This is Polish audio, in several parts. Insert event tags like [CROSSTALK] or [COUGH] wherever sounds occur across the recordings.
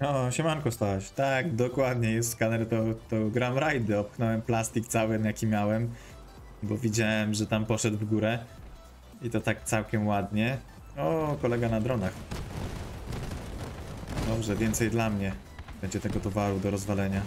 O, siemanko Staś. Tak, dokładnie, jest skaner, to, to gram rajdy. Opchnąłem plastik cały, jaki miałem, bo widziałem, że tam poszedł w górę. I to tak całkiem ładnie. O, kolega na dronach. Dobrze, więcej dla mnie. Będzie tego towaru do rozwalenia.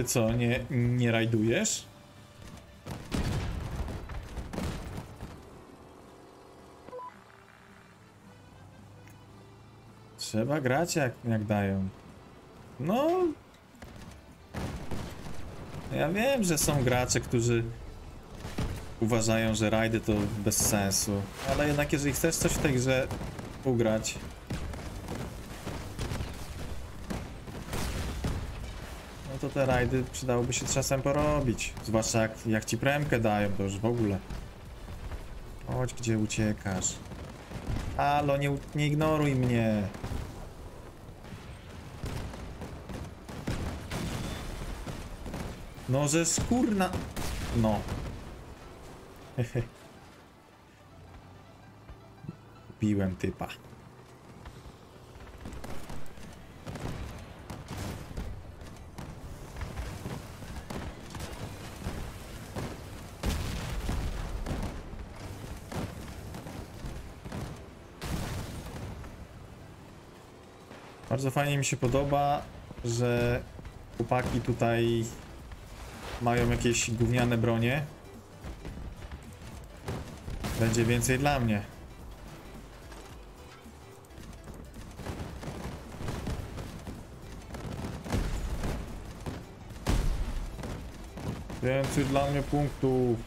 Ty co, nie, nie rajdujesz? Trzeba grać jak, jak dają. No. Ja wiem, że są gracze, którzy uważają, że rajdy to bez sensu. Ale jednak jeżeli chcesz coś w tej grze ugrać, No to te rajdy przydałoby się czasem porobić. Zwłaszcza jak, jak ci premkę dają, to już w ogóle. Chodź, gdzie uciekasz. Halo, nie, nie ignoruj mnie. No, że skórna... No. [LAUGHS] Piłem typa. Bardzo fajnie mi się podoba, że chłopaki tutaj mają jakieś gówniane bronie. Będzie więcej dla mnie. Więcej dla mnie punktów.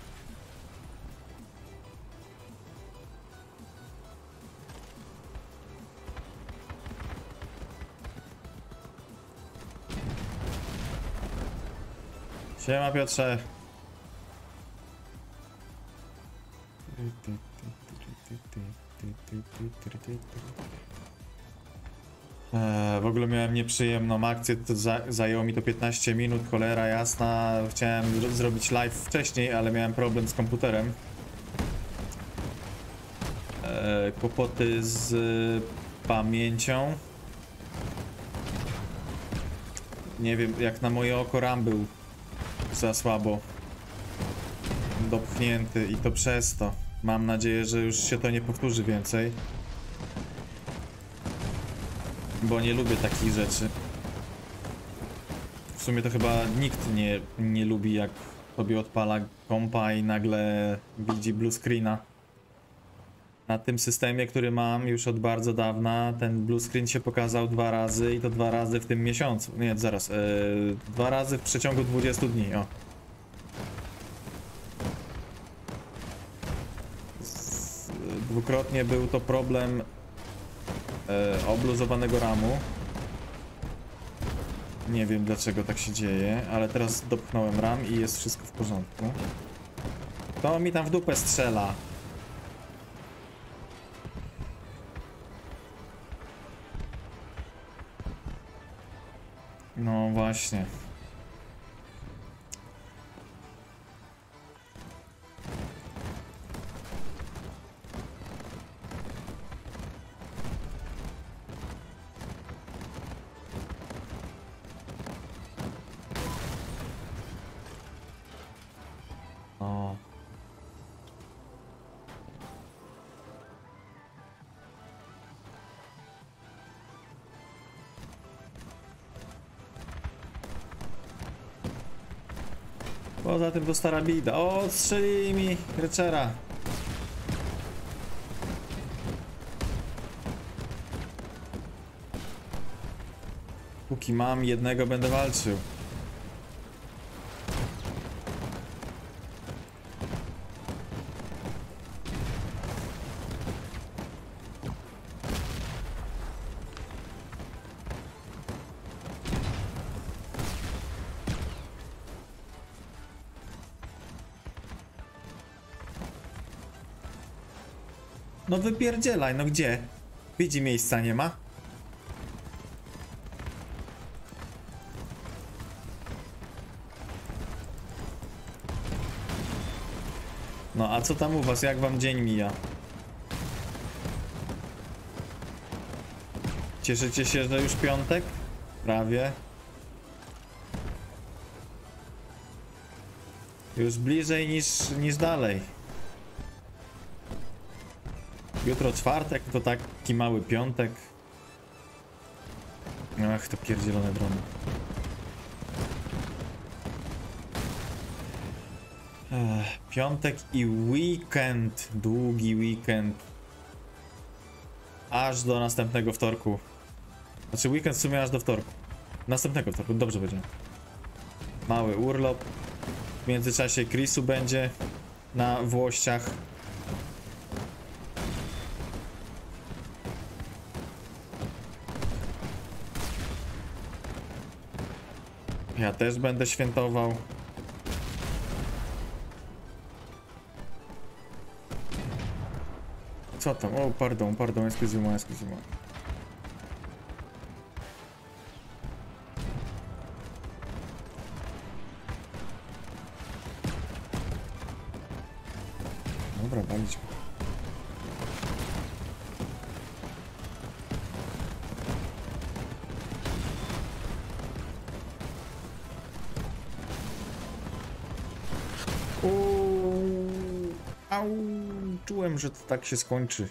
Siema Piotrze. Eee, w ogóle miałem nieprzyjemną akcję, to za zajęło mi to 15 minut, cholera jasna. Chciałem zro- zrobić live wcześniej, ale miałem problem z komputerem. Eee, kłopoty z pamięcią. Nie wiem, jak na moje oko RAM był za słabo dopchnięty i to przez to. Mam nadzieję, że już się to nie powtórzy więcej. Bo nie lubię takich rzeczy. W sumie to chyba nikt nie, nie lubi jak sobie odpala kompa i nagle widzi blue screena. Na tym systemie, który mam już od bardzo dawna, ten blue screen się pokazał dwa razy i to dwa razy w tym miesiącu. Nie, zaraz. Yy, dwa razy w przeciągu 20 dni, o. Dwukrotnie był to problem e, obluzowanego ramu. Nie wiem dlaczego tak się dzieje, ale teraz dopchnąłem ram i jest wszystko w porządku. To mi tam w dupę strzela. No właśnie. Poza tym to stara bida. O, strzelili mi Ryczera. Póki mam jednego, będę walczył. No wypierdzielaj, no gdzie? Widzi miejsca nie ma? No a co tam u was? Jak wam dzień mija? Cieszycie się, że już piątek? Prawie. Już bliżej niż, niż dalej. Jutro czwartek, to taki mały piątek. Ach, to pierdzielone drony. Ech, piątek i weekend, długi weekend. Aż do następnego wtorku. Znaczy weekend w sumie aż do wtorku. Następnego wtorku, dobrze będzie. Mały urlop. W międzyczasie Chrisu będzie na Włościach. Ja też będę świętował. Co tam? O, pardon, pardon, excusez-moi, excusez-moi. Dobra, że to tak się skończy.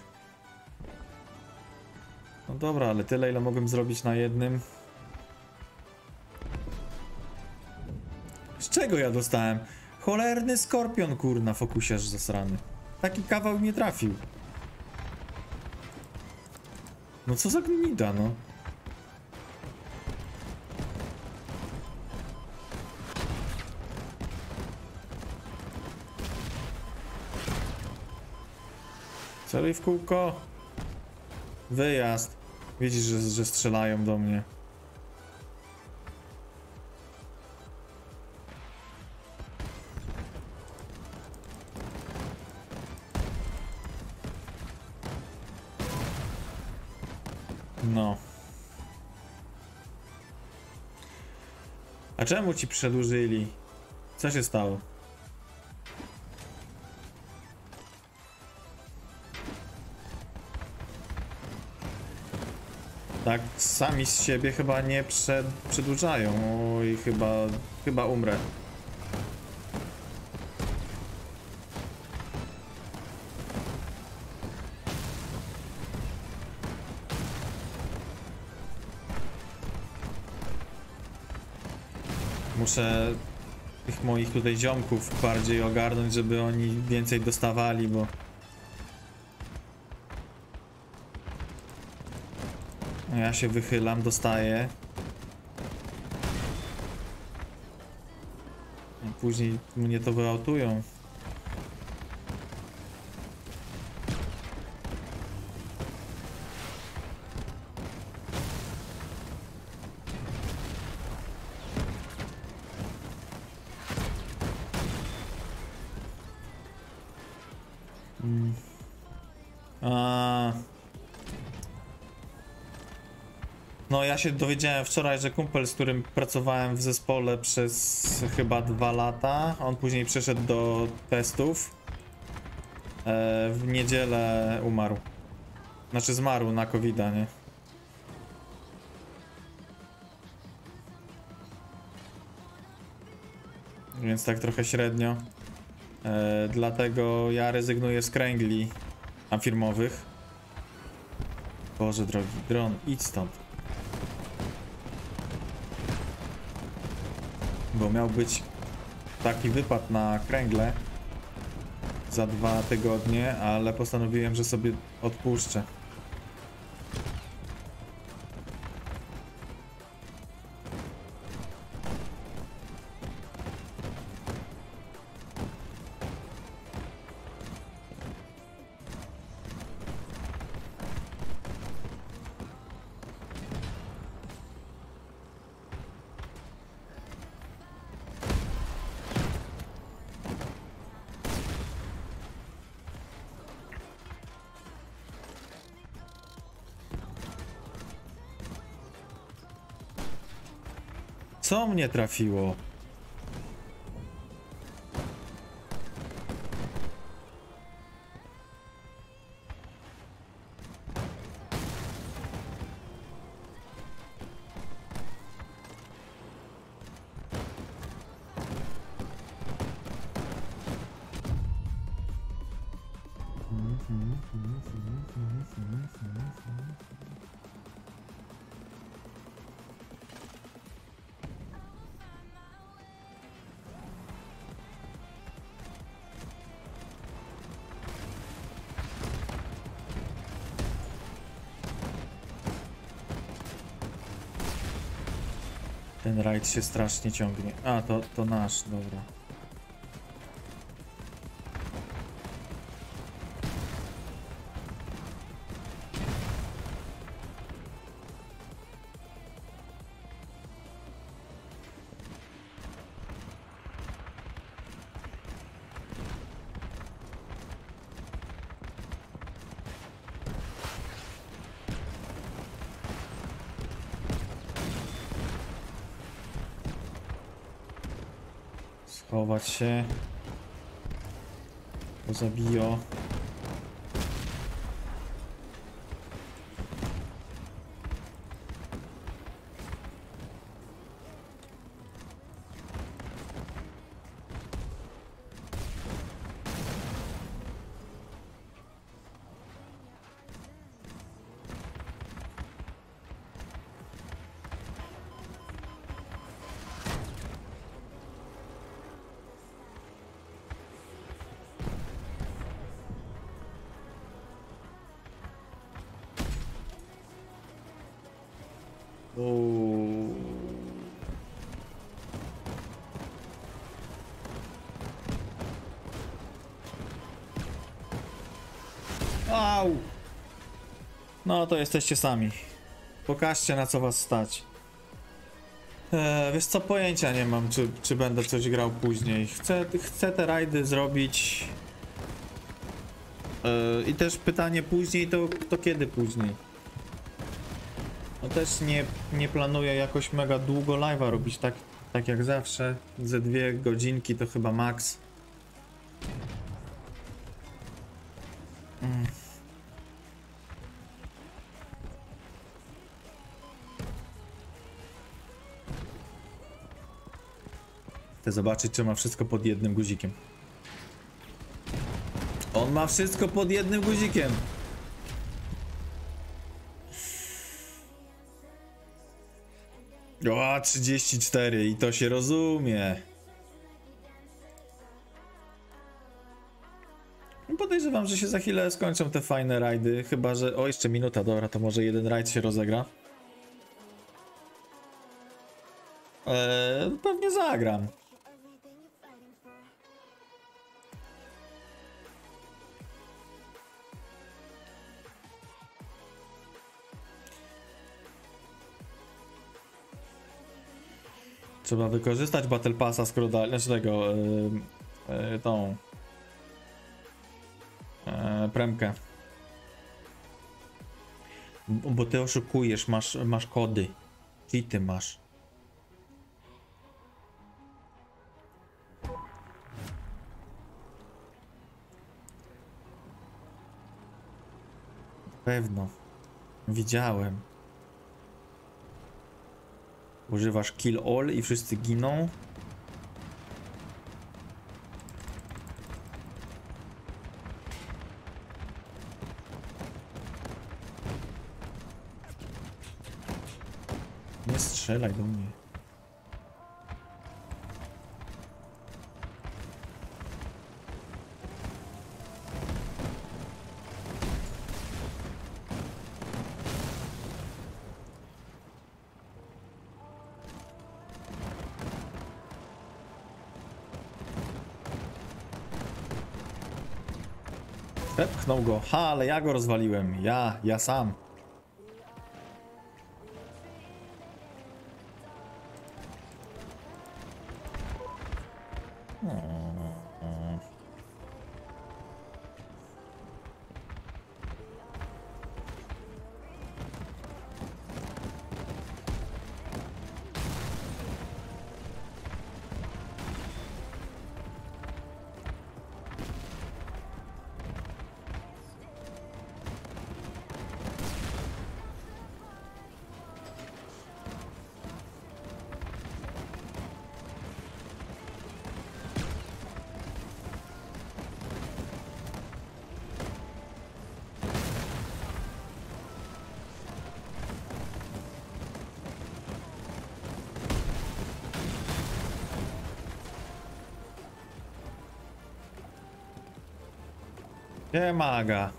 No dobra, ale tyle ile mogłem zrobić na jednym. Z czego ja dostałem? Cholerny skorpion, kurna, fokusiarz zasrany. Taki kawał nie trafił. No co za gnida, no. Celuj w kółko. Wyjazd. Widzisz, że, że strzelają do mnie. No. A czemu ci przedłużyli? Co się stało? Tak sami z siebie chyba nie przed, przedłużają. Oj, chyba, chyba umrę. Muszę tych moich tutaj ziomków bardziej ogarnąć, żeby oni więcej dostawali, bo... Ja się wychylam, dostaję. Później mnie to wyautują. Się dowiedziałem wczoraj, że kumpel, z którym pracowałem w zespole przez chyba dwa lata, on później przeszedł do testów. E, w niedzielę umarł. Znaczy zmarł na covid nie? Więc tak trochę średnio. E, dlatego ja rezygnuję z kręgli afirmowych. Boże drogi, dron, idź stąd. Bo miał być taki wypad na kręgle za dwa tygodnie, ale postanowiłem, że sobie odpuszczę. Co mnie trafiło? Rajd się strasznie ciągnie. A, to, to nasz, dobra. Schować się. Bo No to jesteście sami. Pokażcie na co was stać. Eee, wiesz co, pojęcia nie mam, czy, czy będę coś grał później. Chcę, chcę te rajdy zrobić. Eee, I też pytanie później, to, to kiedy później? No też nie, nie planuję jakoś mega długo live'a robić, tak, tak jak zawsze. Ze dwie godzinki to chyba max. Zobaczyć, czy ma wszystko pod jednym guzikiem. On ma wszystko pod jednym guzikiem. O, 34 i to się rozumie. No Podejrzewam, że się za chwilę skończą te fajne rajdy, chyba że... O, jeszcze minuta, dobra, to może jeden rajd się rozegra. Eee, pewnie zagram. Trzeba wykorzystać Battle Passa, skoro da... Znaczy tego... Yy, yy, tą... Yy, premkę. Bo ty oszukujesz, masz, masz kody. Cheaty masz. Pewno. Widziałem. Używasz kill all i wszyscy giną. Nie strzelaj do mnie. Go. Ha, ale ja go rozwaliłem. Ja, ja sam. Nie maga.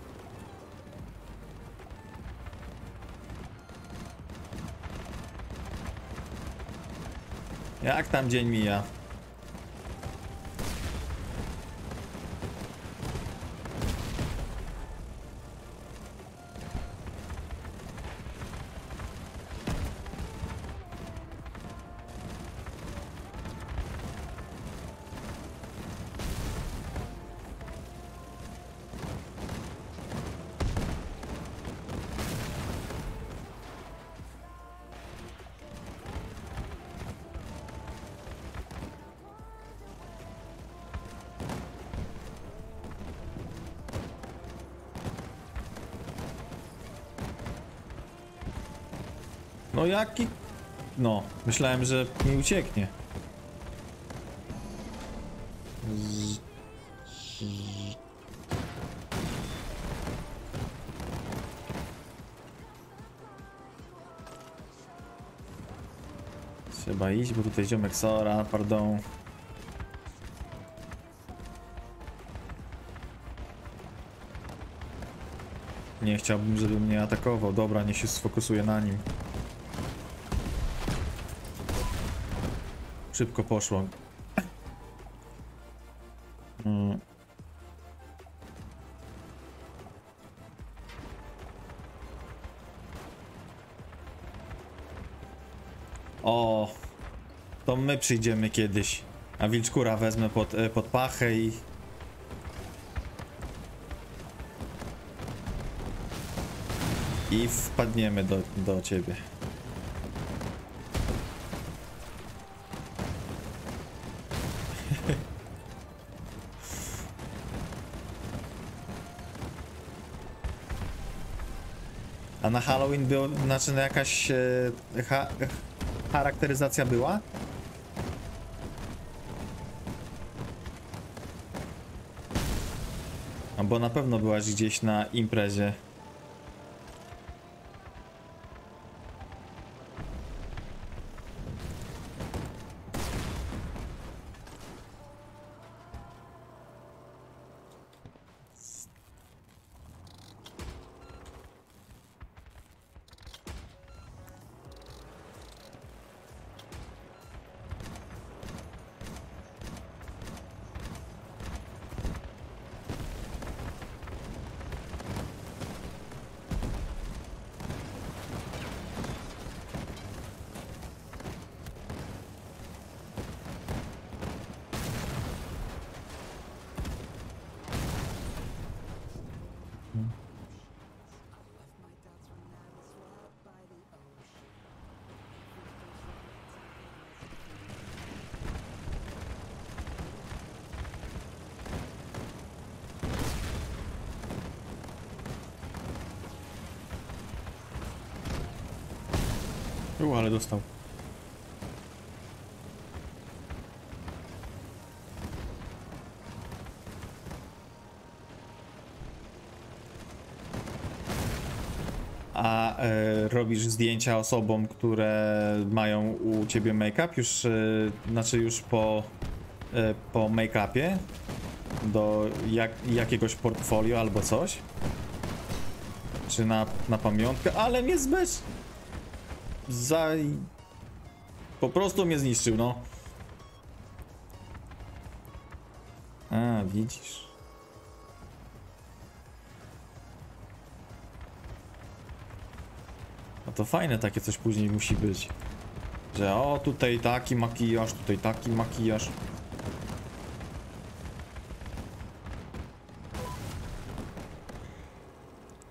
Jak tam dzień mija? No jaki... No, myślałem, że mi ucieknie. Z... Trzeba iść, bo tutaj ziomek Sora, pardon. Nie chciałbym, żeby mnie atakował. Dobra, niech się sfokusuje na nim. Szybko poszło. Mm. O, to my przyjdziemy kiedyś. A wilczkura wezmę pod, e, pod pachę i... I wpadniemy do, do ciebie. A na Halloween był, znaczy no jakaś e, ha, charakteryzacja była? Bo na pewno byłaś gdzieś na imprezie. Ale dostał. A e, robisz zdjęcia osobom, które mają u ciebie make-up już, e, znaczy już po, e, po make-upie do jak, jakiegoś portfolio albo coś? Czy na, na pamiątkę? Ale mnie zbecz! Za... Po prostu mnie zniszczył, no. A, widzisz. No to fajne takie coś później musi być. Że o, tutaj taki makijaż, tutaj taki makijaż.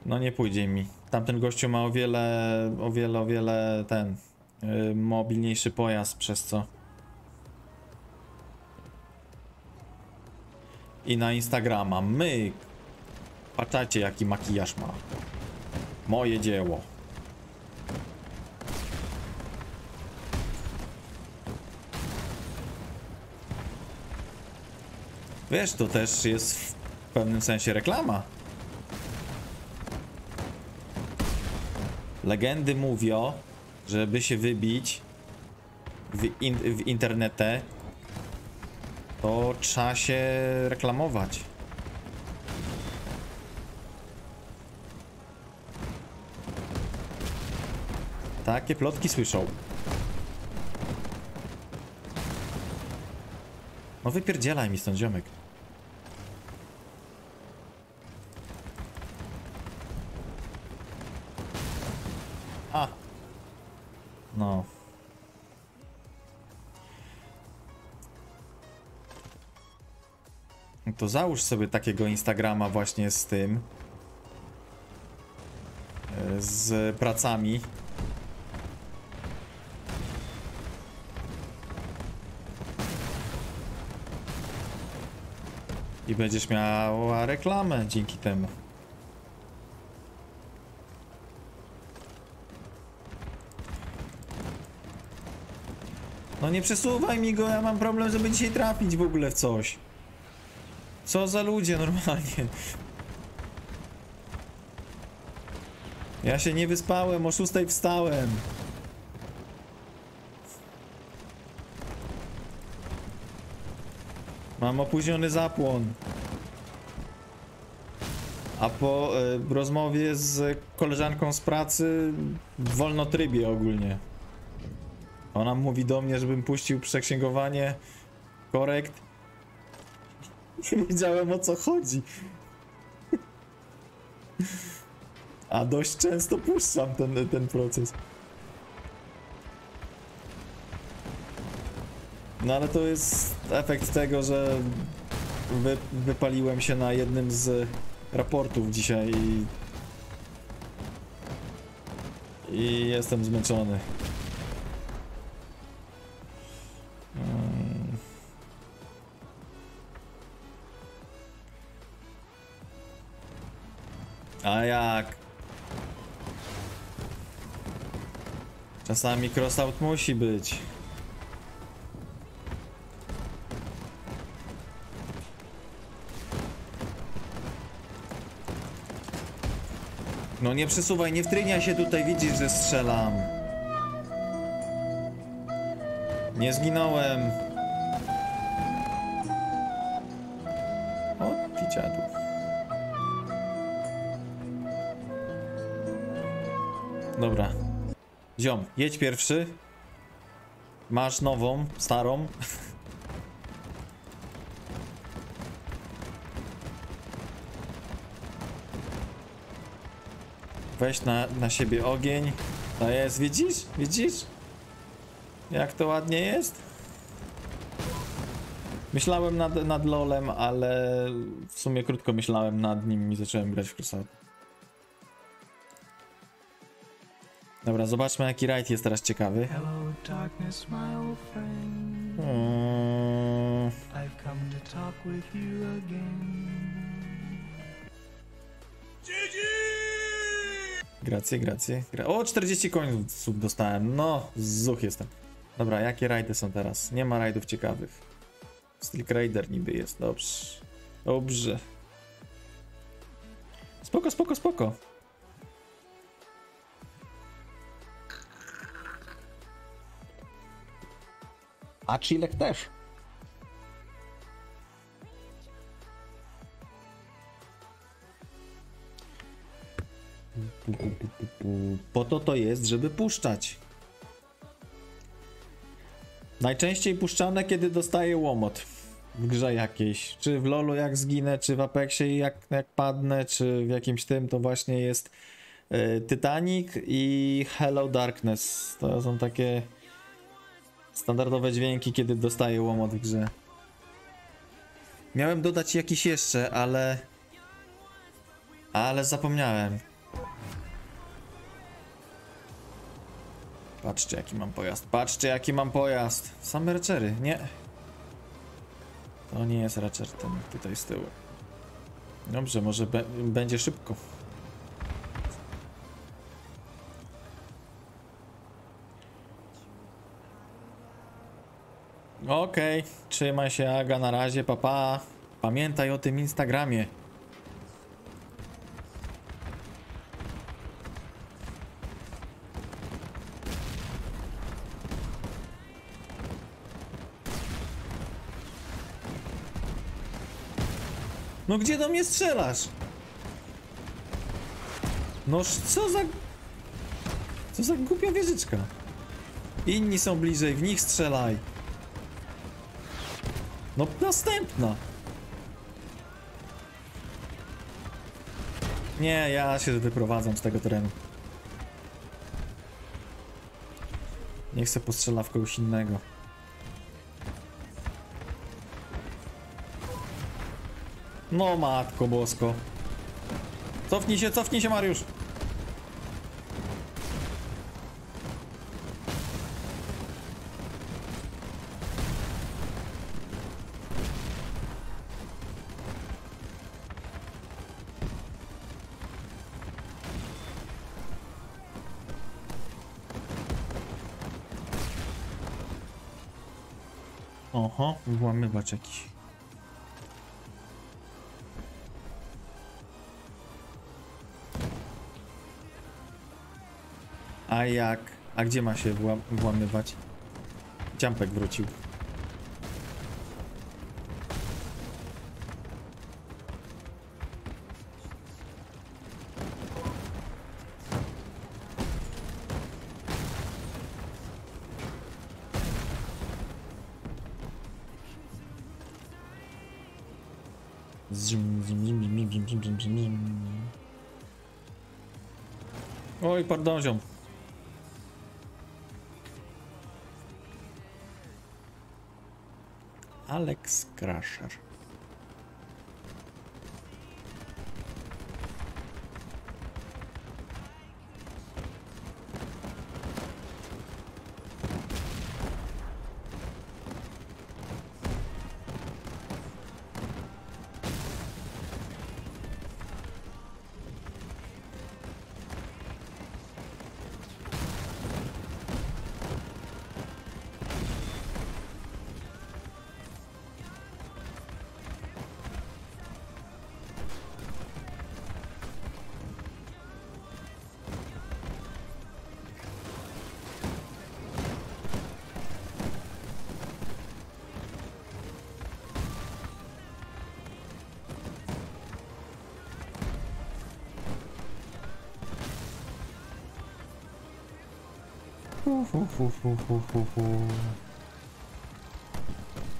No nie pójdzie mi. Tamten gościu ma o wiele, o wiele, o wiele ten yy, mobilniejszy pojazd, przez co. I na Instagrama myk. Patrzcie jaki makijaż ma. Moje dzieło. Wiesz, to też jest w pewnym sensie reklama. Legendy mówią, żeby się wybić w, in w internetę, to trzeba się reklamować. Takie plotki słyszą. No wypierdzielaj mi stąd ziomek. To załóż sobie takiego Instagrama właśnie z tym. e, Z pracami. I będziesz miała reklamę dzięki temu. No nie przesuwaj mi go, ja mam problem, żeby dzisiaj trafić w ogóle w coś. Co za ludzie normalnie. Ja się nie wyspałem, o 6 wstałem. Mam opóźniony zapłon. A po y, rozmowie z koleżanką z pracy w wolnotrybie ogólnie. Ona mówi do mnie, żebym puścił przeksięgowanie, korekt. Nie wiedziałem o co chodzi. A dość często puszczam ten, ten proces. No ale to jest efekt tego, że wy, wypaliłem się na jednym z raportów dzisiaj i, i jestem zmęczony. A jak? Czasami crossout musi być. No nie przesuwaj, nie wtryniaj się tutaj, widzisz, że strzelam. Nie zginąłem. Ziom, jedź pierwszy. Masz nową, starą. Weź na, na siebie ogień. To jest, widzisz? Widzisz? Jak to ładnie jest? Myślałem nad, nad LOLem, ale w sumie krótko myślałem nad nim i zacząłem grać w Crusade. Dobra, zobaczmy jaki raid jest teraz ciekawy. Hello, darkness, my old friend. Mm, I've come to talk with you again. Gracje, gracje. Gra... O, 40 końców dostałem. No, zuch jestem. Dobra, jakie rajdy są teraz? Nie ma rajdów ciekawych. Stilk Raider niby jest, dobrze. Dobrze. Spoko, spoko, spoko. A Chilek też. Po to to jest, żeby puszczać. Najczęściej puszczane, kiedy dostaję łomot w grze jakiejś. Czy w LoLu jak zginę, czy w Apexie jak, jak padnę, czy w jakimś tym, to właśnie jest y, Titanic i Hello Darkness. To są takie standardowe dźwięki, kiedy dostaję łomot w grze. Miałem dodać jakiś jeszcze, ale... Ale zapomniałem. Patrzcie jaki mam pojazd. Patrzcie jaki mam pojazd. Same Ratchery, nie. To nie jest Ratcher ten tutaj z tyłu. Dobrze, może będzie szybko. Okej, trzymaj się Aga na razie, papa. Pa. Pamiętaj o tym Instagramie. No gdzie do mnie strzelasz? Noż co za... Co za głupia wieżyczka. Inni są bliżej, w nich strzelaj. No następna. Nie, ja się wyprowadzam z tego terenu. Nie chcę postrzela w kogoś innego. No matko bosko. Cofnij się, cofnij się Mariusz. Włamywacz jakiś. A jak? A gdzie ma się włam włamywać? Ciampek wrócił. Oj, pardon, ziom. Alex Crusher. Fu, fu, fu, fu, fu, fu.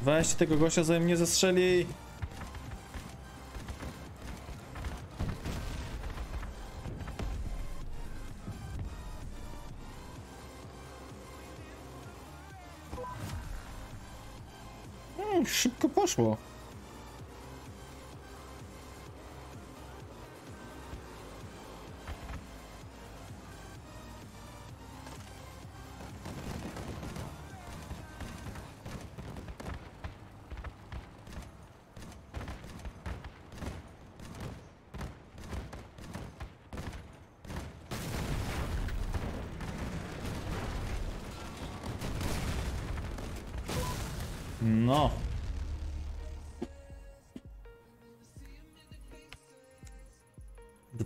Weźcie tego gościa, zanim mnie zastrzeli. Mm, szybko poszło.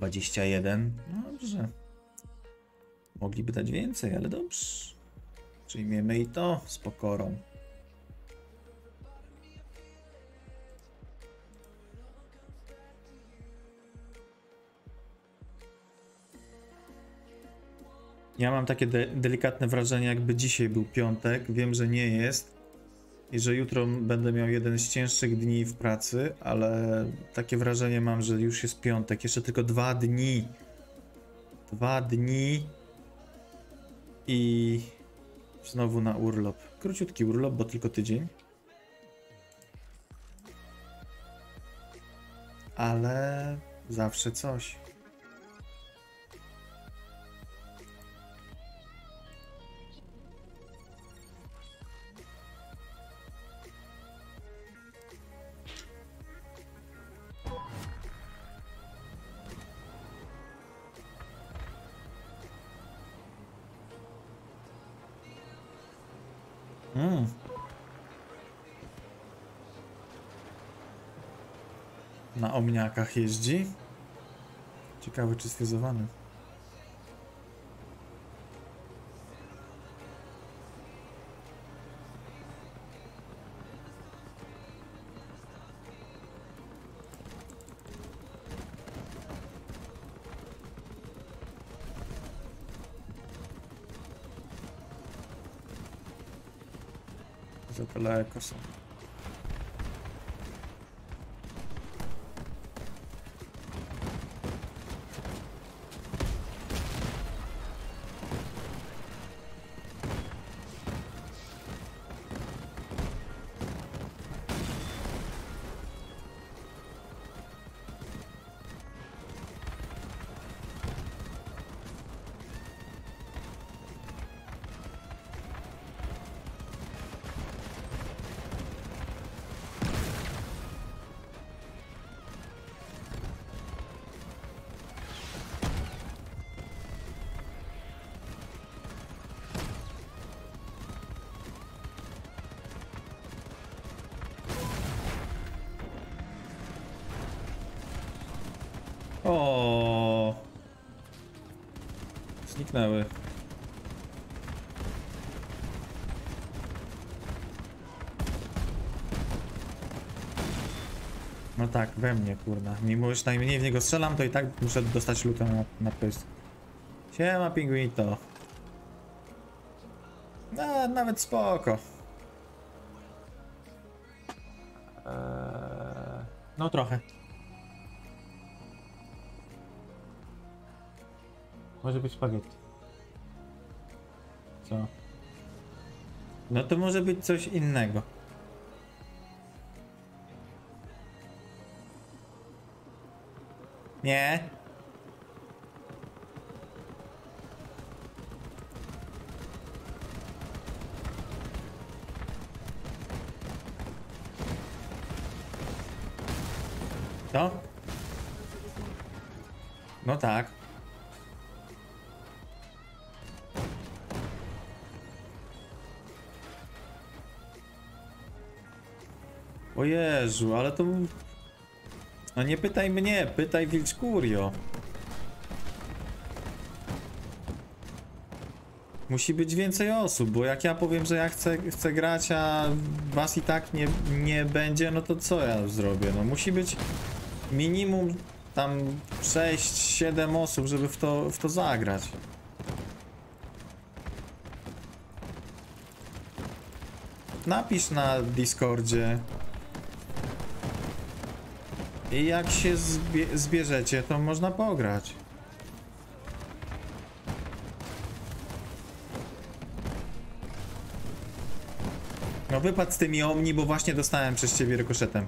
21. No dobrze. Mogliby dać więcej, ale dobrze. Przyjmiemy i to z pokorą. Ja mam takie de delikatne wrażenie, jakby dzisiaj był piątek. Wiem, że nie jest, i że jutro będę miał jeden z cięższych dni w pracy, ale takie wrażenie mam, że już jest piątek. Jeszcze tylko dwa dni. Dwa dni. I znowu na urlop. Króciutki urlop, bo tylko tydzień. Ale zawsze coś. omniakach jeździ. Ciekawy czy sfryzowany. Za daleko. Zniknęły. No tak, we mnie, kurna. Mimo, że najmniej w niego strzelam, to i tak muszę dostać lutem na, na pysk. Siema, pingwito. No, nawet spoko. Eee, no trochę. Może być spaghetti. No to może być coś innego. Nie. Jezu, ale to... No nie pytaj mnie, pytaj Wilczkurio. Musi być więcej osób, bo jak ja powiem, że ja chcę, chcę grać, a was i tak nie, nie będzie, no to co ja zrobię? No musi być minimum tam 6-7 osób, żeby w to, w to zagrać. Napisz na Discordzie. I jak się zbie zbierzecie, to można pograć. No wypadł z tymi omni, bo właśnie dostałem przez ciebie rykoszetem.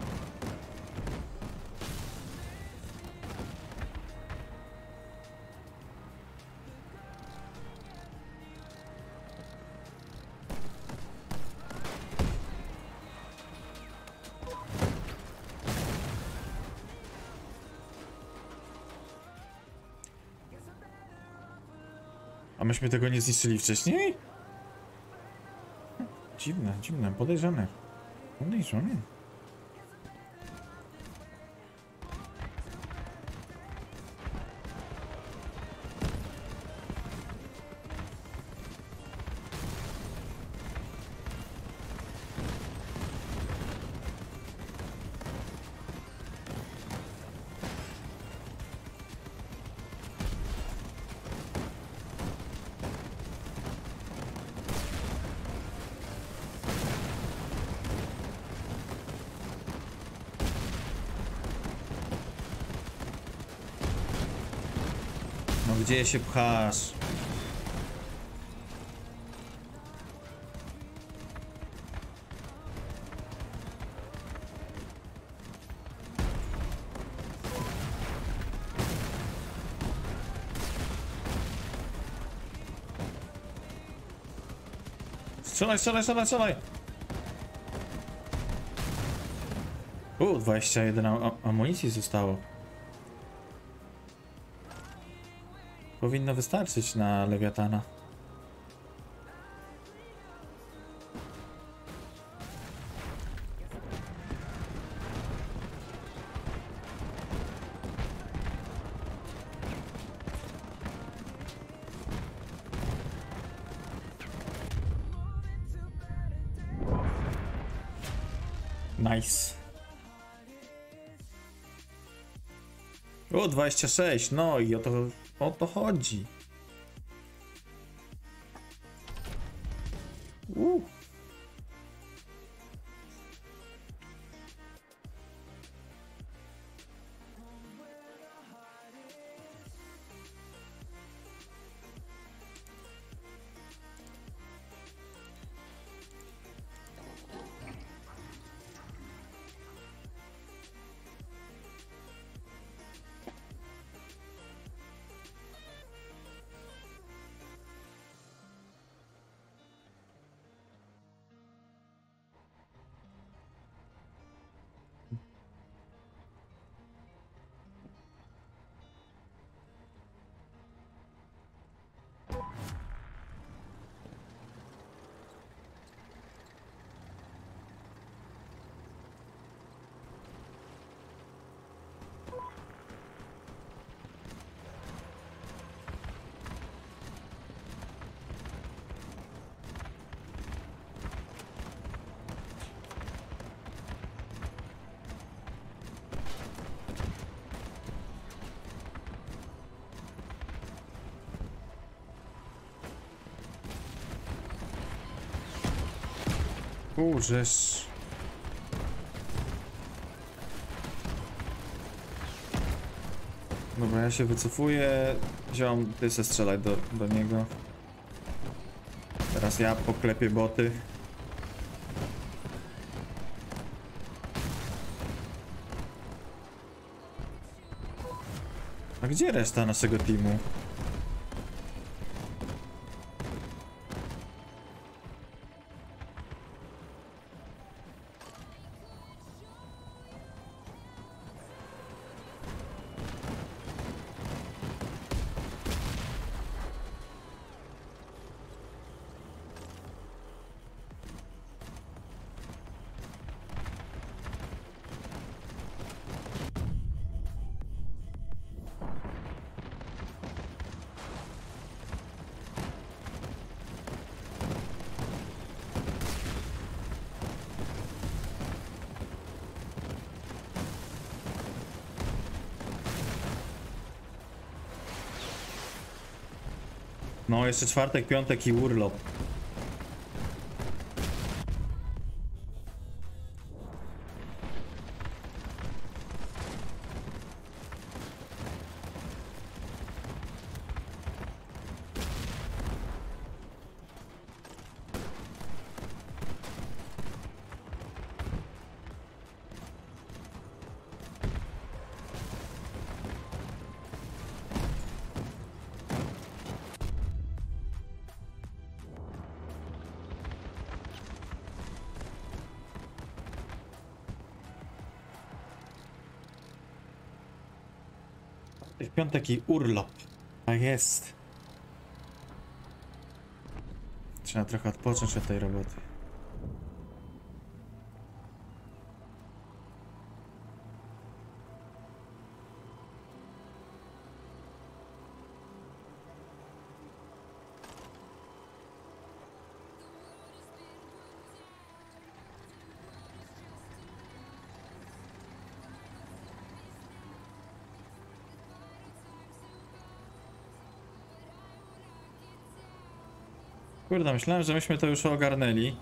Myśmy tego nie zniszczyli wcześniej? Dziwne, dziwne, podejrzane. Podejrzane. Gdzie się pchasz? Strzelaj, strzelaj, strzelaj, strzelaj! U, 21 am amunicji zostało. Powinno wystarczyć na Lewiatana. Nice. O, 26, no i o to, o to chodzi. Kurzesz. Dobra, ja się wycofuję. Ziom, ty se strzelaj do, do niego. Teraz ja poklepię boty. A gdzie reszta naszego teamu? Jeszcze czwartek, piątek i urlop. Czwartek, piątek i urlop. Tak jest. Trzeba trochę odpocząć od tej roboty. Kurde, myślałem, że myśmy to już ogarnęli.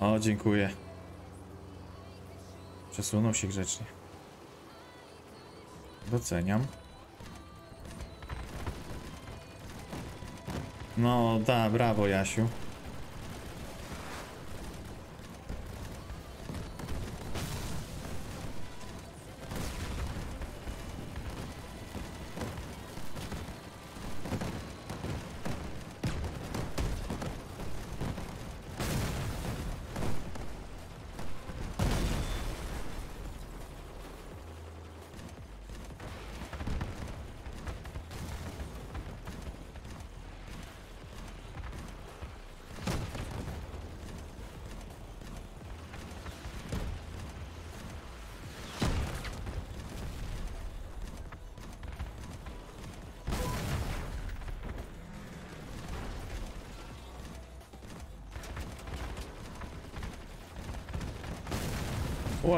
O, dziękuję. Przesunął się grzecznie. Doceniam. No, da, brawo, Jasiu.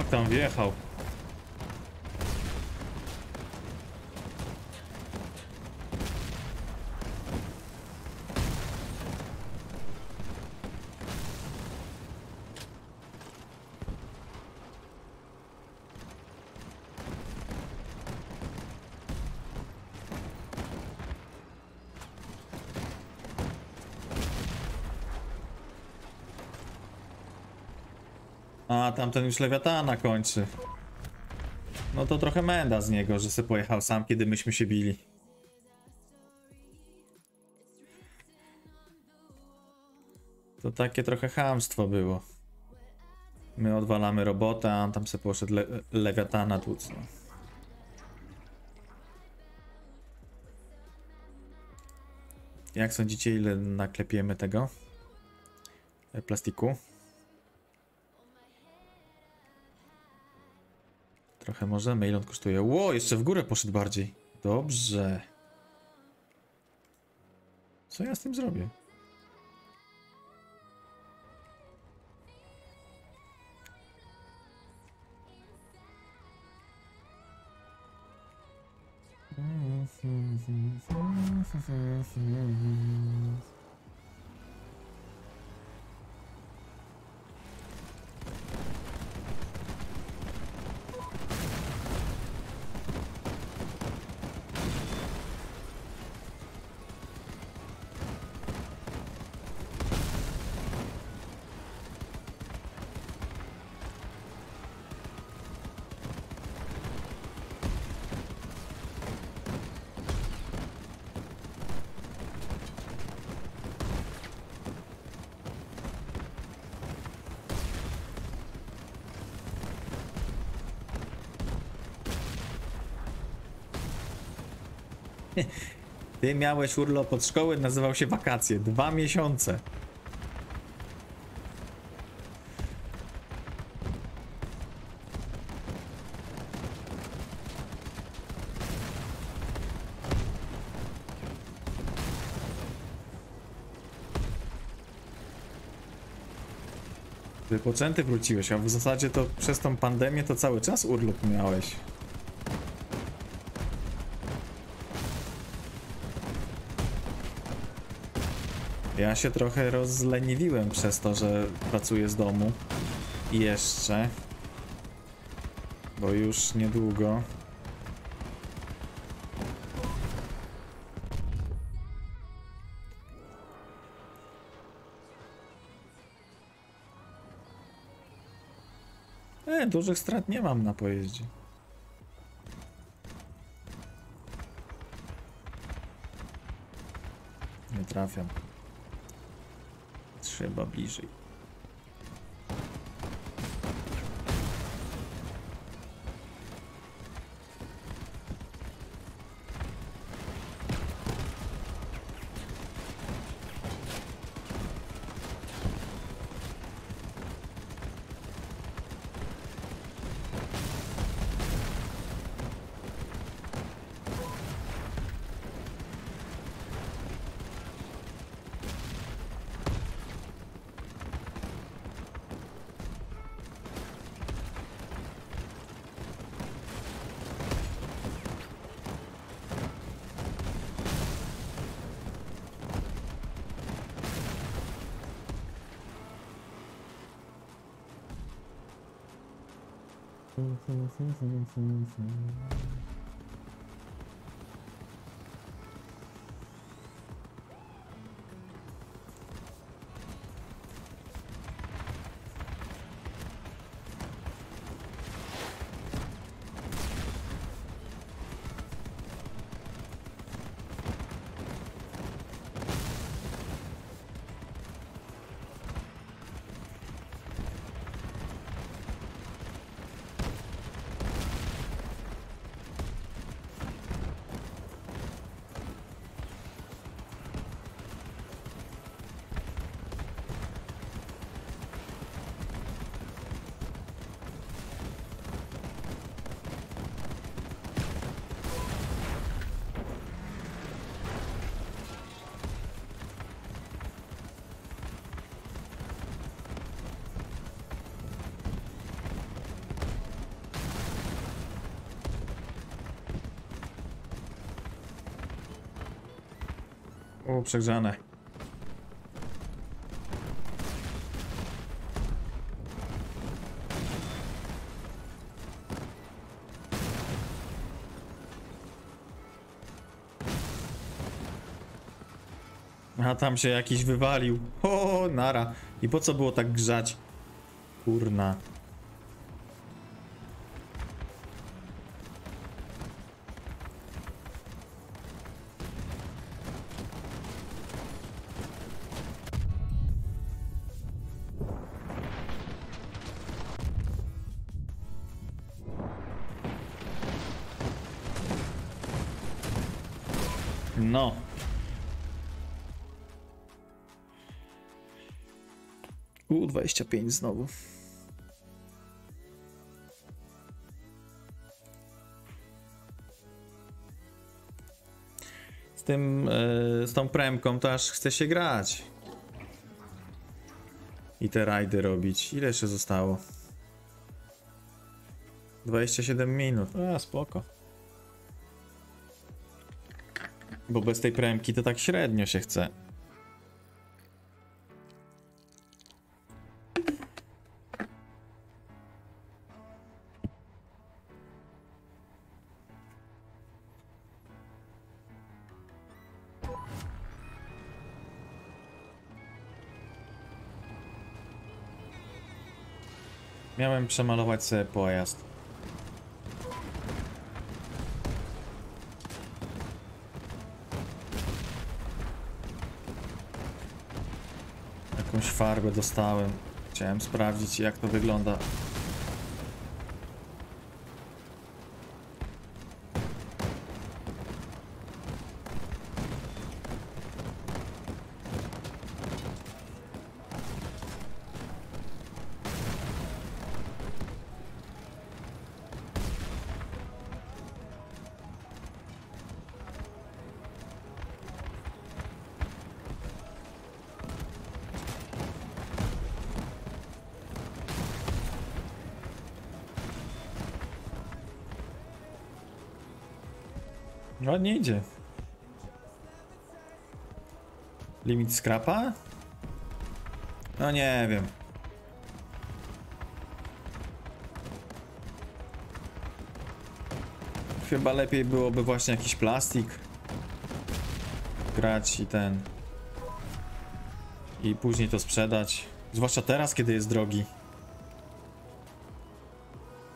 O, jak tam tamten już lewiatana kończy. No to trochę menda z niego, że se pojechał sam, kiedy myśmy się bili. To takie trochę chamstwo było. My odwalamy robotę, a tam se poszedł le lewiatana tłuc. Jak sądzicie, ile naklepiemy tego? E, Plastiku? Trochę możemy, ile on kosztuje? Ło, jeszcze w górę poszedł bardziej. Dobrze. Co ja z tym zrobię? [LAUGHS] Ty miałeś urlop od szkoły, nazywał się wakacje. Dwa miesiące. Wypoczęty wróciłeś, a w zasadzie to przez tą pandemię to cały czas urlop miałeś. Ja się trochę rozleniwiłem przez to, że pracuję z domu. I jeszcze. Bo już niedługo. E, dużych strat nie mam na pojeździe. Nie trafiam. Trzeba bliżej. Przegrzane. A tam się jakiś wywalił. O, nara. I po co było tak grzać? Kurna. U25 znowu. Z tym, e, z tą premką to aż chce się grać. I te rajdy robić. Ile jeszcze zostało? 27 minut. A, spoko. Bo bez tej premki to tak średnio się chce. Przemalować sobie pojazd. Jakąś farbę dostałem. Chciałem sprawdzić jak to wygląda. Limit skrapa? No nie wiem. Chyba lepiej byłoby właśnie jakiś plastik grać i ten i później to sprzedać. Zwłaszcza teraz, kiedy jest drogi.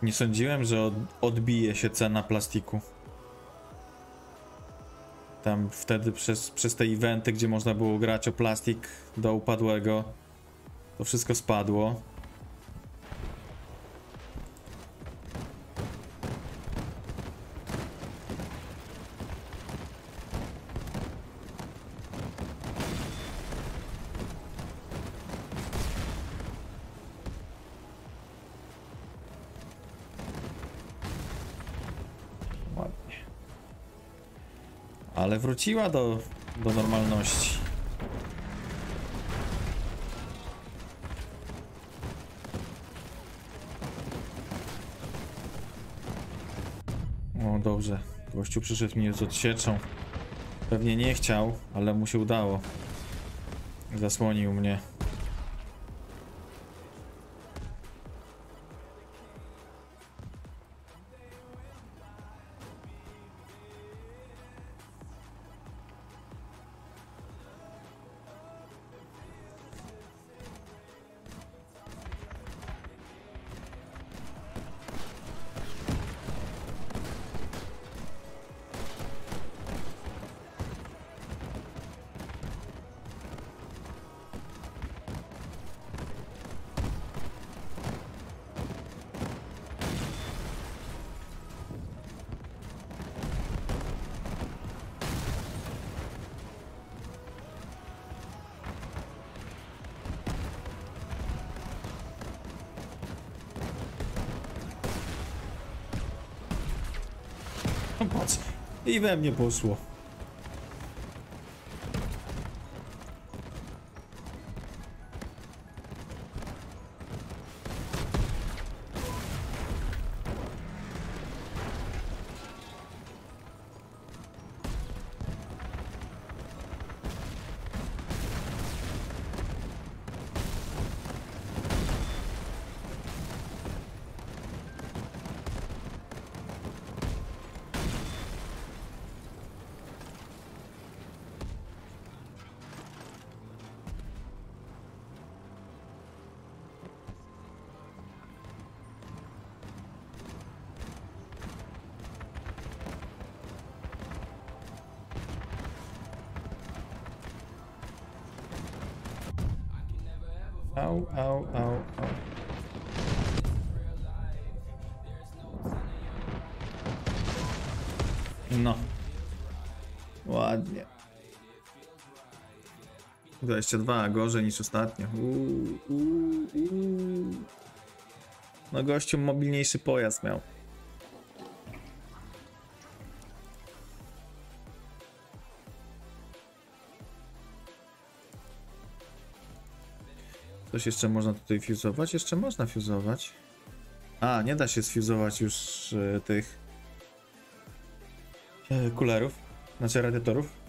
Nie sądziłem, że od, odbije się cena plastiku. Tam wtedy przez, przez te eventy, gdzie można było grać o plastik do upadłego, to wszystko spadło. Wróciła do, do normalności. O, dobrze. Gościu przyszedł mi z odsieczą. Pewnie nie chciał, ale mu się udało. Zasłonił mnie. I we mnie poszło. 22, gorzej niż ostatnio. Uuu, uuu, uuu. No gościu mobilniejszy pojazd miał. Coś jeszcze można tutaj fuzować? Jeszcze można fuzować. A, nie da się sfuzować już e, tych e, kulerów, znaczy radiatorów.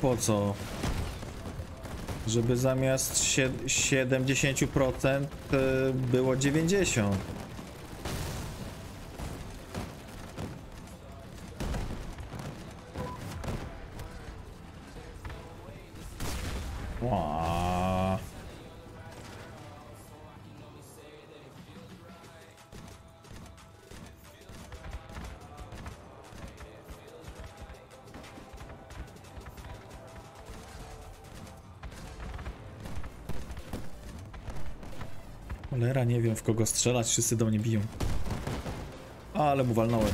Po co? Żeby zamiast sie- 70% e, było 90%. W kogo strzelać, wszyscy do mnie biją. Ale mu walnąłem.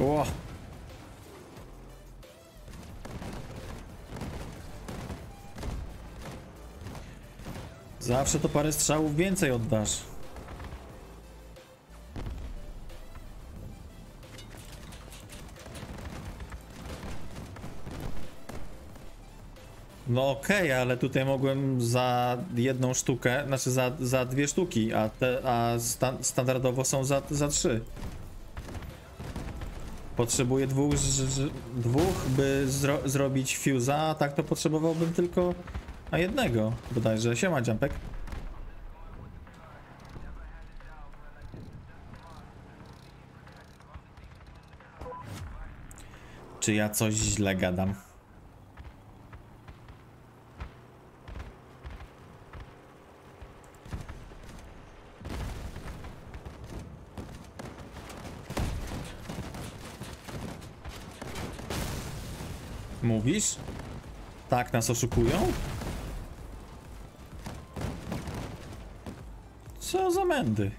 O! Zawsze to parę strzałów więcej oddasz. No okej, ale tutaj mogłem za jedną sztukę, znaczy za, za dwie sztuki, a, te, a sta, standardowo są za, za trzy. Potrzebuję dwóch, dwóch by zro, zrobić fuse'a, a tak to potrzebowałbym tylko na jednego, bodajże. Siema, Jumpek. Czy ja coś źle gadam? Mówisz? Tak nas oszukują? Co za mędy?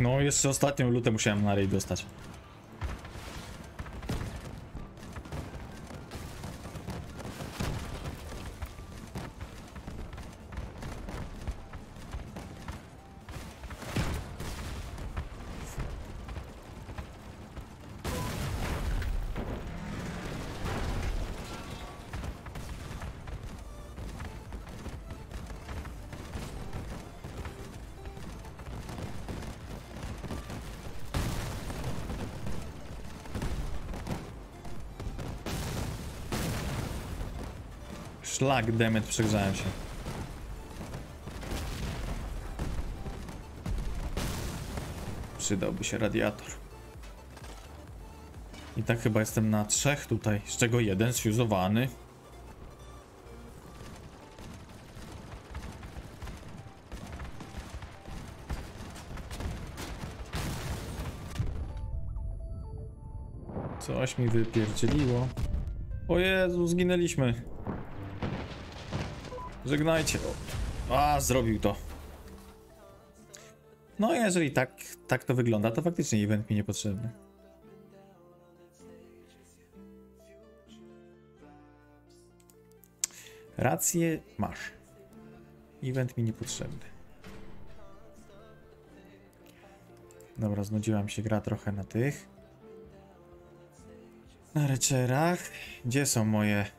No, jeszcze ostatnią lutę musiałem na rej dostać. Szlak, demet, przegrzałem się. Przydałby się radiator. I tak chyba jestem na trzech tutaj, z czego jeden sfuzowany. Coś mi wypierdzieliło. O Jezu, zginęliśmy. Żegnajcie. A, zrobił to. No, jeżeli tak, tak to wygląda, to faktycznie event mi niepotrzebny. Rację masz. Event mi niepotrzebny. Dobra, znudziła mi się gra trochę na tych. Na reczerach. Gdzie są moje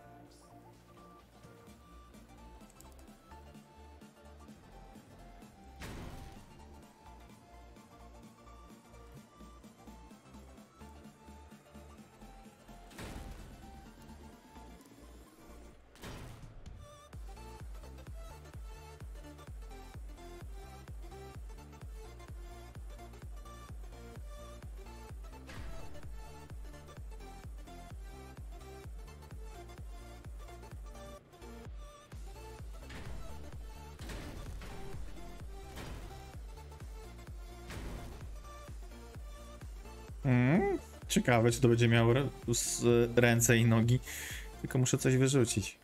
ciekawe, czy to będzie miało ręce i nogi. Tylko muszę coś wyrzucić.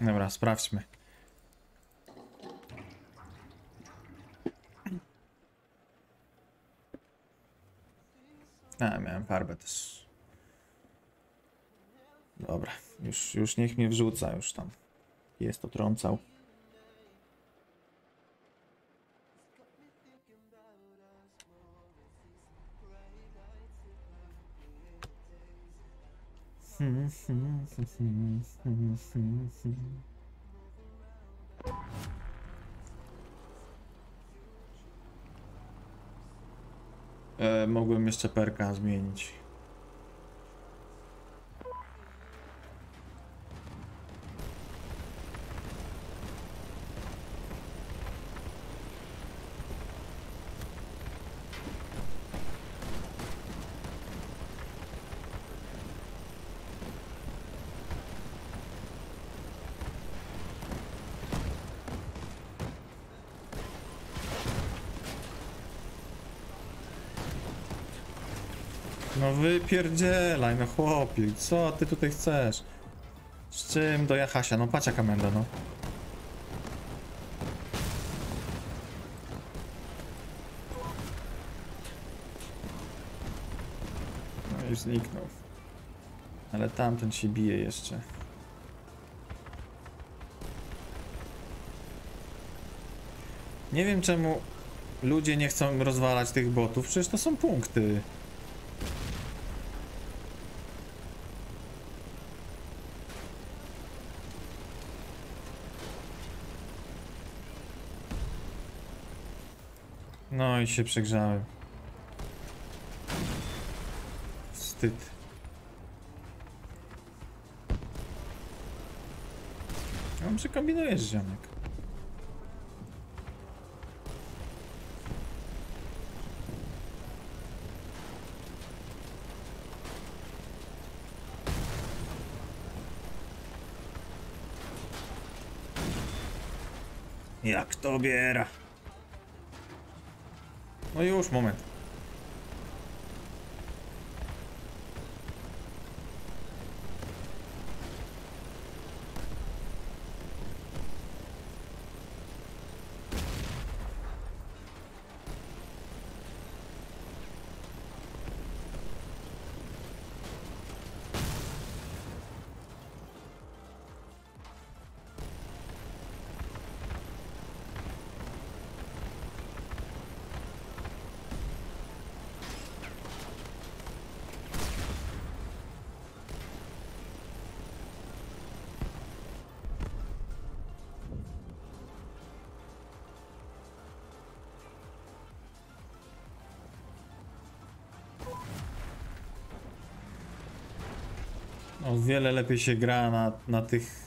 Dobra, sprawdźmy. A, miałem farbę też. Dobra, już, już niech mnie wrzuca, już tam jest to trącał. Hmm, hmm, hmm, mogłem jeszcze perka zmienić. Wypierdzielaj, no chłopie, co ty tutaj chcesz? Z czym do Jachasia? No patrz jaka menda, no. No już zniknął. Ale tamten się bije jeszcze. Nie wiem czemu ludzie nie chcą rozwalać tych botów, przecież to są punkty. I się przegrzałem. Wstyd. No przekombinujesz, ziomek. Jak to biera? No już, moment. O wiele lepiej się gra na, na tych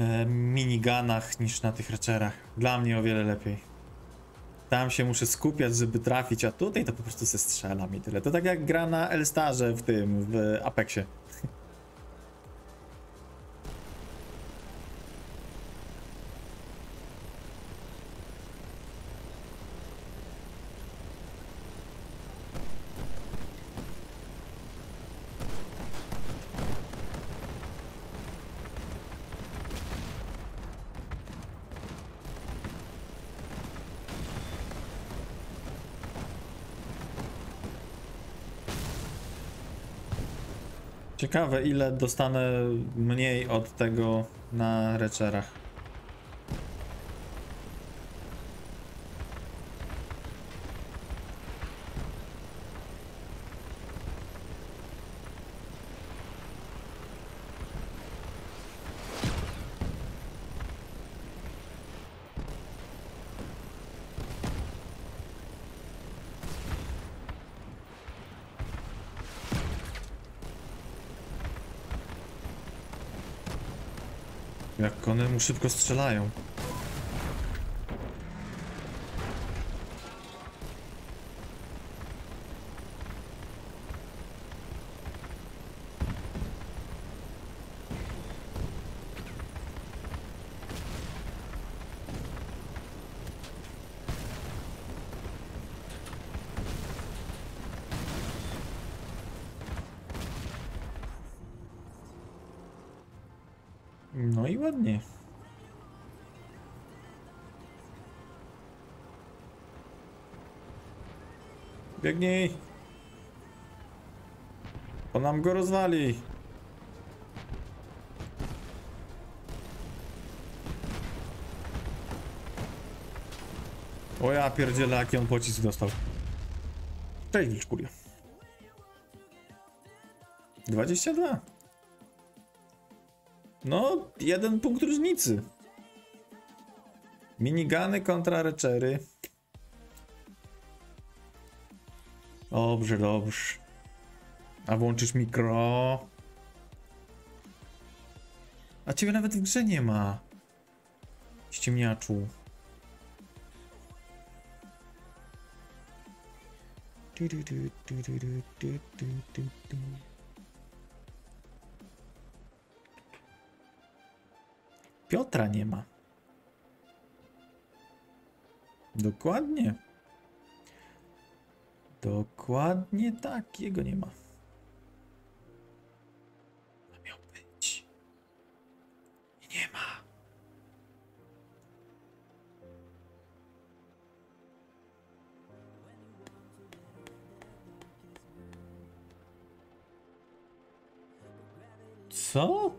e, miniganach niż na tych racerach. Dla mnie o wiele lepiej. Tam się muszę skupiać, żeby trafić, a tutaj to po prostu se strzelam i tyle. To tak jak gra na Elstarze w tym, w Apexie. Ciekawe ile dostanę mniej od tego na recerach. Jak one mu szybko strzelają. Biegnij! On nam go rozwali! O ja pierdzielę, jaki on pocisk dostał. Cześć, Wilczkurio. 22. No, jeden punkt różnicy. Minigany kontra Rechery. Dobrze, dobrze. A włączysz mikro. A ciebie nawet w grze nie ma. Ściemniaczu. Piotra nie ma. Dokładnie. Dokładnie tak, jego nie ma. A miał być. I nie ma. Co?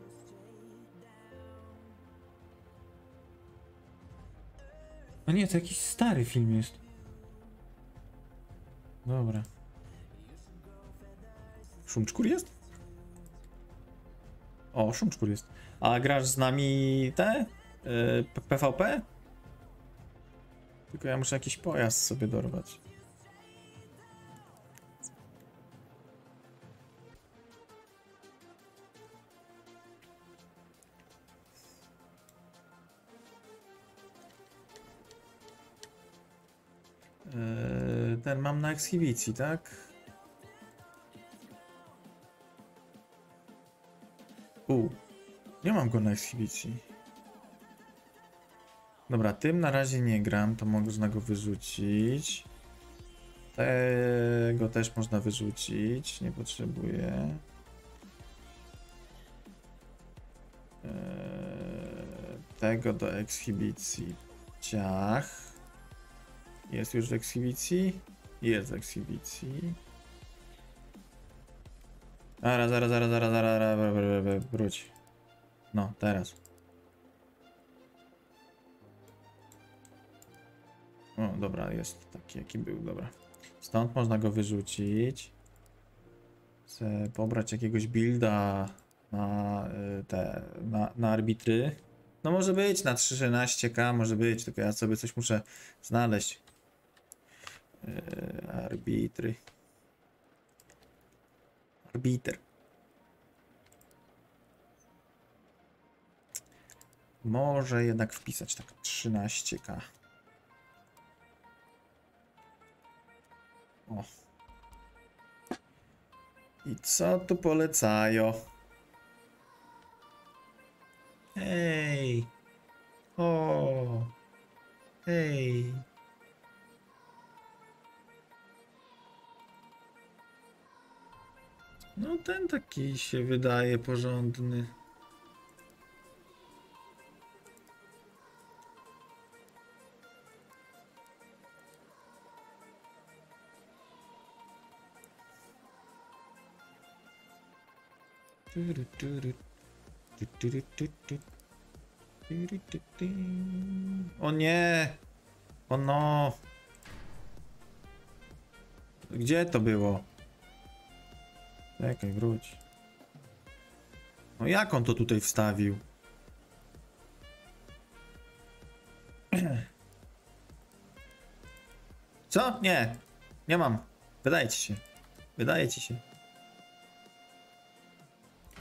A nie, to jakiś stary film jest. Dobra. Szumczkur jest? O, Szumczkur jest. A grasz z nami te? Yy, PvP? Tylko ja muszę jakiś pojazd sobie dorwać. Na ekshibicji, tak? U, nie mam go na ekshibicji. Dobra, tym na razie nie gram, to można go wyrzucić. Tego też można wyrzucić, nie potrzebuję. Eee, tego do ekshibicji. Ciach. Jest już w ekshibicji? Jest ekshibicji. Zaraz, zaraz, zaraz, zaraz, zaraz, zaraz, zaraz, wróć. No, teraz. O, dobra, jest taki jaki był, dobra. Stąd można go wyrzucić. Chcę pobrać jakiegoś builda na y, te, na, na arbitry. No może być, na 3.13k może być, tylko ja sobie coś muszę znaleźć. Yy, arbitry. Arbiter. Może jednak wpisać tak 13k. O. I co tu polecają? Hej. O. Hej. No ten taki się wydaje porządny. O nie! O no! Gdzie to było? Czekaj, wróć. No jak on to tutaj wstawił? [CLEARS THROAT] Co? Nie. Nie mam. Wydaje ci się. Wydaje ci się.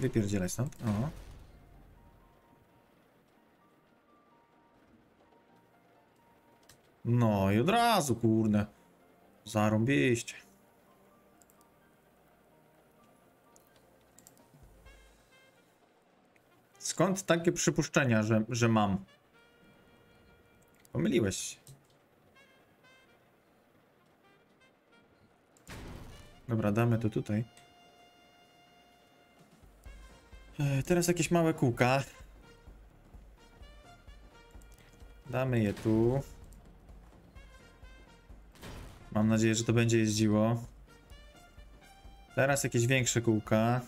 Wypierdzielaj stąd. O. No i od razu, kurde. Zarąbiście. Skąd takie przypuszczenia, że, że mam? Pomyliłeś się. Dobra, damy to tutaj. E, teraz jakieś małe kółka. Damy je tu. Mam nadzieję, że to będzie jeździło. Teraz jakieś większe kółka.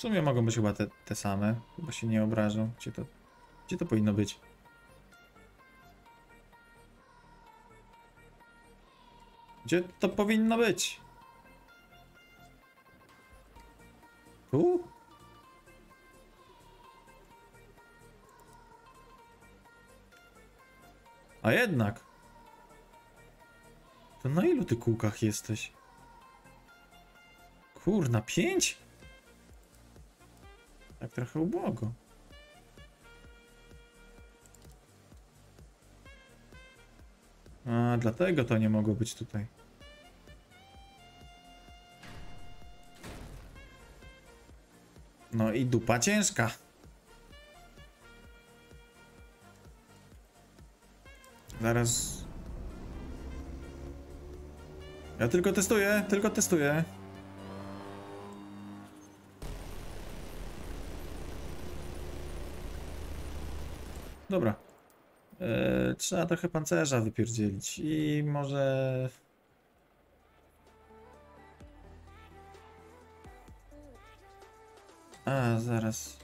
W sumie mogą być chyba te, te same, bo się nie obrażą. Gdzie to, gdzie to powinno być? Gdzie to powinno być? Tu? A jednak. To na ilu ty kółkach jesteś? Kurna, pięć? Tak trochę ubłogo. A, dlatego to nie mogło być tutaj. No i dupa ciężka. Zaraz. Ja tylko testuję, tylko testuję. Dobra. Eee, trzeba trochę pancerza wypierdzielić i może... A, zaraz.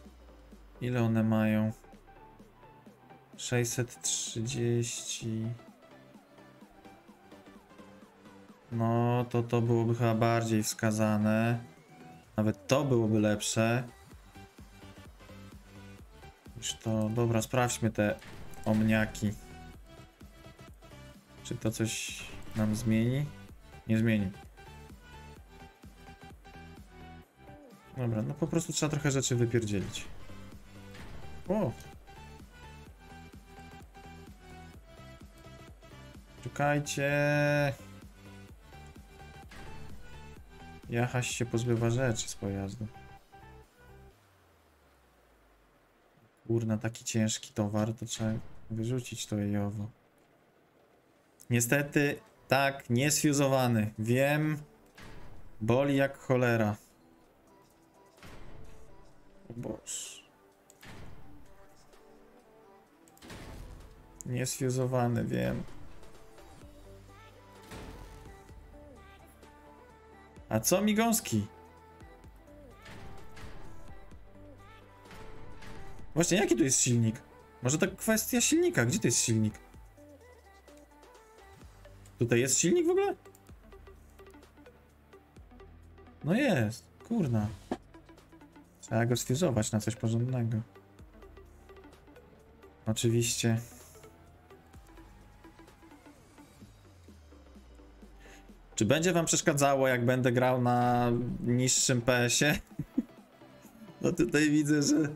Ile one mają? 630. No, to to byłoby chyba bardziej wskazane. Nawet to byłoby lepsze. Już to, dobra, sprawdźmy te omniaki. Czy to coś nam zmieni? Nie zmieni. Dobra, no po prostu trzeba trochę rzeczy wypierdzielić. O! Czekajcie! Jachaś się pozbywa rzeczy z pojazdu. Kurna, taki ciężki towar, to trzeba wyrzucić to i owo. Niestety, tak, niesfuzowany. Wiem, boli jak cholera. O Boż. Niesfuzowany, wiem. A co mi Właśnie, jaki tu jest silnik? Może to kwestia silnika. Gdzie to jest silnik? Tutaj jest silnik w ogóle? No jest. Kurna. Trzeba go sfuzować na coś porządnego. Oczywiście. Czy będzie wam przeszkadzało, jak będę grał na niższym PS-ie? [LAUGHS] No tutaj widzę, że...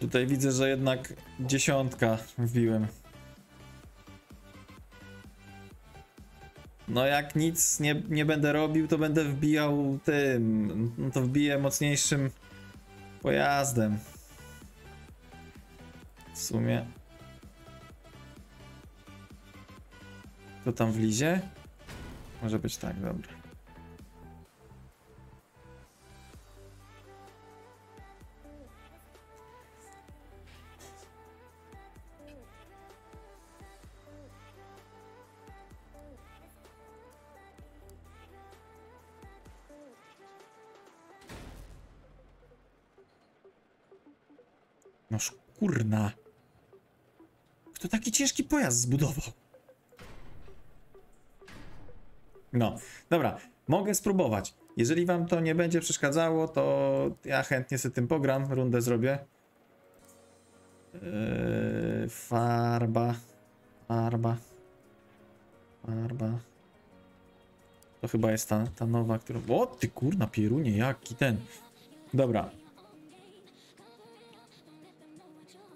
Tutaj widzę, że jednak dziesiątka wbiłem. No jak nic nie, nie będę robił, to będę wbijał tym. No to wbiję mocniejszym pojazdem. W sumie. To tam w lizie? Może być tak, dobra. Kurna. Kto taki ciężki pojazd zbudował? No, dobra, mogę spróbować. Jeżeli wam to nie będzie przeszkadzało, to ja chętnie sobie tym pogram, rundę zrobię. Yy, farba, farba, farba. To chyba jest ta, ta nowa, którą... O, ty kurna, pierunie, jaki ten. Dobra,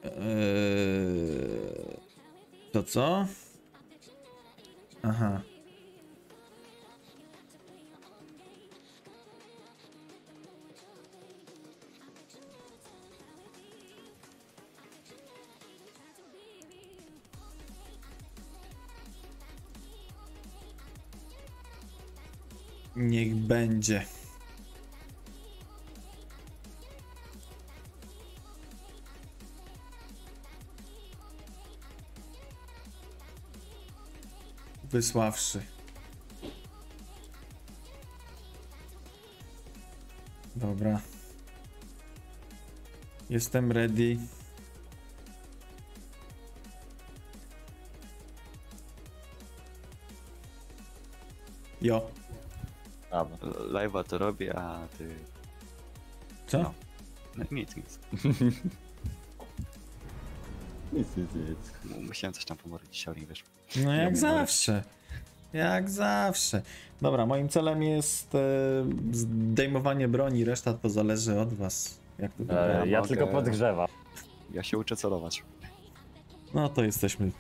Eee, to co? Aha. Niech będzie. Wysławszy. Dobra. Jestem ready. Jo. Brawo. Live'a to robię, a ty... Co? No. No, nic, nic. [LAUGHS] Nic, nic, nic. Musiałem coś tam pomodlić, ale nie wyszło. No jak zawsze. Jak zawsze. Dobra, moim celem jest e, zdejmowanie broni, reszta to zależy od was. Jak to E, ja mogę- tylko podgrzewam. Ja się uczę celować. No to jesteśmy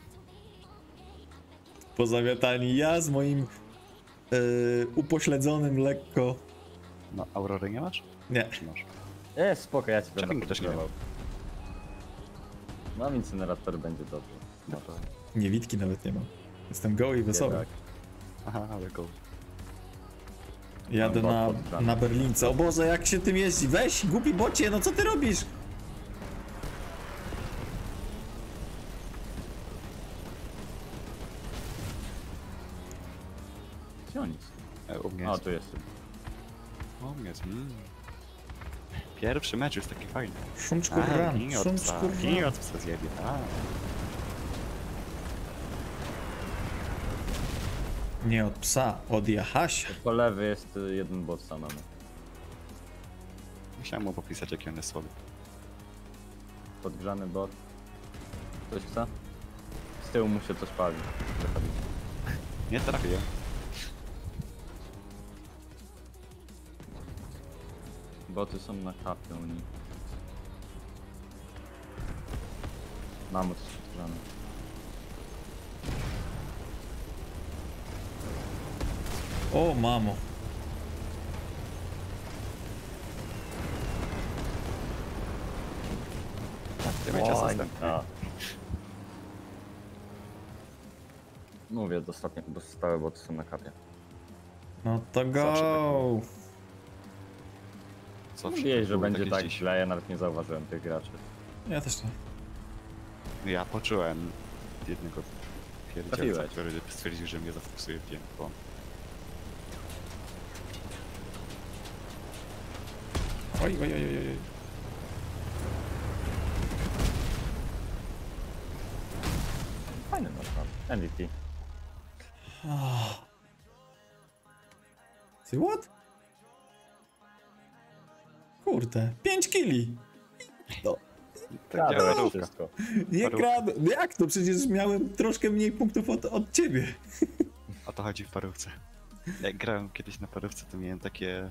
pozamiatani. Ja z moim e, upośledzonym lekko. No, Aurory nie masz? Nie. Czy masz? E, spoko, ja ci będę też nie podgrzewał. Mam incinerator, będzie dobrze. Może. Niewidki nawet nie mam. Jestem goły i wesoły. Biedak. Aha, ale go. Jadę na, na Berlince. O Boże, jak się tym jeździ. Weź, głupi bocie, no co ty robisz? Gdzie oni są? E, u mnie A, jest. tu jestem. U mnie jest. Mm. Pierwszy mecz jest taki fajny. Szumczkur A, ran, ginie od psa. szumczkur Ginie ran. od psa zjebie, a. Nie od psa, od Jahasia. Po lewy jest y, jeden bot samemu. Musiałem mu popisać, jaki on jest słaby. Podgrzany bot. Ktoś chce? Z tyłu mu się coś pali. Nie trafię. Boty są na kapie u nich. Jest podgrzany. O mamo. Asystent. A. Mówię, dostatnie, bo stałe boty są na kapie. No to go. tak Co Mówiłeś, że było będzie tak gdzieś. źle, ja nawet nie zauważyłem tych graczy. Ja też nie. Ja poczułem jednego pierdzielca, który stwierdził, że mnie zafokusuje w Oj, oj, oj, oj, oj. Fajny naprawdę. MVP. Ty what? Kurde, 5 kili. No, Tak działa wszystko. nie Parówka. kradł. Jak to? Przecież miałem troszkę mniej punktów od, od ciebie. O to chodzi w parówce. Jak grałem kiedyś na parówce, to miałem takie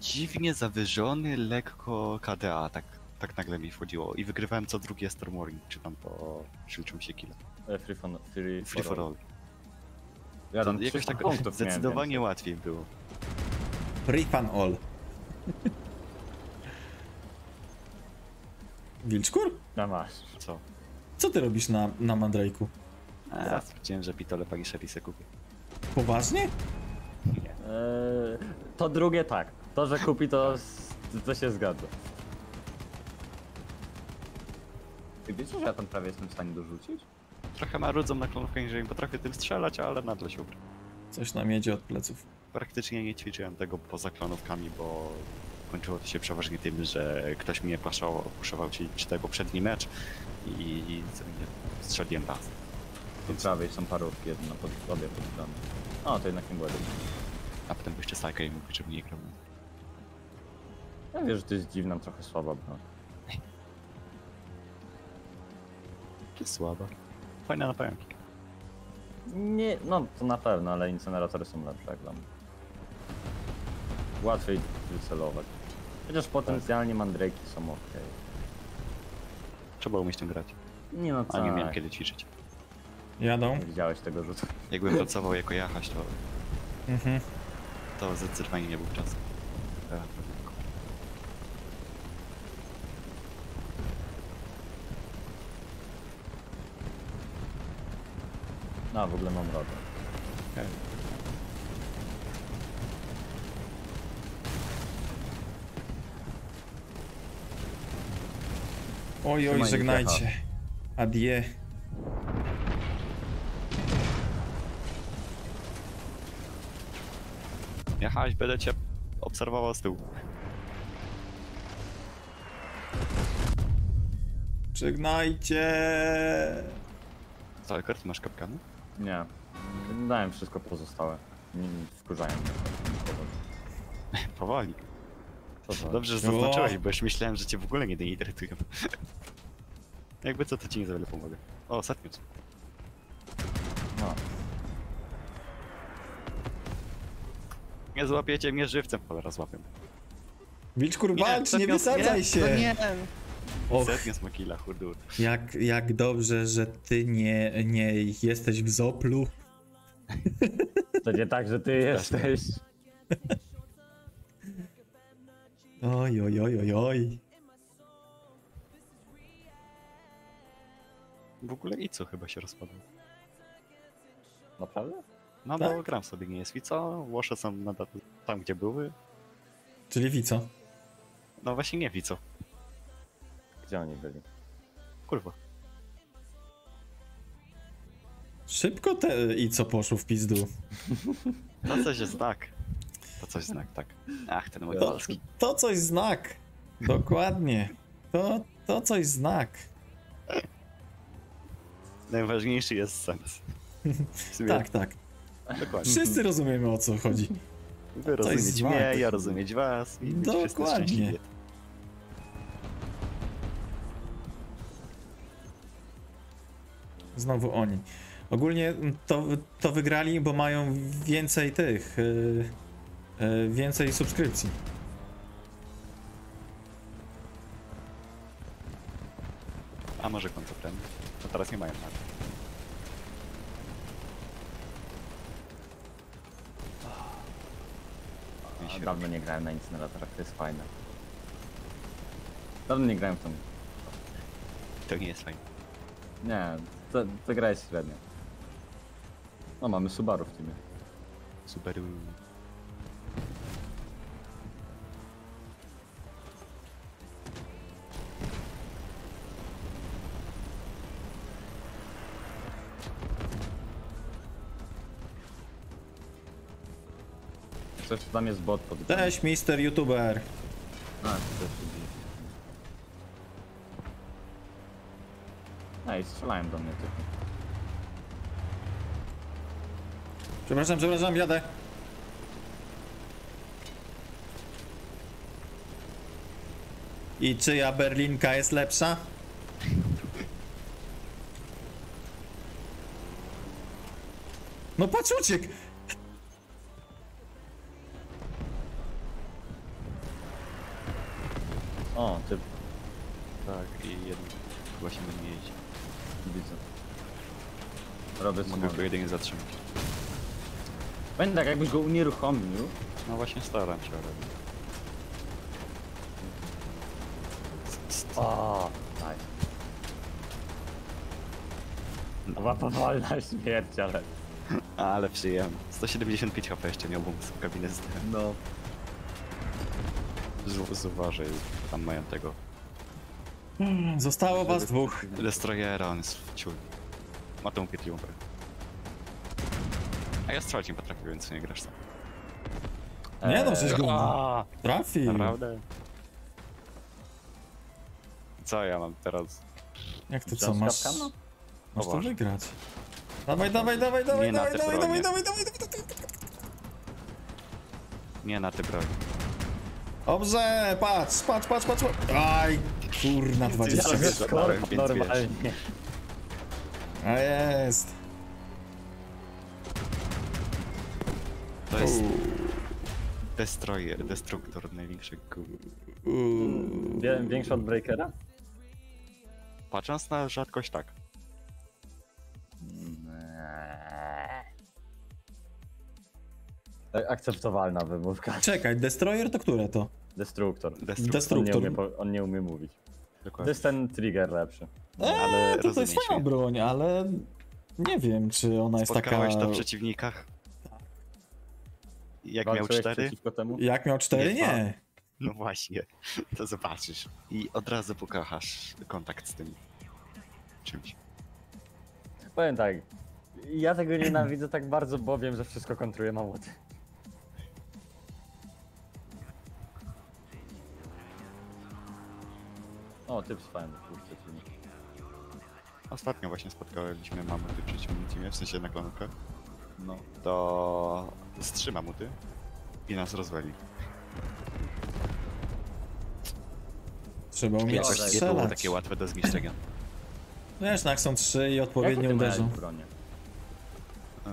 dziwnie zawyżony, lekko KDA, tak, tak nagle mi wchodziło. I wygrywałem co drugie Stormwarring, czy tam to liczą się kile. E, Free, for, free, Free for all. Ja tam jakoś 300 tak punktów miałem zdecydowanie łatwiej było. Free fun all. [LAUGHS] Wilczkur? więcej. No masz. Co? Co ty robisz na, na Mandrake'u? A, stwierdziłem, że pitole pani Sherry kupię. Poważnie? Nie. Eee, to drugie tak. To, że kupi, to, to się zgadza. Ty wiecie, że ja tam prawie jestem w stanie dorzucić? Trochę marudzą na klonówkę, że nie potrafię tym strzelać, ale nadal się ubrę. Coś nam jedzie od pleców. Praktycznie nie ćwiczyłem tego poza klonówkami, bo kończyło to się przeważnie tym, że ktoś mnie puszował, puszował ci czy tego poprzedni mecz i co mnie strzeliłem raz. Tu prawej są parówki, jedna pod obie podgrane. O, to jednak nie było dobrze. A potem jeszcze Sajka i mówi, żeby nie grał. Ja wiem, że to jest dziwna, trochę słaba broń. To jest słaba. Fajna na pająki. Nie, no to na pewno, ale inceneratory są lepsze jak dla mnie. Łatwiej wycelować. Chociaż potencjalnie mandrake'i są ok. Trzeba umieć tym grać. Nie no A nie miałem tak. kiedy ćwiczyć. Jadą. Nie widziałeś tego rzutu. Jakbym pracował jako jachaś, to, Mhm. to zdecydowanie nie był czas. E, No, w ogóle mam radę. okej. Oj, oj, żegnajcie. Adie. Jachaś, będę cię obserwował z tyłu. Żegnajcie. Stalker, ty masz kapkany? Nie. Dałem wszystko pozostałe. Nie, nie, wkurzają mnie. Powoli. Co? Dobrze, że zaznaczyłeś, bo już myślałem, że cię w ogóle nie irytują. [LAUGHS] Jakby co, to ci nie za wiele pomogę. O, Satmius. No. Nie złapiecie mnie żywcem, cholera złapię. Wilczkur, walcz, nie Setmius, wysadzaj nie, się! No nie! Och, killa, hurdur. jak, jak dobrze, że ty nie, nie jesteś w Zoplu. To nie tak, że ty jesteś. Oj, oj, oj, oj, oj. W ogóle i co chyba się rozpadło. Naprawdę? No Tak? bo gram sobie nie jest i co? Łosze są nadal tam, gdzie były. Czyli Wico. No właśnie nie widzą. Gdzie oni byli? Kurwa. Szybko te i co poszło w pizdu. To coś jest znak. To coś znak, tak. Ach, ten mój To, polski. to coś znak. Dokładnie. To, to coś znak. Najważniejszy jest sens. Tak, tak. Dokładnie. Wszyscy rozumiemy o co chodzi. Wy rozumieć mnie, ja rozumieć was i Dokładnie. Znowu oni. Ogólnie to, to wygrali, bo mają więcej tych. Yy, yy, więcej subskrypcji. A może konto premium? To teraz nie mają tak. A, dawno nie grałem na incineratorach, to jest fajne. Dawno nie grałem w tą. To nie jest fajne. Nie, to, to gra jest średnia. No mamy Subaru w teamie. Super. Coś tam jest bot pod Cześć, mister youtuber. Ej, strzelają do mnie typy. Przepraszam, przepraszam, jadę. I czyja berlinka jest lepsza? No patrz, uciekł! O, typ, Tak, i jeden chyba się nie widzę. Robię co Mogę mogę. go jedynie zatrzymać. Będę tak jakbyś go unieruchomił. No właśnie staram się, ale... O, Daj. była powolna śmierć, ale... Ale przyjemnie. 175 HP jeszcze miałbym z kabinę z No. z- Zauważył, tam mają tego. Zostało was dwóch. Destroyera, on jest w ciul. Ma tą triumfę. A ja strzelać nie potrafię, więc nie grasz sam. Nie no, żeś go A, trafił. Naprawdę? Co ja mam teraz? Jak to co, masz, no? masz to wygrać. Dawaj, dawaj, dawaj, dawaj, dawaj, dawaj, dawaj, dawaj, dawaj, dawaj, dawaj. Nie na ty broń. Dobrze, patrz, patrz, patrz, patrz. patrz. Aj, kurna, 20 Ja normalnie. A jest. To jest Destroyer, Destruktor, największy. Wie, większy od Breakera? Patrząc na rzadkość, tak. Tak, Akceptowalna wymówka. Czekaj, Destroyer to które to? Destruktor. Destruktor, On nie, Destruktor. umie, on nie umie mówić. To dokładnie. jest ten trigger lepszy. Eee, to, to jest fajna się. broń, ale nie wiem, czy ona jest taka... Spotkałeś to w przeciwnikach? Jak miał Walczyłeś cztery? przeciwko temu? Jak miał 4? Nie, Nie. No właśnie, to zobaczysz. I od razu pokochasz kontakt z tym czymś. Powiem tak. Ja tego nienawidzę tak bardzo, bo wiem, że wszystko kontruje małoty. O, typ z fajny, kurczę, nie. Ostatnio właśnie spotkaliśmy mamy w przeciwnym teamie, w sensie na klankę. No. to strzyma mu ty i nas rozwali. Trzeba umieć Jakoś nie było strzelać. takie łatwe do zniszczenia. Wiesz, no jak są trzy i Jaką odpowiednio ty miałeś uderzą. bronię? Eee,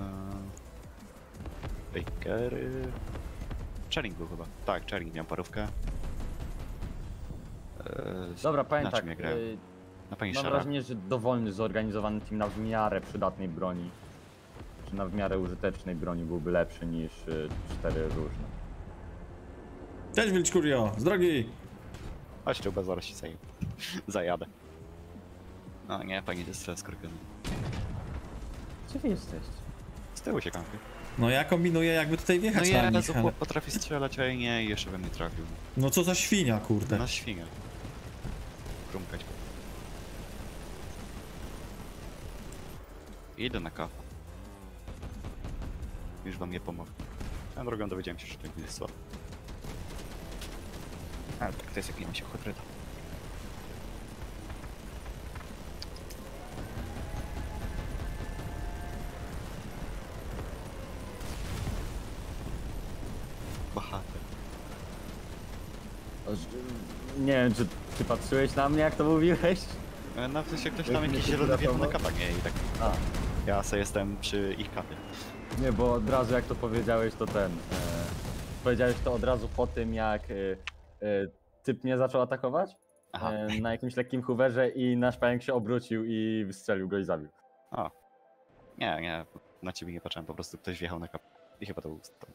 Bakery... Czering był chyba. Tak, Czering miał parówkę. Eee, Dobra, powiem na tak. y, Na pani Mam Szara. wrażenie, że dowolny, zorganizowany team na w miarę przydatnej broni, czy na w miarę użytecznej broni byłby lepszy niż y, cztery różne. Cześć Wilczkurio, z drogi! Chodź tu, bez zaraz się zaj- zajadę. No nie, pani jest skorpionem. Gdzie wy jesteście? Z tyłu się kampi. No ja kombinuję jakby tutaj No wjechać na ja, nich, ale... chłop potrafi strzelać, a ja nie i jeszcze bym nie trafił. No co za świnia, kurde. Na świnia. Krumkać. Idę na kawę. Już wam nie pomogę. A drogą dowiedziałem się, że to nie jest słabe. Ale tak to jest jak nie ma się hotryta. Bohater. O, Nie wiem, czy ty patrzyłeś na mnie, jak to mówiłeś? E, No w sensie ktoś tam mnie jakiś zielony wjechał na uratował? kapa, nie? I tak A, ja sobie jestem przy ich kapie. nie, bo od razu jak to powiedziałeś, to ten... E, powiedziałeś to od razu po tym, jak e, e, typ mnie zaczął atakować Aha. e, na jakimś lekkim hooverze i nasz pająk się obrócił i wystrzelił go i zabił. Nie, nie, na ciebie nie patrzyłem, po prostu ktoś wjechał na kap. I chyba to był to.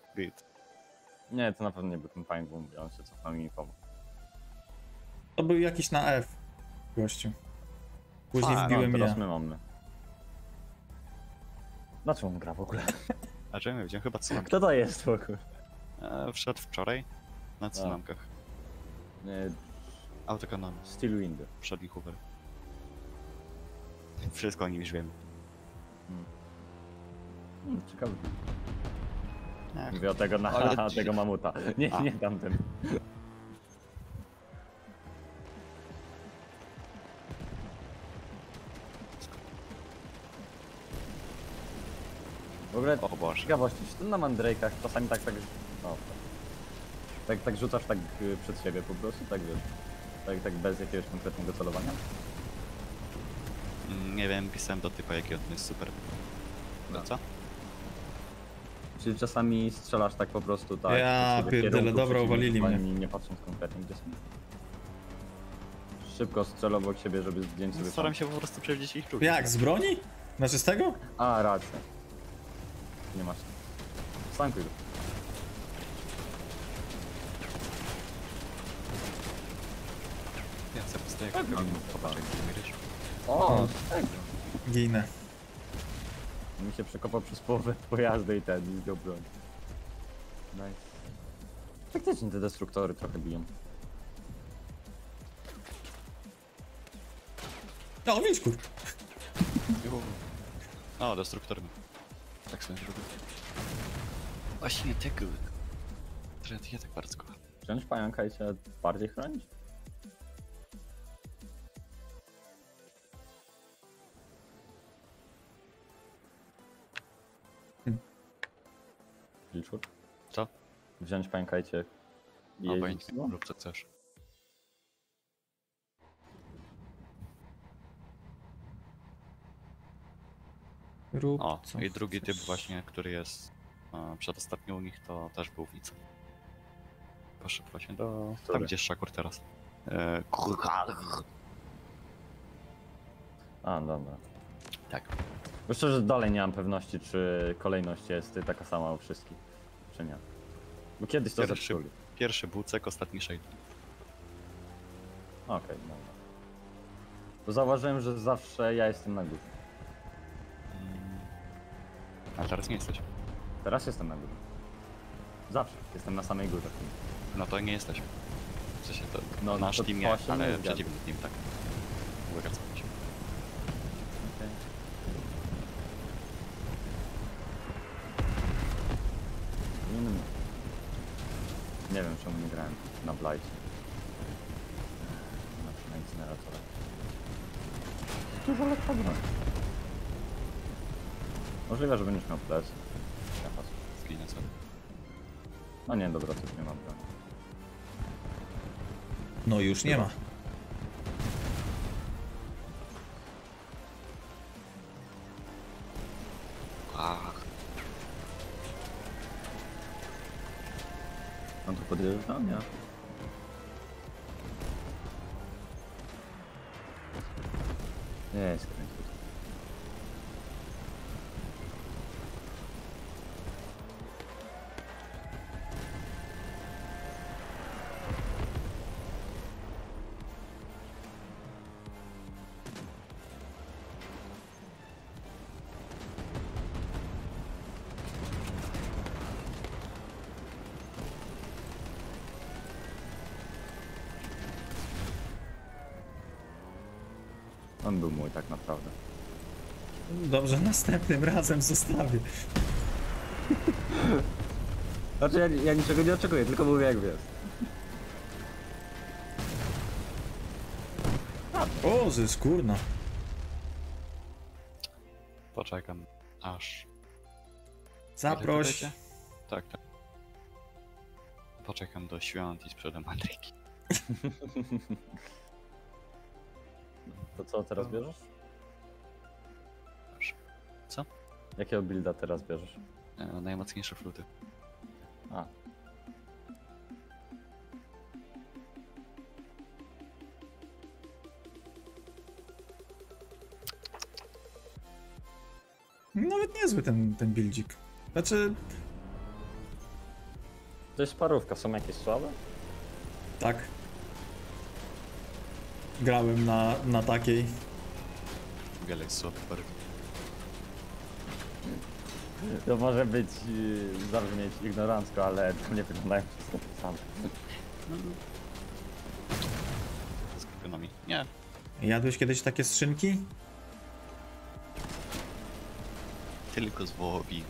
Nie, to na pewno nie był ten pająk, bo on się cofnął i mi pomógł. To był jakiś na F, gościu. Później A, no, wbiłem no, ja. teraz my mamy. Na czym on gra w ogóle? A czemu widziałem? Chyba tsunami. Kto to jest w ogóle? E, wszedł wczoraj na tsunamkach. Nie, Autokanony, Steel Wind. przedni hoover. Wszystko o nim już wiem. Hmm, ciekawy. Ech, Mówię o tego, na, Ale- tego mamuta. Nie, A. nie tamten. W ogóle O Boże. ciekawości, czy ty na mandrake'ach czasami tak tak... O, tak, tak rzucasz tak y, przed siebie po prostu, tak wiesz? Tak, tak bez jakiegoś konkretnego celowania? Mm, Nie wiem, pisałem do typa, jaki on jest super. No co? Czyli czasami strzelasz tak po prostu tak... Ja pierdolę, dobra, uwalili mnie. Nie patrząc konkretnie gdzie są. Szybko strzel obok siebie, żeby zdjąć sobie... Staram się po prostu przewidzieć ich czuć. Jak, z broni? Znaczy z tego? A, racja. Nie masz. Stankuj go. Ja sobie postaję Tak, jak no, jak ty mierzysz. O, tak. Ginę. Mi się przekopał przez połowę pojazdu i ten, i zdjął broń. Nice. Faktycznie te destruktory trochę biją. O, Wilczkur. O, destruktor. Tak sobie zrobię. Właśnie tego. Które ja tak bardzo kocham. Wziąć pająka i się bardziej chronić? Hmm. Wilczur? Co? Wziąć pająka i cię... No, jeździć rób co chcesz. Rób O, co i drugi typ chcesz. właśnie, który jest e, przedostatni u nich, to też był widz. Poszedł właśnie do... Który? tam gdzie jest Szakur teraz. E. A, dobra. tak. Bo szczerze dalej nie mam pewności, czy kolejność jest taka sama u wszystkich, czy nie. Bo kiedyś to Pierwszy. zepsuli. Pierwszy bucek, ostatni shade. Okej, dobra. Bo zauważyłem, że zawsze ja jestem na górze. A teraz nie jesteś. Teraz jestem na górze. Zawsze jestem na samej górze. No to nie jesteś. W sensie to No, nasz to team nie, ale przeciwny team tak. Zgadzam się. Nie wiem czemu nie grałem na Blight. Na, na Incineratora. Dużo lepsza broń. Możliwe, że będziesz miał plecy. screena, co? No nie, dobra, już nie mam broni. No już nie ma. Ach, On tu podjeżdża? Nie. Nie, Dobrze, następnym razem zostawię. Znaczy ja, ja niczego nie oczekuję, tylko mówię jak wiesz. O, ze skórna. poczekam aż... Zaproś. Tak, tak. Poczekam do świąt i sprzedam Andryki. To co teraz bierzesz? Jakiego builda teraz bierzesz? E, najmocniejsze fluty. A, Nawet niezły ten, ten buildzik. Znaczy, to jest parówka, są jakieś słabe? tak. Grałem na, na takiej. Wiele jest słabych. To może być, yy, zabrzmieć ignorancko, ale to nie wyglądają wszystko tak samo. Z ekonomii. Nie. Jadłeś kiedyś takie skrzynki? Tylko z wołowi.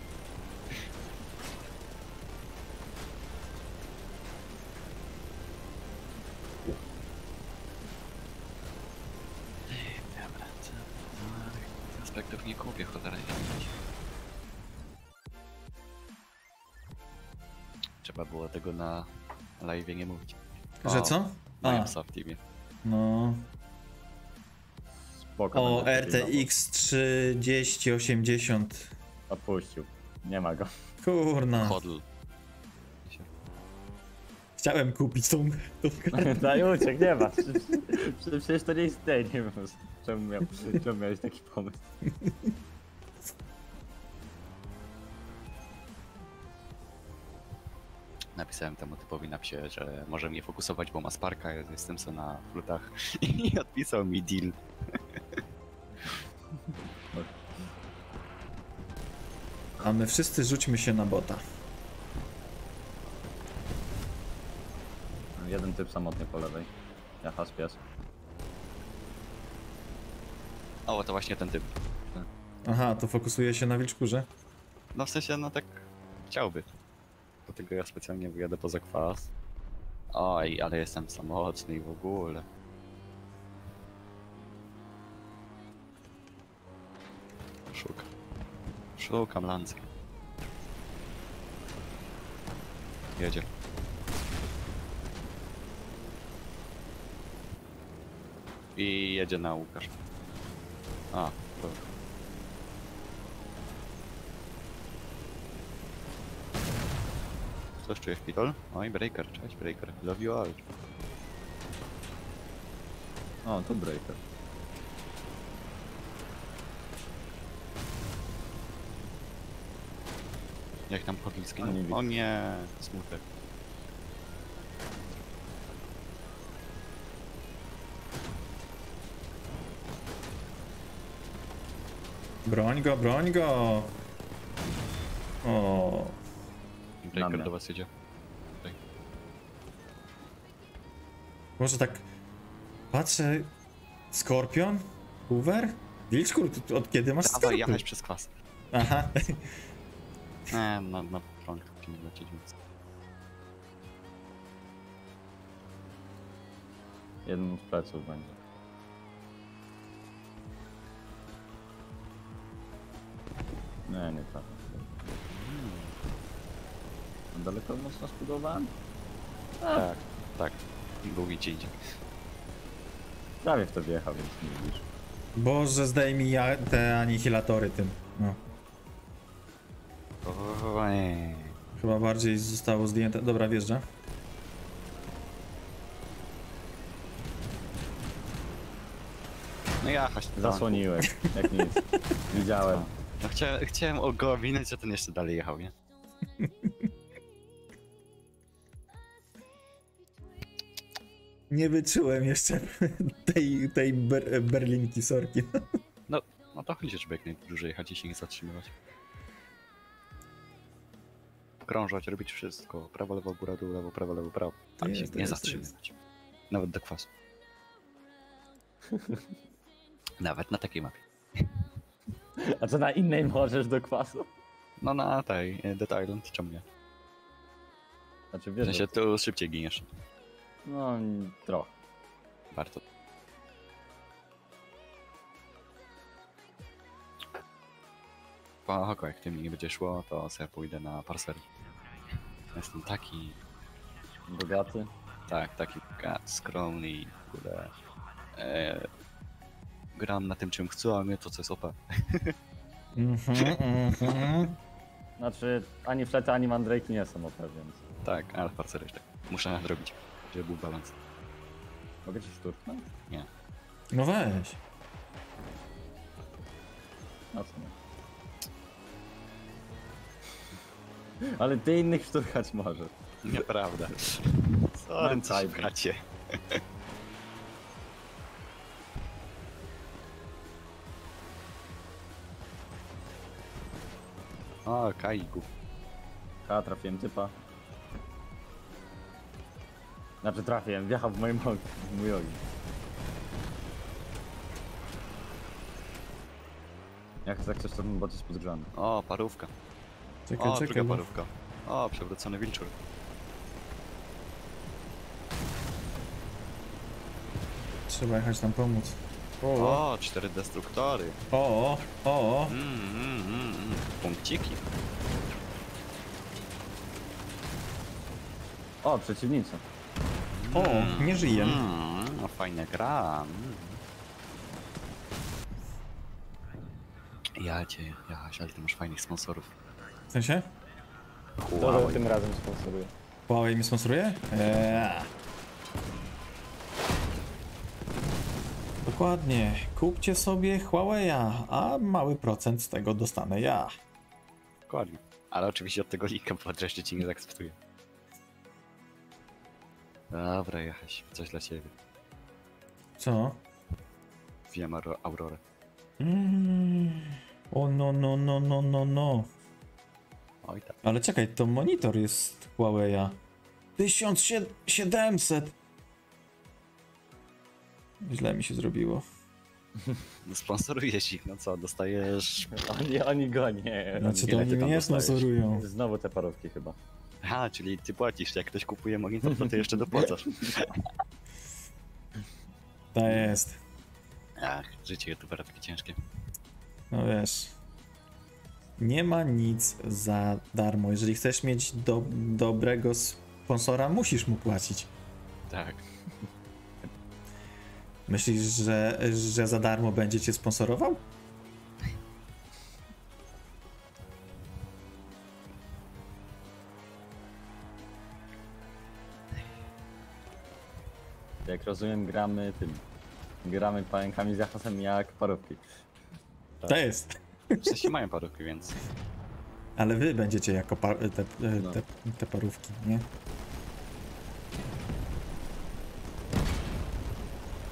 Live nie mówić. Że co? A, Microsoft TV. no. Spoko. O, RTX 3080. nowy. Odpuścił. Nie ma go. Kurna. Hodl. Chciałem kupić tą, tą kartę. [LAUGHS] Daj uciek, nie ma. Przecież, przecież to nie istnieje, nie wiem. Czemu, miał, czemu miałeś taki pomysł? Napisałem temu typowi na psie, że może mnie fokusować, bo ma Sparka, ja jestem sobie na flutach [LAUGHS] i odpisał mi deal. A my wszyscy rzućmy się na bota. Jeden typ samotnie po lewej. Jaha, pies. O, to właśnie ten typ. Aha, to fokusuje się na wilczkurze. No w sensie, no tak chciałby. Dlatego ja specjalnie wyjadę poza kwas. Oj, ale jestem samotny i w ogóle. Szukam. Szukam lancy. Jedzie. I jedzie na Łukasz. A, dobra. Coś czujesz, Pitol? Oj, Breaker, cześć Breaker. Love you all. O, tu breaker. Jak tam podliski? Oni wi- O nie, smutek. Broń go, broń go! O, Mnie. do was jedzie. może tak patrzę. Skorpion? Hoover? Wilczkur, od kiedy masz Dawaj skorpion? jechać przez kwas. Aha, [LAUGHS] Nie, na, na musimy lecieć, więc... Jeden z pleców będzie. Nie, nie tak. Daleko mocno zbudowałem? Tak, tak. Był gdzie indziej. Prawie w to wjechał, więc nie widzisz. Boże, zdejmij ja te anihilatory tym. No. O, nie. Chyba bardziej zostało zdjęte. Dobra, wjeżdża. No jachać to Zasłoniłeś, jak nic. Widziałem. No chciałem, chciałem go ominąć, a ten jeszcze dalej jechał, nie? Nie wyczułem jeszcze [LAUGHS] tej, tej ber, berlinki sorki. No, no to chodzi, żeby jak najdłużej jechać i się nie zatrzymywać. Krążać, robić wszystko. Prawo, lewo, góra, dół, lewo, prawo, lewo, prawo. Ale się Jest, nie jest, zatrzymywać. Nawet do kwasu. [LAUGHS] Nawet na takiej mapie. A co na innej możesz do kwasu? No na tej, e, Dead Island, czemu nie? Znaczy W wiesz, sensie że- tu szybciej giniesz. No trochę. Warto. Spoko, jak tym nie będzie szło, to sobie pójdę na parsery. Jestem taki, Bogaty. tak, taki skromny i w ogóle e, gram na tym czym chcę, a nie to co jest OP. Mhm, mhm. Znaczy, ani flety, ani mandrake'i nie są OP, więc... Tak, ale parsery jeszcze muszę nadrobić, żeby był balans. Mogę ci szturchnąć? Nie. No weź. No. Ale ty innych szturchać możesz. Nieprawda. Sorry, Mam coś, cajkę. bracie. O, Kaigu. Ha, trafiłem typa. Znaczy trafiłem, wjechał w moim ogień. w mój ogień. Jak tak coś, to jest podgrzany. O, parówka. Czekaj, O, czekaj. druga Bo... parówka. O, przewrócony wilczur. Trzeba jechać tam pomóc. O, O, cztery destruktory. o, o, o. Mm, mm, mm, mm. Punkciki. O, przeciwnicy. O, nie żyję. Mm, no fajna gra. Ja cię, Jaś, ale ty masz fajnych sponsorów. W sensie? Huawei. tym razem sponsoruje. Huawei mi sponsoruje? Eee. Dokładnie. Kupcie sobie Huawei'a, a mały procent z tego dostanę ja. Dokładnie. Ale oczywiście od tego linka po adresie ci nie zaakceptuję. Dobra, Jaś, coś dla ciebie. Co? Wiem Auro- Aurorę. Mm. O no, no, no, no, no, no. Oj tak. Ale czekaj, to monitor jest Huawei'a. 1700! Źle mi się zrobiło. [LAUGHS] No sponsorujesz ich, no co, dostajesz... [LAUGHS] Oni, oni go nie. Znaczy to oni mnie dostajesz? sponsorują. Znowu te parówki chyba. A, czyli ty płacisz, jak ktoś kupuje monitor, to ty jeszcze dopłacasz. [LAUGHS] To jest. Ach, życie youtubera takie ciężkie. No wiesz. Nie ma nic za darmo. Jeżeli chcesz mieć do, dobrego sponsora, musisz mu płacić. Tak. Myślisz, że, że za darmo będzie cię sponsorował? Jak rozumiem, gramy tym. Gramy pająkami z jachasem jak parówki. To jest. W sensie mają parówki, więc... Ale wy będziecie jako pa- te, te, No. te, te parówki, nie?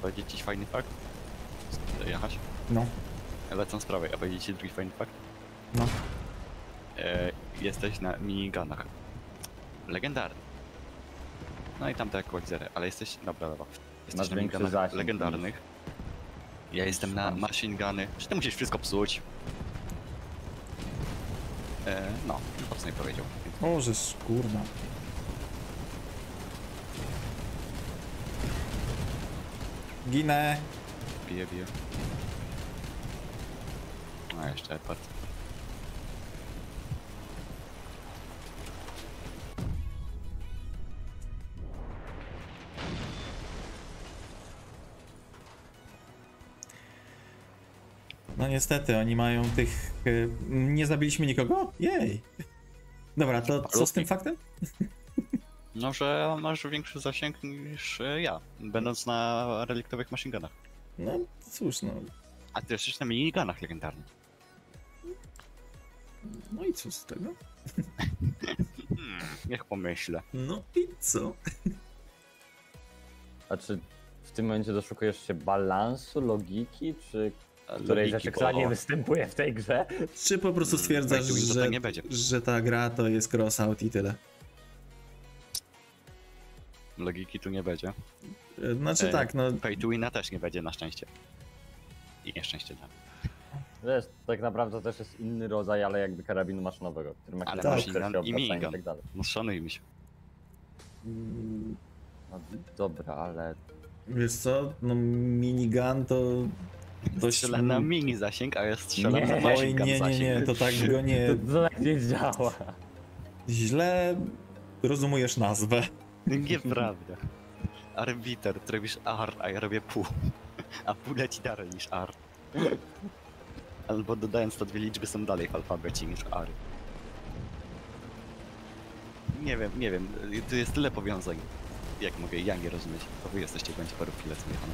Powiedzieć ci fajny fakt? Jechać? No, Lecą z prawej, a powiedzieć ci drugi fajny fakt? no. E, jesteś na minigunach. Legendarny. No i tam te equalizery, ale jesteś... Dobra, dobra. Jesteś Masz na większy zasięg legendarnych. Ja jestem na Szans. machine guny. Czy ty musisz wszystko psuć? E, no, po co nie powiedział. O, żeż kurna. Ginę. Bije, bije. A, jeszcze Edward. No niestety, oni mają tych... y, Nie zabiliśmy nikogo? Jej! Dobra, to co z tym faktem? [LAUGHS] No, że masz większy zasięg niż e, ja, będąc na reliktowych machine gunach. No cóż, no. A ty jesteś na minigunach legendarnych. No i co z tego? Hmm, [LAUGHS] niech pomyślę. No i co? A czy w tym momencie doszukujesz się balansu, logiki, czy której Logiki, nie występuje w tej grze? Czy po prostu Mm, stwierdzasz, to że, tak nie będzie. że ta gra to jest crossout i tyle? Logiki tu nie będzie. Znaczy E, tak, no Pay to wina też nie będzie na szczęście. I nieszczęście dla mnie. Wiesz, tak naprawdę też jest inny rodzaj, ale jakby karabinu maszynowego, który ma Ale masz gun i minigun. i tak dalej. No szanujmy się. mm, No, dobra, ale wiesz co, no minigun to... to Strzelam na mini zasięg, a ja strzelam Nie. na gun nie, nie, nie, to tak go nie... [LAUGHS] to, tak nie działa. Źle rozumujesz nazwę. Nieprawda. Arbiter, ty robisz R, a ja robię pół. A pół leci dalej niż R. Albo dodając to dwie liczby są dalej w alfabecie niż R. Nie wiem, nie wiem, tu jest tyle powiązań. Jak mogę ja nie rozumieć? To wy jesteście bądź paru chwilę zmiechane.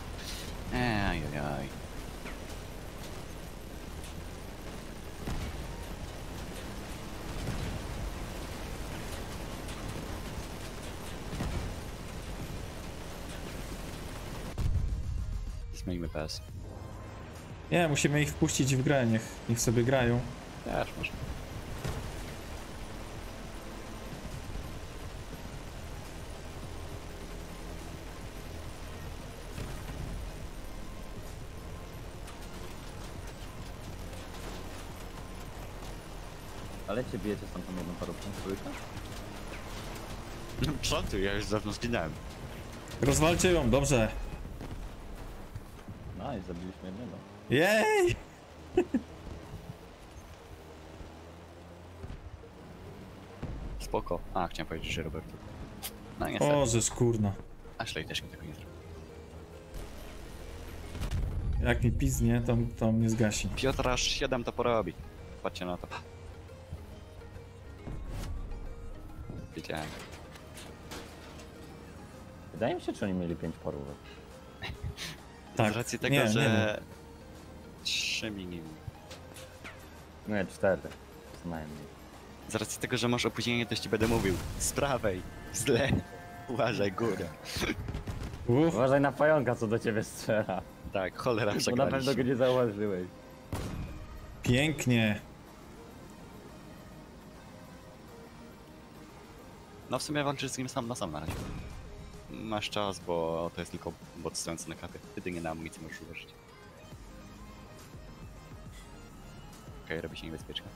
Ej, ej, Zmieńmy PS. Nie, musimy ich wpuścić w grę, niech, niech sobie grają. Też można. Ale cię bijecie z tamtą jedną parówką, trójkę? No co ty, ja już dawno zginąłem. Rozwalcie ją, dobrze. I zabiliśmy jednego. Jej! Spoko. A, chciałem powiedzieć, że Roberto. No niestety. O, żeż kurna. Ashley też mi tego nie zrobił. Jak mi piznie, to, to mnie zgasi. Piotr aż 7 to porobi. Patrzcie na to. Wiedziałem. Wydaje mi się, czy oni mieli pięć parówek. [LAUGHS] Tak, Z racji tego, nie, nie że... Trzy minimum. Nie, cztery. Co najmniej. Z racji tego, że masz opóźnienie, to ci będę mówił. Z prawej, źle. Uważaj, górę. Uff, Uważaj na pająka, co do ciebie strzela. Tak, cholera Bo na pewno przegraliśmy. go nie zauważyłeś. pięknie. No w sumie walczysz z nim sam na sam na razie. Masz czas, bo to jest tylko bot stojący na kapie. Jedynie na amunicję możesz użyć. Okej, robi się niebezpiecznie.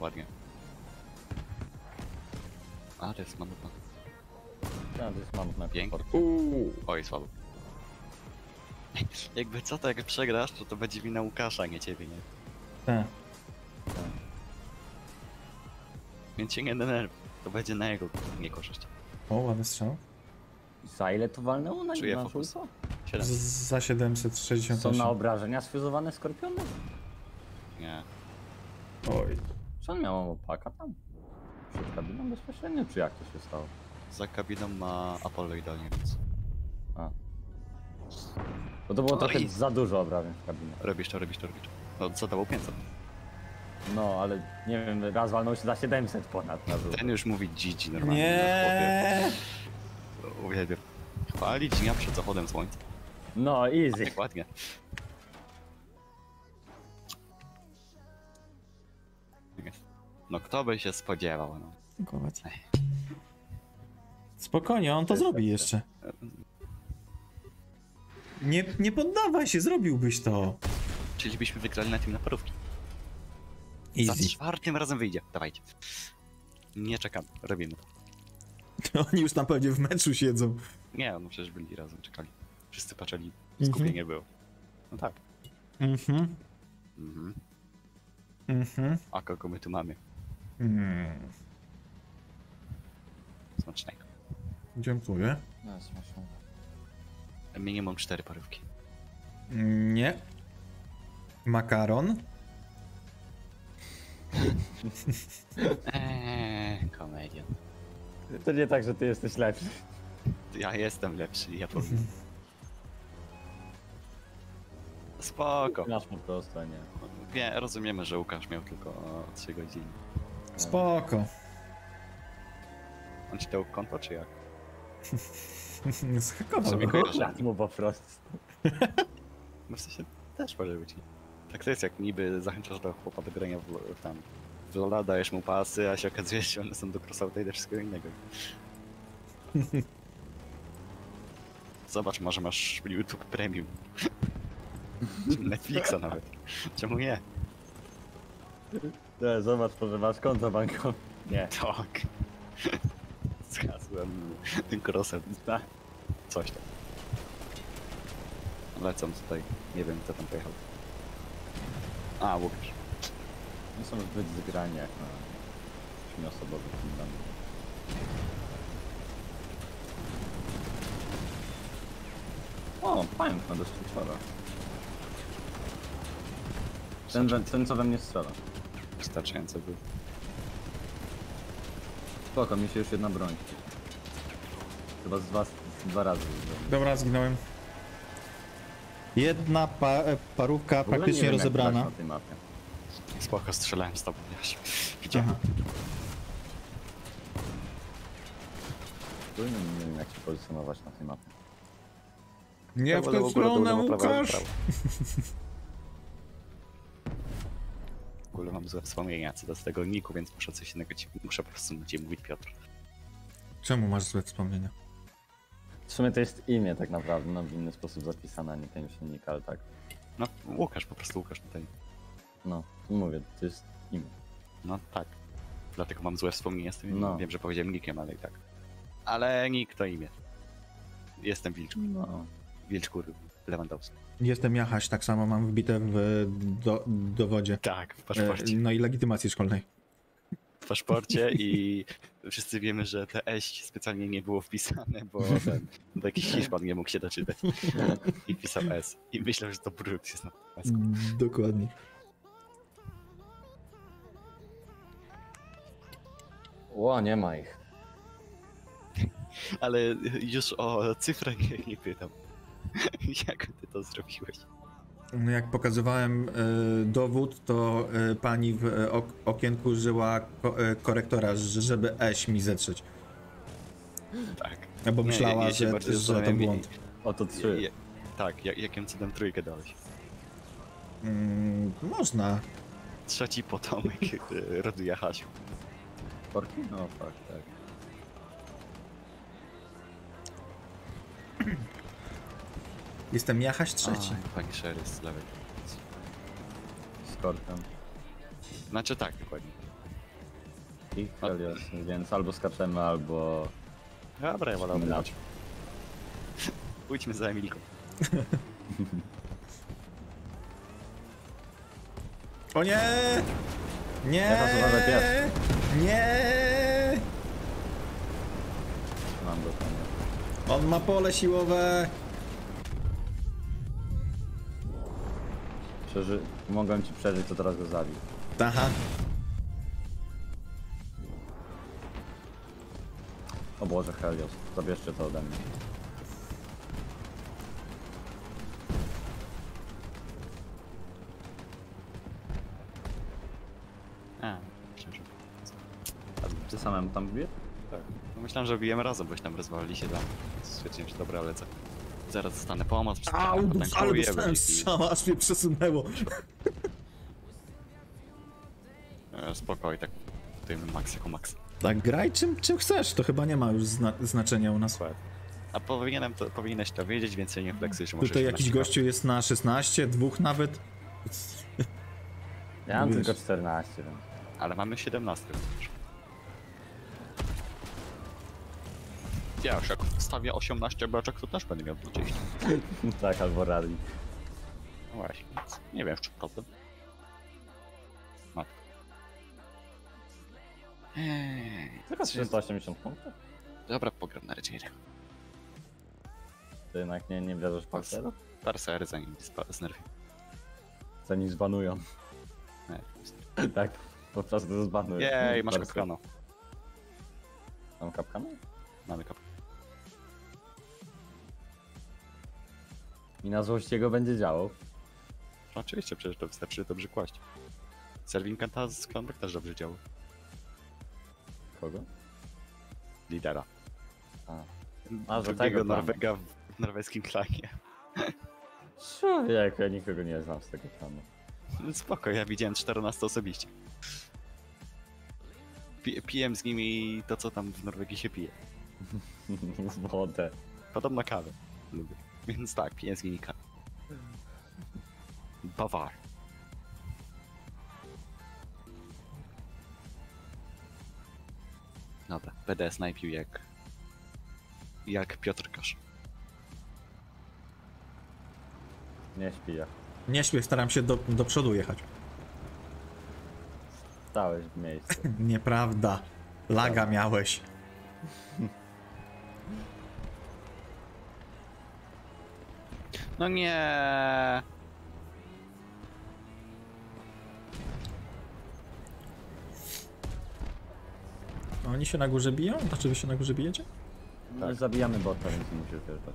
Ładnie. A, to jest mamuta. No, to jest mamut na Pięknie. Uuu. Oj, słabo. Jakby co, to jak przegrasz, to to będzie wina Łukasza, nie ciebie, nie? Tak. Więc się nie denerwuj. To będzie na jego niekorzyść. O, ładny strzał. Za ile to walnęło na, Czuję fokus. żółto? Z, 7. za Są 768. na obrażenia sfiozowane skorpiony? Nie. Oj. Czy on miał opaka tam? Przed kabiną bezpośrednio, czy jak to się stało? Za kabiną ma Apollo idealnie, więc A. Bo to było trochę Oj. za dużo obrażeń w kabinie. robisz to, robisz to, robisz to. No, zadawał 500. No, ale nie wiem, raz walnął się za 700 ponad na żółto. Ten już mówi GG normalnie. Nie. Uwielbiam. Chwali dnia przed zachodem słońca. No, easy. Tak ładnie. No kto by się spodziewał, no. Dziękować. Spokojnie, on to zrobi jeszcze. Nie, nie poddawaj się, zrobiłbyś to. Czyli byśmy wygrali na tym na parówki. Za Easy. czwartym razem wyjdzie. Dawajcie. Nie czekam, robimy to. [LAUGHS] Oni już tam pewnie w meczu siedzą. Nie, no przecież byli razem, czekali. Wszyscy patrzyli, Mhm. skupienie było. No tak. Mhm. Mhm. Mhm. A kogo my tu mamy? Mm. Smacznego. Dziękuję. No, smaczne. Minimum cztery parówki. Nie. Makaron. [LAUGHS] Eee, komedian. To nie tak, że ty jesteś lepszy. Ja jestem lepszy, ja powiem. Spoko. Masz po prostu, nie. Wie, rozumiemy, że Łukasz miał tylko 3 godziny. Spoko. On ci dał konto, czy jak? [LAUGHS] Zhakował Sobie go. kojarzy. Lat mu po prostu. No w sensie też może być. Tak to jest jak niby zachęcasz do chłopa do grania w, w tam. W Lola dajesz mu pasy, a się okazuje, że one są do crossouta i do wszystkiego innego. [LAUGHS] Zobacz, może masz YouTube Premium. [LAUGHS] Netflixa nawet. Czemu nie? Nie, zobacz, może masz konto bankowe. Nie. Tak. [LAUGHS] Z hasłem crossem. Tak. Coś tam. Lecą tutaj. Nie wiem, kto tam pojechał. A, Łukasz. Nie są zbyt zgrani jak na ośmioosobowy film tam. O, pająk na destruktora. Ten, we- ten co we mnie strzela. Wystarczająco był. Spoko, mi się już jedna broń. Chyba z was z dwa razy. Dobra, zginąłem. Jedna pa parówka praktycznie rozebrana. na tej mapie. Spoko, strzelałem z tobą, Jaś. Widziałem. Nie, wiem jak się pozycjonować na tej mapie. Nie w tę stronę, Łukasz! [LAUGHS] W ogóle mam złe wspomnienia co do tego niku, więc muszę coś innego ci, muszę po prostu na ciebie mówić Piotr. Czemu masz złe wspomnienia? W sumie to jest imię tak naprawdę, no w inny sposób zapisane, a nie ten silnik, ale tak. No, Łukasz, po prostu Łukasz tutaj. No, mówię, to jest imię. No tak. Dlatego mam złe wspomnienia z tym. No. Wiem, że powiedziałem nikiem, ale i tak. Ale nick to imię. Jestem Wilczku. No. Wilczkur Lewandowski. Jestem Jachaś, tak samo mam wbite w do, dowodzie. Tak, w E, paszporcie. No i legitymacji szkolnej. W paszporcie i wszyscy wiemy, że te eś specjalnie nie było wpisane, bo ten, bo jakiś Hiszpan nie mógł się doczytać. I pisał S. I myślał, że to brud jest na S. Dokładnie. Ło, nie ma ich. Ale już o cyfrę nie, nie pytam. [LAUGHS] Jak ty to zrobiłeś? No Jak pokazywałem e, dowód, to e, pani w e, ok okienku użyła ko e, korektora, żeby eś mi zetrzeć. Tak. No bo Nie, myślała, ja się że, że to błąd. Oto trzy. Je, tak, jak, jakim cudem trójkę dałeś? Mm, można. Trzeci potomek [LAUGHS] rodu Jachasiu. Korki? No tak, tak. Jestem Jachaś trzeci. Aj, Pani Sherry z lewej. Z korkiem. Znaczy tak, dokładnie. I Helios, więc albo skaczemy, albo... Dobra, ja wolałbym Na-. [LAUGHS] Pójdźmy za Emilką. O nie! Nie! Nie! Mam go. On ma pole siłowe! Przeży... Mogłem ci przeżyć, to teraz go zabił. Aha. O Boże, Helios, zabierzcie to ode mnie. A, myślałem, że... Ty samemu tam wbiję? Tak. No myślałem, że bijemy razem, boś tam rozwalili się tam. Stwierdziłem, że dobra, lecę. Zaraz dostanę pomoc, Au, ale potankuję, dostałem strzała, aż mnie przesunęło. e, Spokoj, tak. Tutaj max jako max. Tak, graj czym, czym chcesz, to chyba nie ma już zna znaczenia u nas. A powinienem to, powinieneś to wiedzieć, więcej nie flexujesz. możesz Tutaj się jakiś naciskać. gościu jest na 16, dwóch nawet. Ja mam Wiesz. tylko 14, więc... Ale mamy 17 już. Już jak wstawię 18 beczek, to też będę miał 20. [LAUGHS] tak, albo rally. No właśnie, więc nie wiem, czy problem. Eee, Tylko 380 punktów? dobra, pogram na Regiera. Ty jednak nie, nie wierzysz w parcerów? Parsery zanim znerwią. Zanim zbanują. Nie, tak, po prostu zbanują. Jej, masz kapkana. Mam kapkana? Mamy kapkana. I na złość jego będzie działał. Oczywiście, przecież to wystarczy dobrze kłaść. Serving Kanta z Clanback też dobrze działa. Kogo? Lidera. A. A, że tego. Norwega w norweskim klanie. Człowieku, ja nikogo nie znam z tego planu. No Spoko, ja widziałem 14 osobiście. Pi- pijem z nimi to, co tam w Norwegii się pije. [LAUGHS] z wodę. Podobno kawę. Lubię. [LAUGHS] Więc tak, nimi kawę. Bawar. Dobra, będę snajpił jak... Jak Piotr Kasz. Nie śpi ja. Nie śpię, staram się do, do przodu jechać. Stałeś w miejscu. [LAUGHS] Nieprawda. Laga miałeś. [LAUGHS] No nie. Oni się na górze biją? Znaczy wy się na górze bijecie? Tak. Zabijamy bota, więc nie musisz wjeżdżać.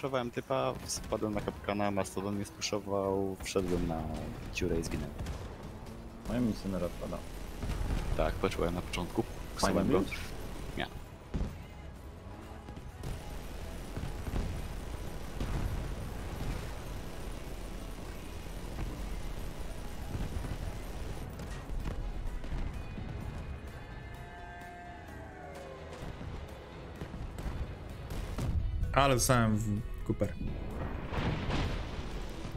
E, puszowałem typa, spadłem na kapkana, Mastodon mnie spuszował, wszedłem na dziurę i zginąłem. Moja misja rozpada. Tak, poczułem na początku. Fajny go. Ale dostałem w Cooper.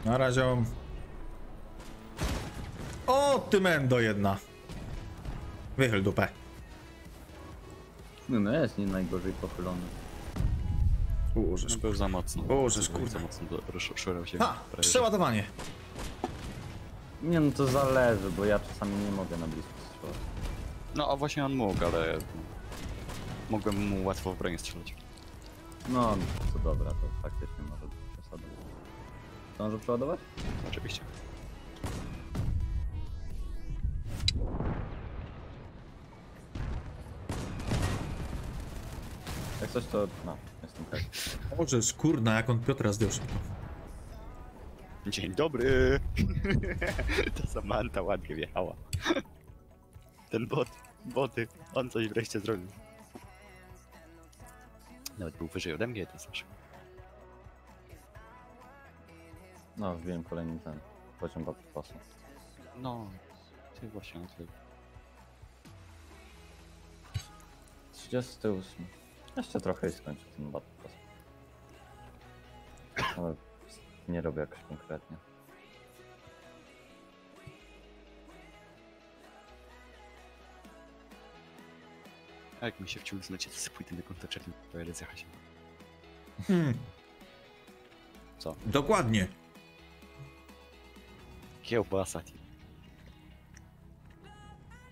Na razie. O, ty mendo jedna. Wychyl dupę. No, no jest nie najgorzej pochylony. Ułożysz. No, był za mocno. Był kurde. Za mocno do- się. Ha! Przeładowanie. Nie no to zależy, bo ja czasami nie mogę na blisko strzelać. No, a właśnie on mógł, ale... Mogłem mu łatwo w broń strzelać. No, to dobra, to faktycznie może być przesada. Zdążę przeładować? Oczywiście. Jak coś to, no, jestem tak. Boże, kurna, jak on Piotra zdjął szybko. Dzień dobry! [LAUGHS] Ta Samanta ładnie wjechała. [LAUGHS] Ten bot, boty, on coś wreszcie zrobił. Nawet był wyżej ode mnie, to zawsze. No, wbiłem kolejny ten poziom pasu. No, ty właśnie, ty. 38. Jeszcze trochę i skończę ten battle pass. Ale nie robię jakoś konkretnie. A jak mi się wciął zlecie, to sobie pójdę na konto czerni, pojadę zjechać. Hmm. Co? Dokładnie. Kiełbasa, ty.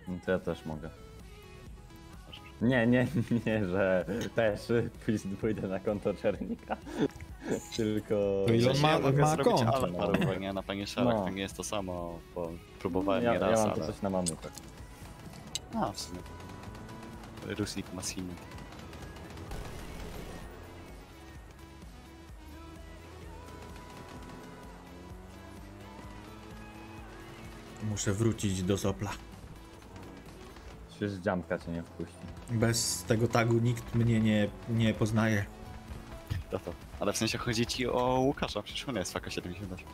No to ja też mogę. Nie, nie, nie, że też pójdę, na konto czernika. Tylko. To ile on ma- ja ma zrobić konto, ale no. parowanie na panie szarach, No. to nie jest to samo, bo próbowałem ja, nie raz, ja mam to ale... coś na mamutach. A, w sumie. Rusnik Massini. Muszę wrócić do Zopla. Czy z dziamka cię nie wpuści. Bez tego tagu nikt mnie nie, nie poznaje. To to. Ale w sensie chodzi ci o Łukasza, przecież on jest faka 78.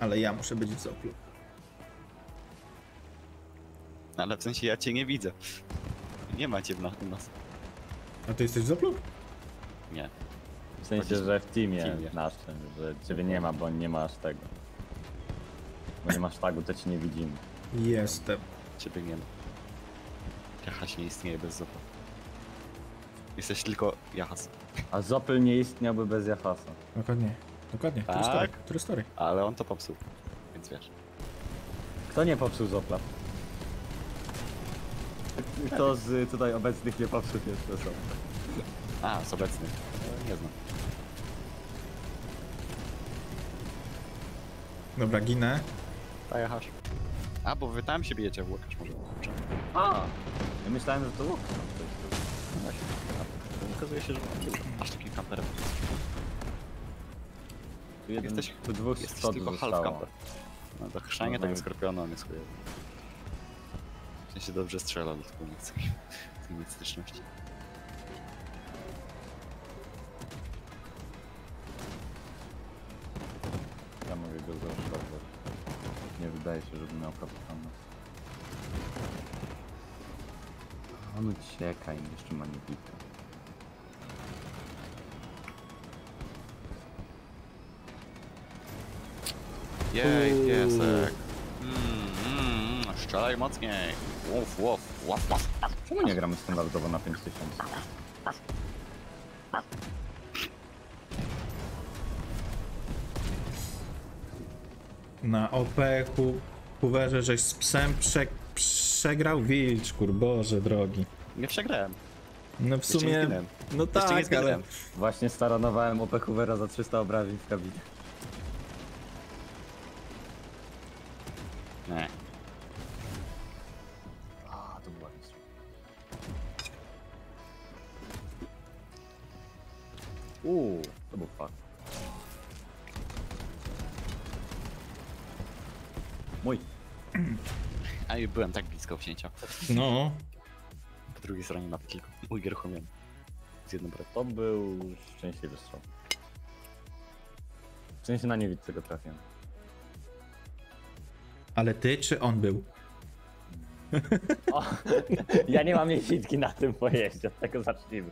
Ale ja muszę być w Zoplu. Ale w sensie ja cię nie widzę. Nie macie w na, u nas. A ty jesteś w Zoplu? Nie. W sensie, że w teamie, teamie. naszym, że ciebie nie ma, bo nie masz tego. Bo nie masz tagu, to ci nie widzimy. Jestem. Ciebie nie ma. Kacha nie istnieje bez zopa. Jesteś tylko Jachas. A Zopyl nie istniałby bez Jachasa. Dokładnie. Dokładnie. True Tak? story. True story. Ale on to popsuł. Więc wiesz. Kto nie popsuł Zopla? Kto z tutaj obecnych nie popsuł jeszcze Zopla? A, jest obecny. E, Nie znam. Dobra, ginę. A Jachasz. A, bo wy tam się bijecie w łokieć może. Kurczę. A! Ja myślałem, że to łuk. No właśnie. A, Okazuje się, że aż taki kamper. Tu jeden, Jesteś- tu dwóch Jesteś tylko half zostało. camper. No to chrzanie No, tego skorpiona on jest W sensie dobrze strzela, dlatego nie chcę z nim mieć styczności. Ja mogę go zaszkodzić. Nie wydaje się, żeby miał kapitalność. On ucieka i jeszcze ma. Jej, piesek. Strzelaj mocniej. Łof, łof, łof, łof. Czemu nie gramy standardowo na 5000? Na OP hu, Hooverze, żeś z psem prze, przegrał wilczkur, boże drogi. Nie przegrałem. No w sumie, no tak, ale. Właśnie staranowałem OP Hoovera za 300 obrażeń w kabinie. Nie. Uuu, to był fakt. Mój. A i byłem tak blisko wsięcia. no, Po drugiej stronie mapy tylko. Mój gierchomion. Z jedną brać. To był szczęśliwy strzał. W sensie na niewidce go trafiłem. ale ty czy on był? [LAUGHS] O, ja nie mam niewidki na tym pojeździe, od tego zacznijmy.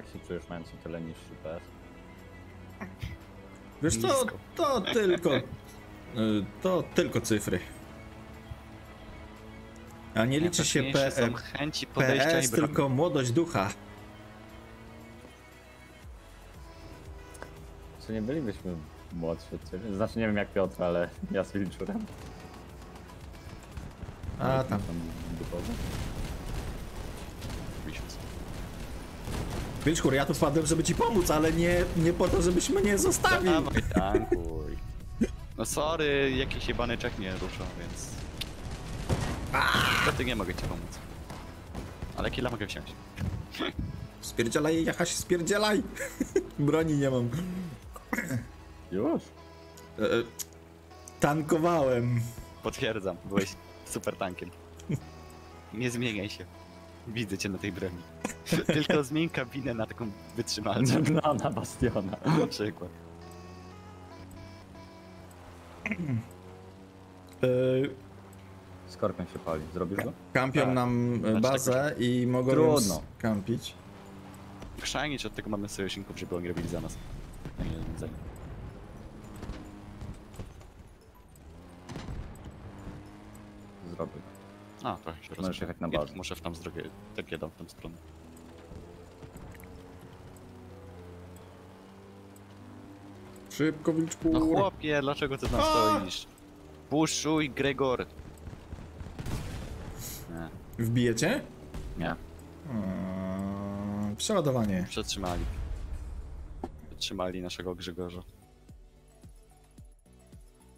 Jak się czujesz mając o tyle niższy PS? Wiesz co, to tylko, y, to tylko cyfry. A nie liczy się P, Najważniejsze są chęci PS, tylko młodość ducha. Czy nie bylibyśmy młodsi od ciebie? Znaczy nie wiem jak Piotr, ale ja z Wilczurem. A tam. duchowo. Miesiąc. Wilczkur, ja tu wpadłem, żeby ci pomóc, ale nie, nie po to, żebyś mnie zostawił. Dawaj, [LAUGHS] tankuj. No sorry, jakiś jebany czek nie rusza, więc... Niestety nie mogę ci pomóc. Ale killa mogę wziąć. Spierdzielaj, Jachaś, spierdzielaj. [LAUGHS] Broni nie mam. Już? E, e, tankowałem. Potwierdzam, byłeś super tankiem. Nie zmieniaj się. Widzę cię na tej broni. [LAUGHS] Tylko zmień kabinę na taką wytrzymalcą. [LAUGHS] No, na Bastiona. [LAUGHS] Na przykład. E, Skorpion się pali. Zrobisz go? kampią Tak. nam e, Znaczy, bazę i mogą Trudno. ją kampić. Chrzanić od tego mamy sojuszników, żeby oni robili za nas. A nie za nich. Zrobię. A, trochę się Możesz jechać na bazę. Muszę w tam z drogi, tak jedą w tą stronę. Szybko, Wilczkur. No chłopie, dlaczego ty tam stoisz? Puszuj, Gregor! Nie, Wbijecie? nie, Mm, przeładowanie. przetrzymali. Przetrzymali naszego Grzegorza.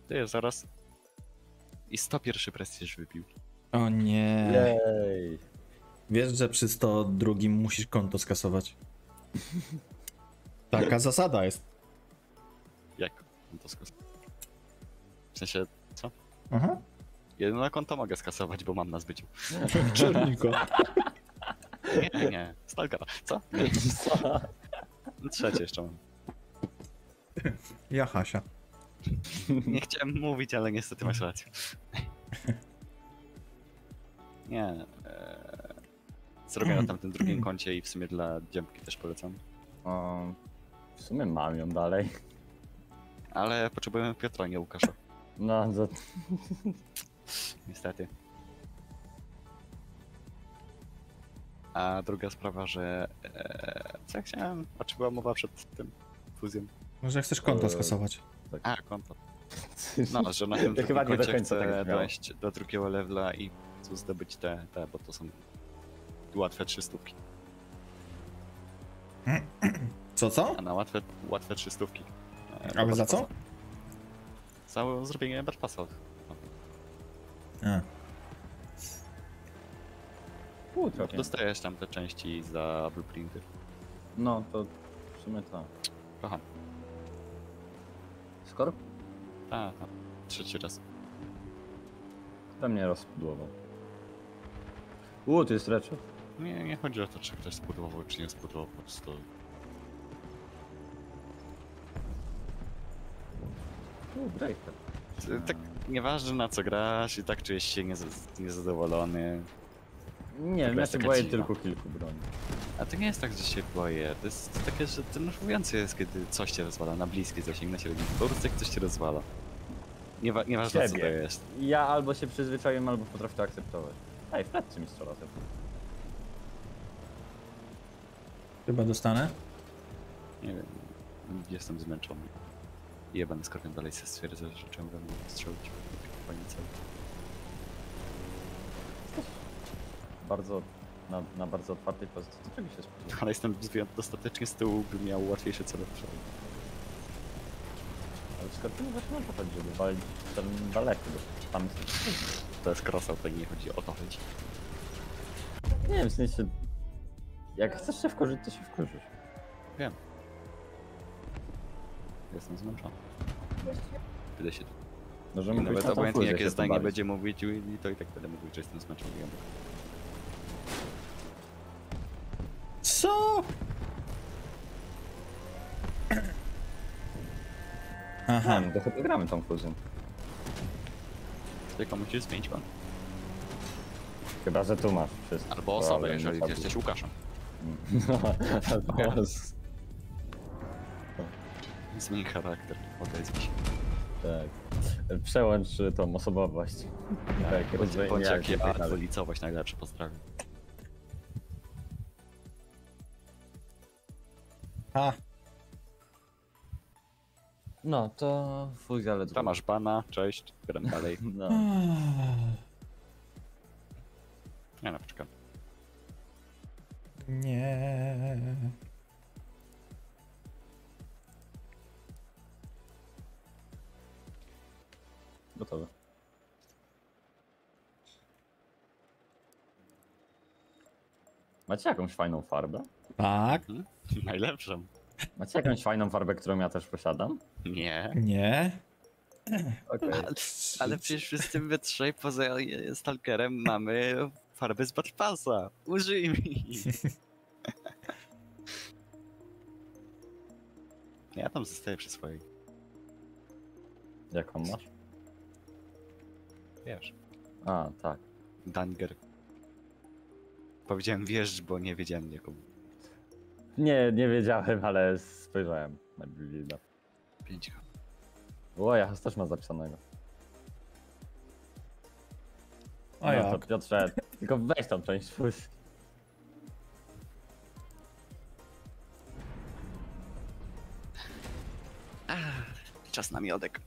Ty, zaraz... I 101 prestiż wypił. O nie. Jej. Wiesz, że przy 102 musisz konto skasować. Taka [LAUGHS] zasada jest. Jak? On to skos... W sensie, co? Aha. Jedno konto mogę skasować, bo mam na zbyciu. [LAUGHS] Czerniko. Nie, nie, Stalkera. Co? Trzecie jeszcze mam. Ja Hasia. Nie chciałem mówić, ale niestety masz rację. [LAUGHS] Nie. E, zrobię na tamtym drugim [CLEARS THROAT] koncie i w sumie dla dziębki też polecam. O, w sumie mam ją dalej. Ale potrzebujemy Piotra, nie Łukasza. [LAUGHS] No, za... [LAUGHS] Niestety. A druga sprawa, że. E, co ja chciałem? A czy była mowa przed tym fuzją? Może chcesz konto Eee, skasować? A, konto. No, że na tym [LAUGHS] chyba nie do końca chcę tak dojść do drugiego levela i tu zdobyć te, te, bo to są łatwe trzy stówki. [CLEARS THROAT] Co, co? A na łatwe, łatwe trzy stówki. Ale za co? Za zrobienie Battle Passa. A. Pół trochę. Dostajesz tam te części za blueprinty. No, to w sumie to. Kocham. Skorp? Tak, tak. Trzeci raz. To mnie rozpudłował. Uuu, to jest reczo. Nie, nie chodzi o to, czy ktoś spudłował, czy nie spudłował, po prostu Uuu, breaker. tak nieważne na co grasz i tak czujesz się niez- niezadowolony. Nie ja się boję dziwna. tylko kilku broni. A to nie jest tak, że się boję, to jest takie, że denerwujące jest, kiedy coś cię rozwala na bliskie zasięg, na średnim. Jak coś cię rozwala. Niewa nieważne co to Ciebie. jest. Ja albo się przyzwyczaiłem, albo potrafię to akceptować. Ej, w plecy mi strzela sobie. Chyba dostanę? Nie wiem, jestem zmęczony. Jebany skorpion dalej się stwierdza, że czemu we mnie strzelić. Fajnie cel. Bardzo, na, na bardzo otwartej pozycji. Czego się spodziewa? Ale jestem dostatecznie z tyłu, by miał łatwiejsze cele w przodu. Ale w Skorpionu właśnie to chodzi, żeby walić ten daleko, bo tam jest... To jest crossał, to nie chodzi o to chodzi. Nie wiem, w sensie... Jak chcesz się wkurzyć, to się wkurzysz. Wiem. Jestem zmęczony. Tyle się Możemy I pójść nawet na tą obojętnie jakie się zdanie będzie mówić Willy, to i tak będę mówił, że jestem zmęczony. Co? Aha, No, to chyba gramy tą fuzją. Tylko musisz zmienić kon. Chyba, że tu masz wszystko. Albo osobę, jeżeli nie jesteś Łukaszem. [LAUGHS] No, albo [LAUGHS] Zmień charakter, odezwij się. Tak. Przełącz tą osobowość. Tak, Bądź, rozdwojenie bądź jak ja, tak dwulicowość najlepsze, pozdrawiam. a, No, to fuzja, ale Tam masz bana, cześć, gram dalej. [LAUGHS] No. Nie no, poczekam. nie. Gotowe. Macie jakąś fajną farbę? Tak, Najlepszą. Macie jakąś fajną farbę, którą ja też posiadam? Nie. nie. Okej. Ale, ale przecież wszyscy my trzej poza Stalkerem mamy farbę z Battle Passa. Użyj mi. [LAUGHS] Ja tam zostaję przy swojej. Jaką masz? Wiesz. A, tak. Danger. Powiedziałem wiesz, bo nie wiedziałem jaką. Nie, nie wiedziałem, ale spojrzałem na Billida. 5 O, ja też ma zapisanego. A no to jak? Piotrze, tylko weź tą część fuzji. Czas na miodek.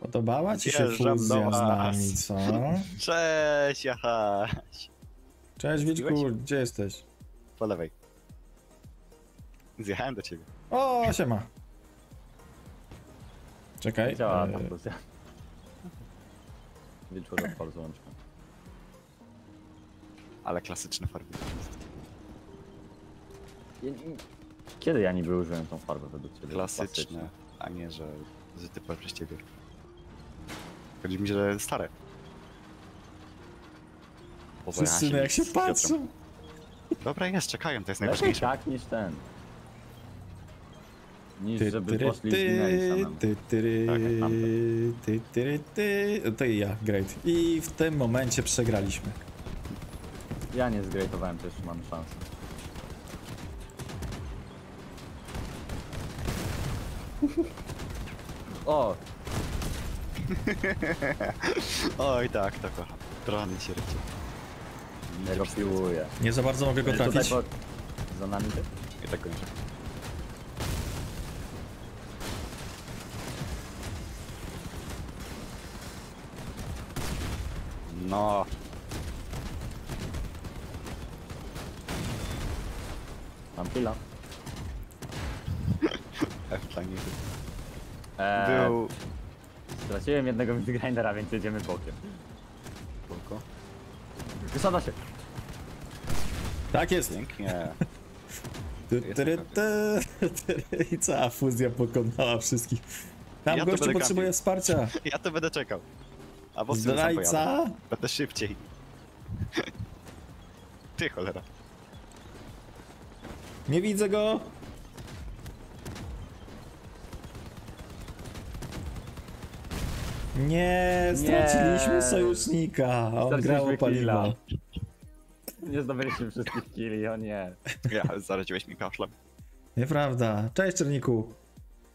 Podobała ci się Wjeżdżam fuzja do z was. nami, co? [LAUGHS] Cześć, jaha. Cześć Witku, gdzie jesteś? Po lewej. Zjechałem do ciebie. O, siema. Czekaj. Działa e, ta fuzja. Wilczur odpal złączkę. Ale klasyczne farby. I- i- Kiedy ja niby użyłem tą farbę według ciebie? Klasyczne, a nie, że, że typowe przez ciebie. Chodzi mi, że stare. Poza Wszyscy no jak i się patrzą. Dobra, jest, czekają, to jest Lepiej najważniejsze. tak niż ten. Niż Ty, żeby tyry, poszli i zginęli ty, samemu. ty, tyry, Tak, jak tamten. ty, tyry, ty. To i ja, great. I w tym momencie przegraliśmy. Ja nie zgrejtowałem, to jeszcze mamy szansę. [LAUGHS] O, [LAUGHS] Oj, tak, to kocham. Rany cię rycie. nie go piłuję. Nie za bardzo mogę go Tutaj trafić. po... Za nami ty. I tak kończę. No, Mam chwila. [LAUGHS] F dla nich. Eee, Był... Straciłem jednego midgrindera, więc jedziemy bokiem. Spoko. Wysada się. Tak jest. Pięknie. Ty. I cała fuzja pokonała wszystkich. Tam Ja to gościu będę potrzebuje gapił. wsparcia. [LAUGHS] Ja to będę czekał. A bo sobie sam pojadę. Zdrajca. Będę szybciej. [LAUGHS] Ty cholera. Nie widzę go. Nie, straciliśmy Nie. sojusznika. a On Straciliśmy grał o paliwo. killa. Nie zdobyliśmy wszystkich killi, o nie. Ja, zaradziłeś mi kaszlem. Nieprawda. Cześć, Czerniku.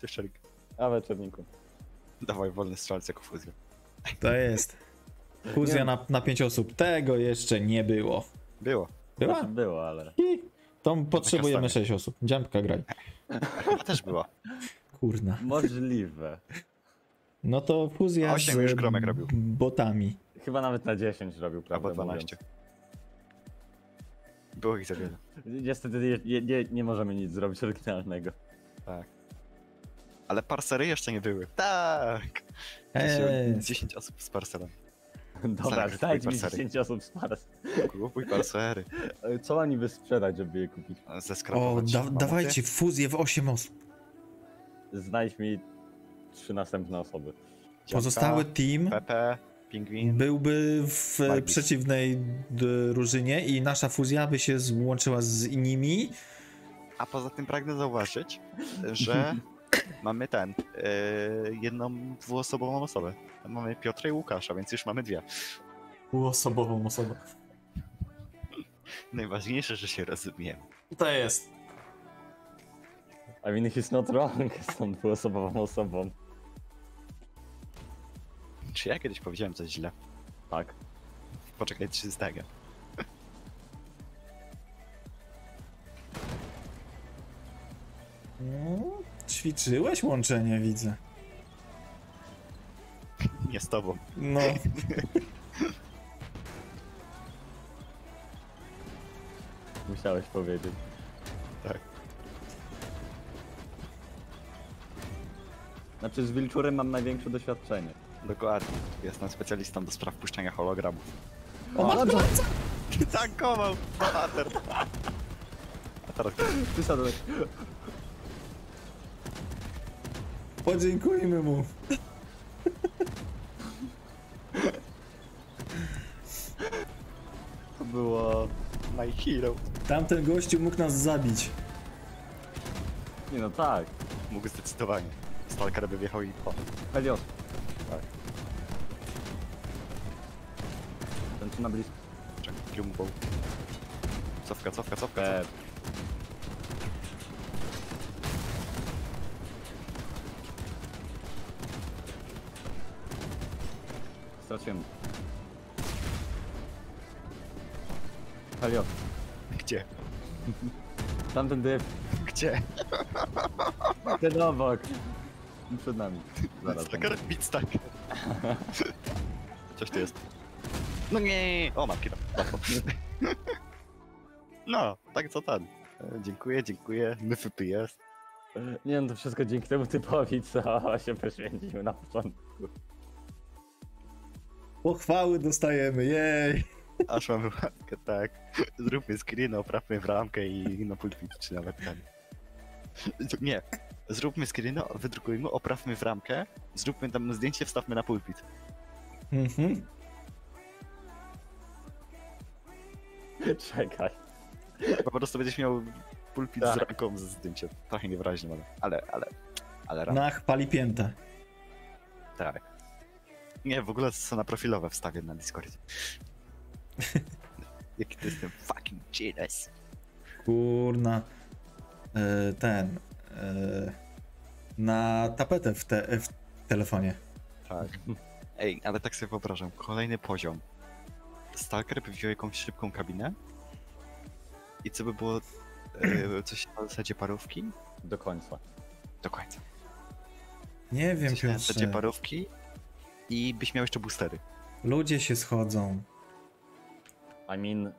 Ty szczelik. A wieczorniku. Dawaj wolny strzelec jako fuzję. To jest. Fuzja na, na pięć osób. Tego jeszcze nie było. Było. Była? Znaczy było, ale... I to potrzebujemy sześć osób. Dziambka graj. Chyba też była. Kurna. Możliwe. No to fuzja Osiem z już Gromek robił. botami. Chyba nawet na 10 robił, prawda? Albo 12. Było ich za wiele. Niestety nie, nie, nie możemy nic zrobić oryginalnego. Tak. Ale parsery jeszcze nie były. Tak! Eee, 10 osób z parserem. Dobra, dajcie mi parsery. 10 osób spars. Kupuj parsery. [LAUGHS] Co mam niby sprzedać, żeby je kupić? Ze o, da, dawajcie fuzję w 8 osób. Znajdź mi trzy następne osoby. Dziamka, Pozostały team Pepe, pingwin. byłby w Magis. przeciwnej drużynie i nasza fuzja by się złączyła z innymi. A poza tym pragnę zauważyć, że [LAUGHS] mamy ten, yy, jedną dwuosobową osobę. Mamy Piotra i Łukasza, więc już mamy dwie. Osobową osobę. Najważniejsze, że się rozumiemy. To jest. I mean, he's not wrong [LAUGHS] z tą dwuosobową osobą. Czy ja kiedyś powiedziałem coś źle? Tak. Poczekaj, czy zdania. No, ćwiczyłeś łączenie, widzę. Nie z tobą. No, [LAUGHS] Musiałeś powiedzieć. Tak. Znaczy z Wilczurem mam największe doświadczenie. Dokładnie. Jestem specjalistą do spraw puszczania hologramów. o matko, [LAUGHS] Tankował! Bohater! A teraz Wysadłeś. podziękujmy mu. To było... my hero. Tamten gościu mógł nas zabić. Nie no tak. Mógł zdecydowanie. Stalker by wjechał i po. Helios. Na blisko? Czekaj, Kiumuwał. Cofka, cofka, cofka, E, cofka. straciłem. Helios. Gdzie? Tamten dyb. Gdzie? Ten obok. Przed nami. Zaraz. Stalker? Beat Stalker. [LAUGHS] Coś tu jest. No nie! O, mam kilo. Łatwo. No, tak co ten. E, Dziękuję, dziękuję. MVP jest. Nie wiem, to wszystko dzięki temu typowi, co [LAUGHS] się poświęcił na początku. Pochwały dostajemy, jej! Aż mamy łapkę, tak. Zróbmy screen, oprawmy w ramkę i na pulpit, czy nawet ten. Nie. Zróbmy screen, wydrukujmy, oprawmy w ramkę, zróbmy tam zdjęcie, wstawmy na pulpit. Mhm. [LAUGHS] Czekaj. Po prostu będziesz miał pulpit Tak. z ramką ze zdjęciem. Trochę niewyraźnie, ale, ale, ale, ale. Nach pali piętę. Tak. Nie, w ogóle co na profilowe wstawię na Discordzie. [LAUGHS] Jaki to jestem fucking genius. Kurna. E, ten. E, na tapetę w, te, w telefonie. Tak. Ej, ale tak sobie wyobrażam, kolejny poziom. Stalker by wziął jakąś szybką kabinę i co by było e, coś na zasadzie parówki? Do końca. Do końca. Nie wiem, Coś na zasadzie parówki i byś miał jeszcze boostery. Ludzie się schodzą. I mean,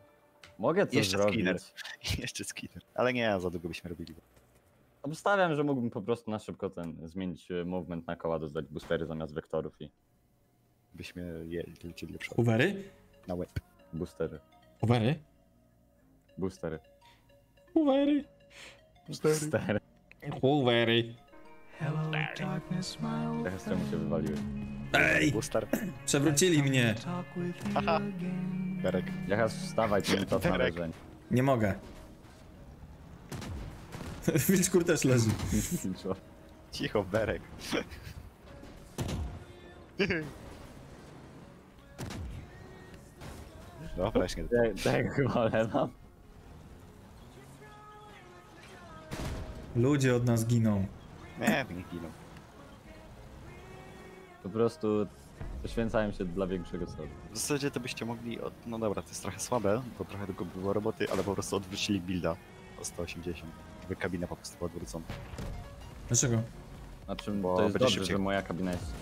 mogę coś Jeszcze zrobić. skinner. [LAUGHS] Jeszcze skinner. Ale nie, za długo byśmy robili. Obstawiam, że mógłbym po prostu na szybko ten zmienić e, movement na koła, dodać boostery zamiast wektorów i Byśmy je lecieli do przodu. Na łeb. boostery. Uwery? Boostery. Uwery? Boostery. Uwery. Hello, darkness, my old się wywaliły. Ej! Booster. Przewrócili mnie. Aha. again. Berek. Jachas, wstawaj, to nie czas na Berek. leżeń. Nie mogę. Wilczkur też leży. Cicho, Berek. [LAUGHS] Dobra, już nie. Chyba lewam. Ludzie od nas giną. Nie, nie giną. Po prostu poświęcają się dla większego celu. W zasadzie to byście mogli. Od... No dobra, to jest trochę słabe, bo trochę tylko było roboty, ale po prostu odwrócili builda o 180. Żeby kabina po prostu była odwrócona. Dlaczego? Znaczy, Bo to jest będzie dobrze, szybciej. że moja kabina jest.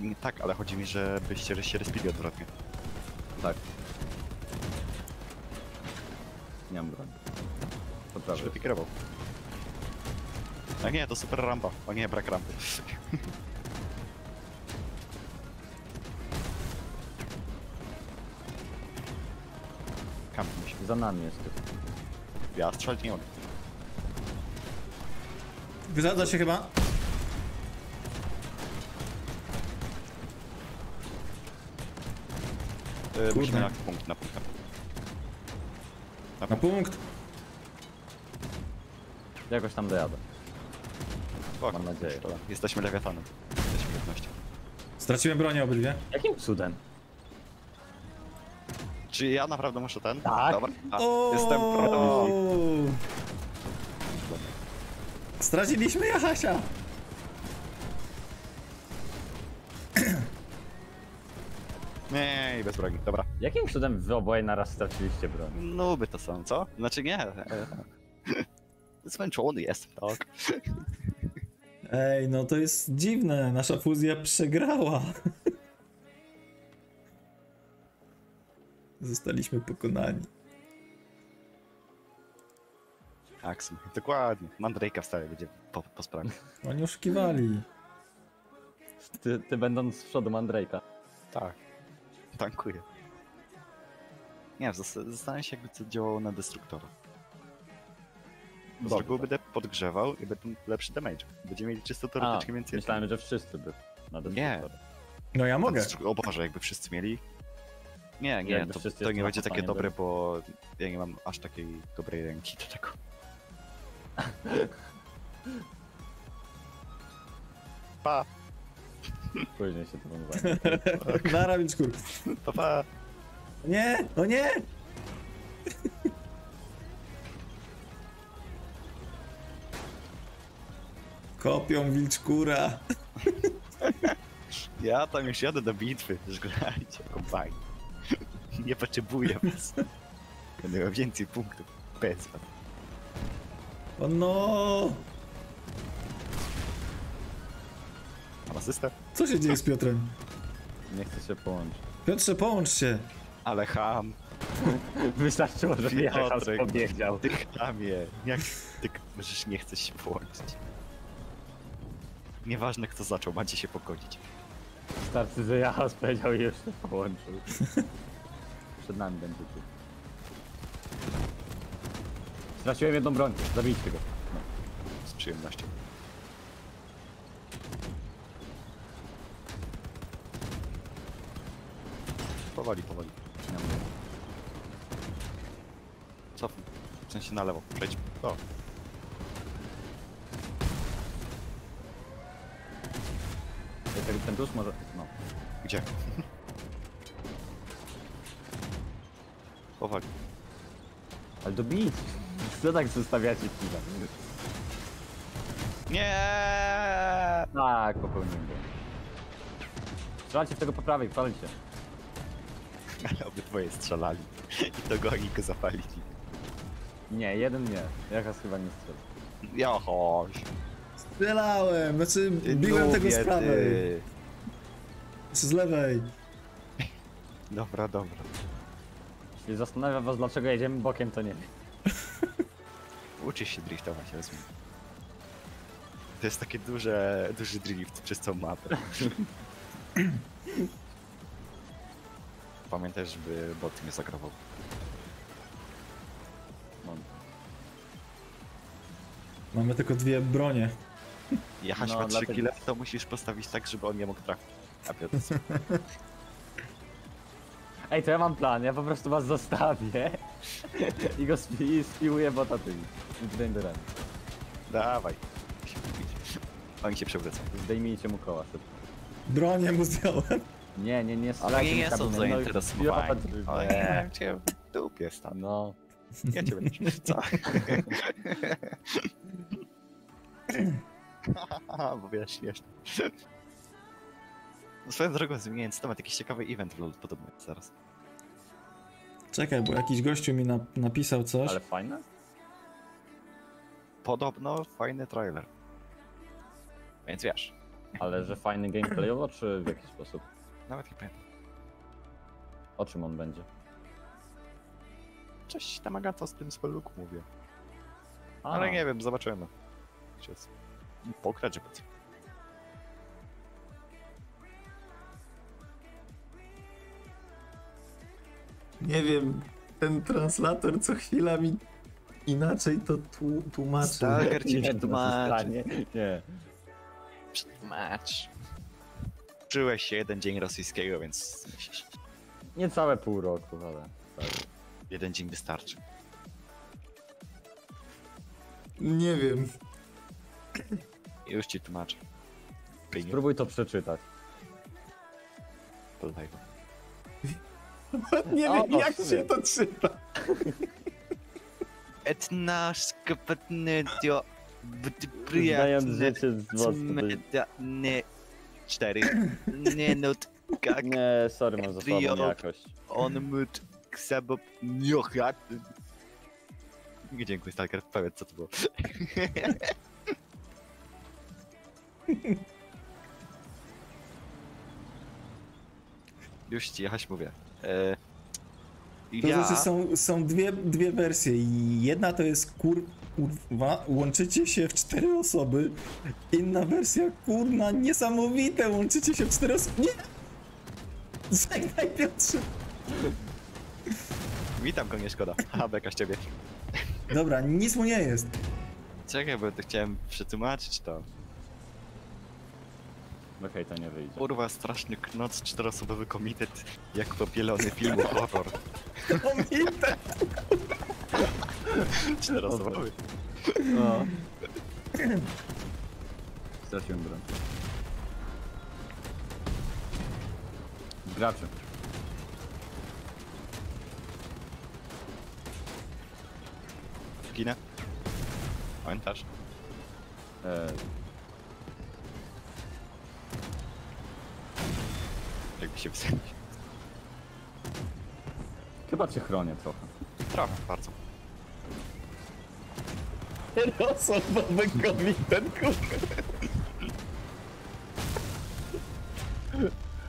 Nie, tak, ale chodzi mi, że byście się respili odwrotnie. Tak. Nie mam broni. To prawda. Żeby kierował. A nie, to super rampa. O nie, brak rampy. [LAUGHS] Kamp musi. Za nami jest typ. Ja strzelić nie mogę. Wysadza się chyba. Musimy Kurde. na punkt, na punkt. Na punkt. Na punkt. Jakoś tam dojadę. O, Mam nadzieję. dobra. Jesteśmy lewiatanem. Jesteśmy pewności. Straciłem bronię obydwie. Jakim cudem? Czy ja naprawdę muszę ten? Tak. Dobra. A, O! jestem pro. Straciliśmy Jachasia. Nie, i bez broni. Dobra. Jakim cudem wy oboje naraz straciliście broń? No by to są, co? Znaczy nie. [LAUGHS] Zmęczony jestem, tak. Ej, no to jest dziwne. Nasza fuzja przegrała. [LAUGHS] Zostaliśmy pokonani. Aksum. Dokładnie. Mandrake'a wstawia będzie po, po sprawie. Oni oszukiwali. Ty, ty będąc z przodu Mandrake'a. Tak. Tankuję. Nie, zas- zastanawiam się jakby co działało na destruktora. Bo będę podgrzewał i będę lepszy damage. Będziemy mieli czysto A, teoretycznie więcej. myślałem, że wszyscy by na Nie. No ja mogę. Destru- O Boże, jakby wszyscy mieli. Nie, nie, to, to nie będzie takie dobre, bo ja nie mam aż takiej dobrej ręki do tego. [LAUGHS] Pa, Później się tym zajmę. Nara, Wilczkur. pa, pa. Nie, o nie! Kopią Wilczkura. [LAUGHS] Ja tam już jadę do bitwy, już grajcie, kombajn. [LAUGHS] Nie potrzebuję was. Będę miał więcej punktów. Bez was. O no! Mam asystę? Co się dzieje z Piotrem? Nie chcę się połączyć. Piotrze, połącz się. Ale ham, [LAUGHS] Wystarczyło, Jachas Piotrek. powiedział. ty chamie. Jak ty możesz nie chcesz się połączyć? Nieważne kto zaczął, macie się pogodzić. Starczy, że ja powiedział i jeszcze połączył. [LAUGHS] Przed nami będzie tu. Straciłem jedną broń, zabijcie go. No. Z przyjemnością. Powoli, powoli. Nie mówię. Cofnij. W sensie na lewo. Przejdź. O, Ej, ten- Ten tuż może... No. gdzie? Powoli. Ale dobić! Co tak zostawiacie chwilę? Nie! Tak, popełniłem go. Strzelajcie w tego po prawej, palcie. Ale obydwoje strzelali. I to go oni go zapalili. Nie, jeden nie. Jachas chyba nie strzela. Jochoś. Strzelałem, znaczy biłem tego z prawej, z lewej. Dobra, dobra. Jeśli zastanawia was dlaczego jedziemy bokiem, to nie wiem. [LAUGHS] Uczy się driftować, rozumiem. To jest takie duże, duży drift przez całą mapę. [LAUGHS] Pamiętaj, żeby bot nie zagrawał. No. Mamy tylko dwie bronie. Jechać No, ma 3 dlatego- kile, to musisz postawić tak, żeby on nie mógł trafić. [LAUGHS] Ej, to ja mam plan, ja po prostu was zostawię [LAUGHS] i go spi spiłuję bota tymi. Zdenderem. dawaj. Oni się przewrócą. Zdejmijcie mu koła szybko. Bronię mu zdjąłem. Nie, nie, nie Ale strzelajcie nie są zainteresowani. No, Ale nie. nie, cię w dupie stan. no. Ja cię będę Co? [LAUGHS] Bo wiesz, śmieszne. No Swoją drogą zmieniając temat, jakiś ciekawy event podobny zaraz. Czekaj, bo jakiś gościu mi na, napisał coś. Ale fajne? Podobno fajny trailer. Więc wiesz, Ale że fajny gameplayowo, czy w jaki sposób? Nawet nie pamiętam. O czym on będzie? Cześć, Tamagato z tym spelluku mówię. A, Ale nie wiem, zobaczymy. Pograć, żeby co. Nie wiem, ten translator co chwila mi inaczej to tłu- tłumaczy. Stalker ci nie, przetłumaczy. zostanie. Nie. Przetłumacz. Uczyłeś się jeden dzień rosyjskiego, więc myślisz, Nie całe pół roku, ale... tak. jeden dzień wystarczy. Nie wiem. Już ci tłumaczę. Spróbuj to przeczytać. podaj. [LAUGHS] Nie O, wiem jak się to czyta. Etnaszka patnedio Znając życie z was, to- [CLEARS THROAT] nie cztery minut jak Nie, sorry, mam za słabą jakość. on mut ksebo niochat. Nie dziękuję Stalker, powiedz co to było. [LAUGHS] Już ci jechać mówię. E, To ja... znaczy są, są dwie, dwie wersje i jedna to jest kur, kurwa, łączycie się w cztery osoby. Inna wersja, kurna, niesamowite, łączycie się w cztery osoby. Nie! Żegnaj Piotrze. Witam go, nie szkoda. Haha, beka z ciebie. Dobra, nic mu nie jest. Czekaj, bo to chciałem przetłumaczyć to. Okej, to nie wyjdzie. Kurwa, straszny knoc, czteroosobowy komitet, jak popielony film horror. [LAUGHS] Komitet. [LAUGHS] Czteroosobowy. No. Straciłem broń. Gracze. Ginę. Pamiętasz? E, Jakby się wsadzić. chyba cię chronię trochę. Trochę, bardzo. Osobowy komitet, kurwa.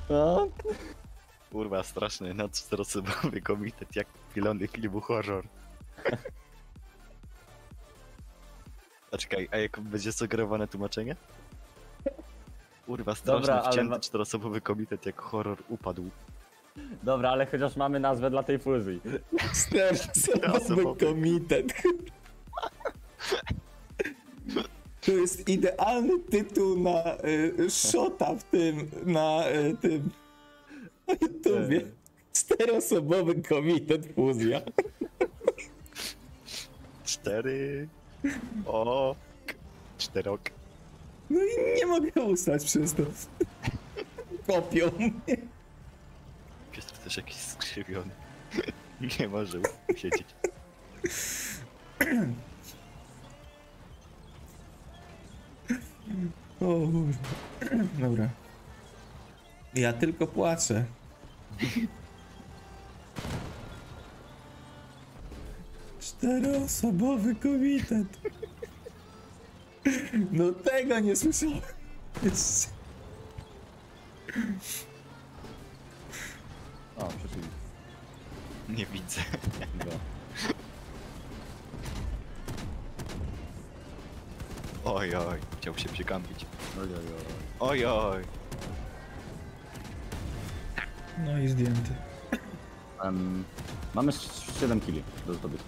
No. Kurwa, straszny noc, czteroosobowy komitet, jak popielony film horror. A czekaj, a jak będzie sugerowane tłumaczenie? Kurwa, straszny, Dobra, ale wcięty ma- czteroosobowy komitet jak horror upadł. Dobra, ale chociaż mamy nazwę dla tej fuzji. Czteroosobowy komitet. To jest idealny tytuł na y, shota w tym, na y, tym, na YouTubie. Czteroosobowy komitet fuzja. Cztery... O... Czterok. No i nie mogę ustać przez to. Kopią mnie. Piotr też jakiś skrzywiony. Nie może siedzieć. [CLEARS THROAT] O kurwa. Dobra. Ja tylko płaczę. Czteroosobowy komitet. No tego nie słyszałem. Jeszcze. O, przyszli. Nie widzę. Dobra. Oj, oj, chciał się przykampić. Oj, oj, oj. Oj, oj. No i zdjęty. Em, mamy 7 kili do zdobycia.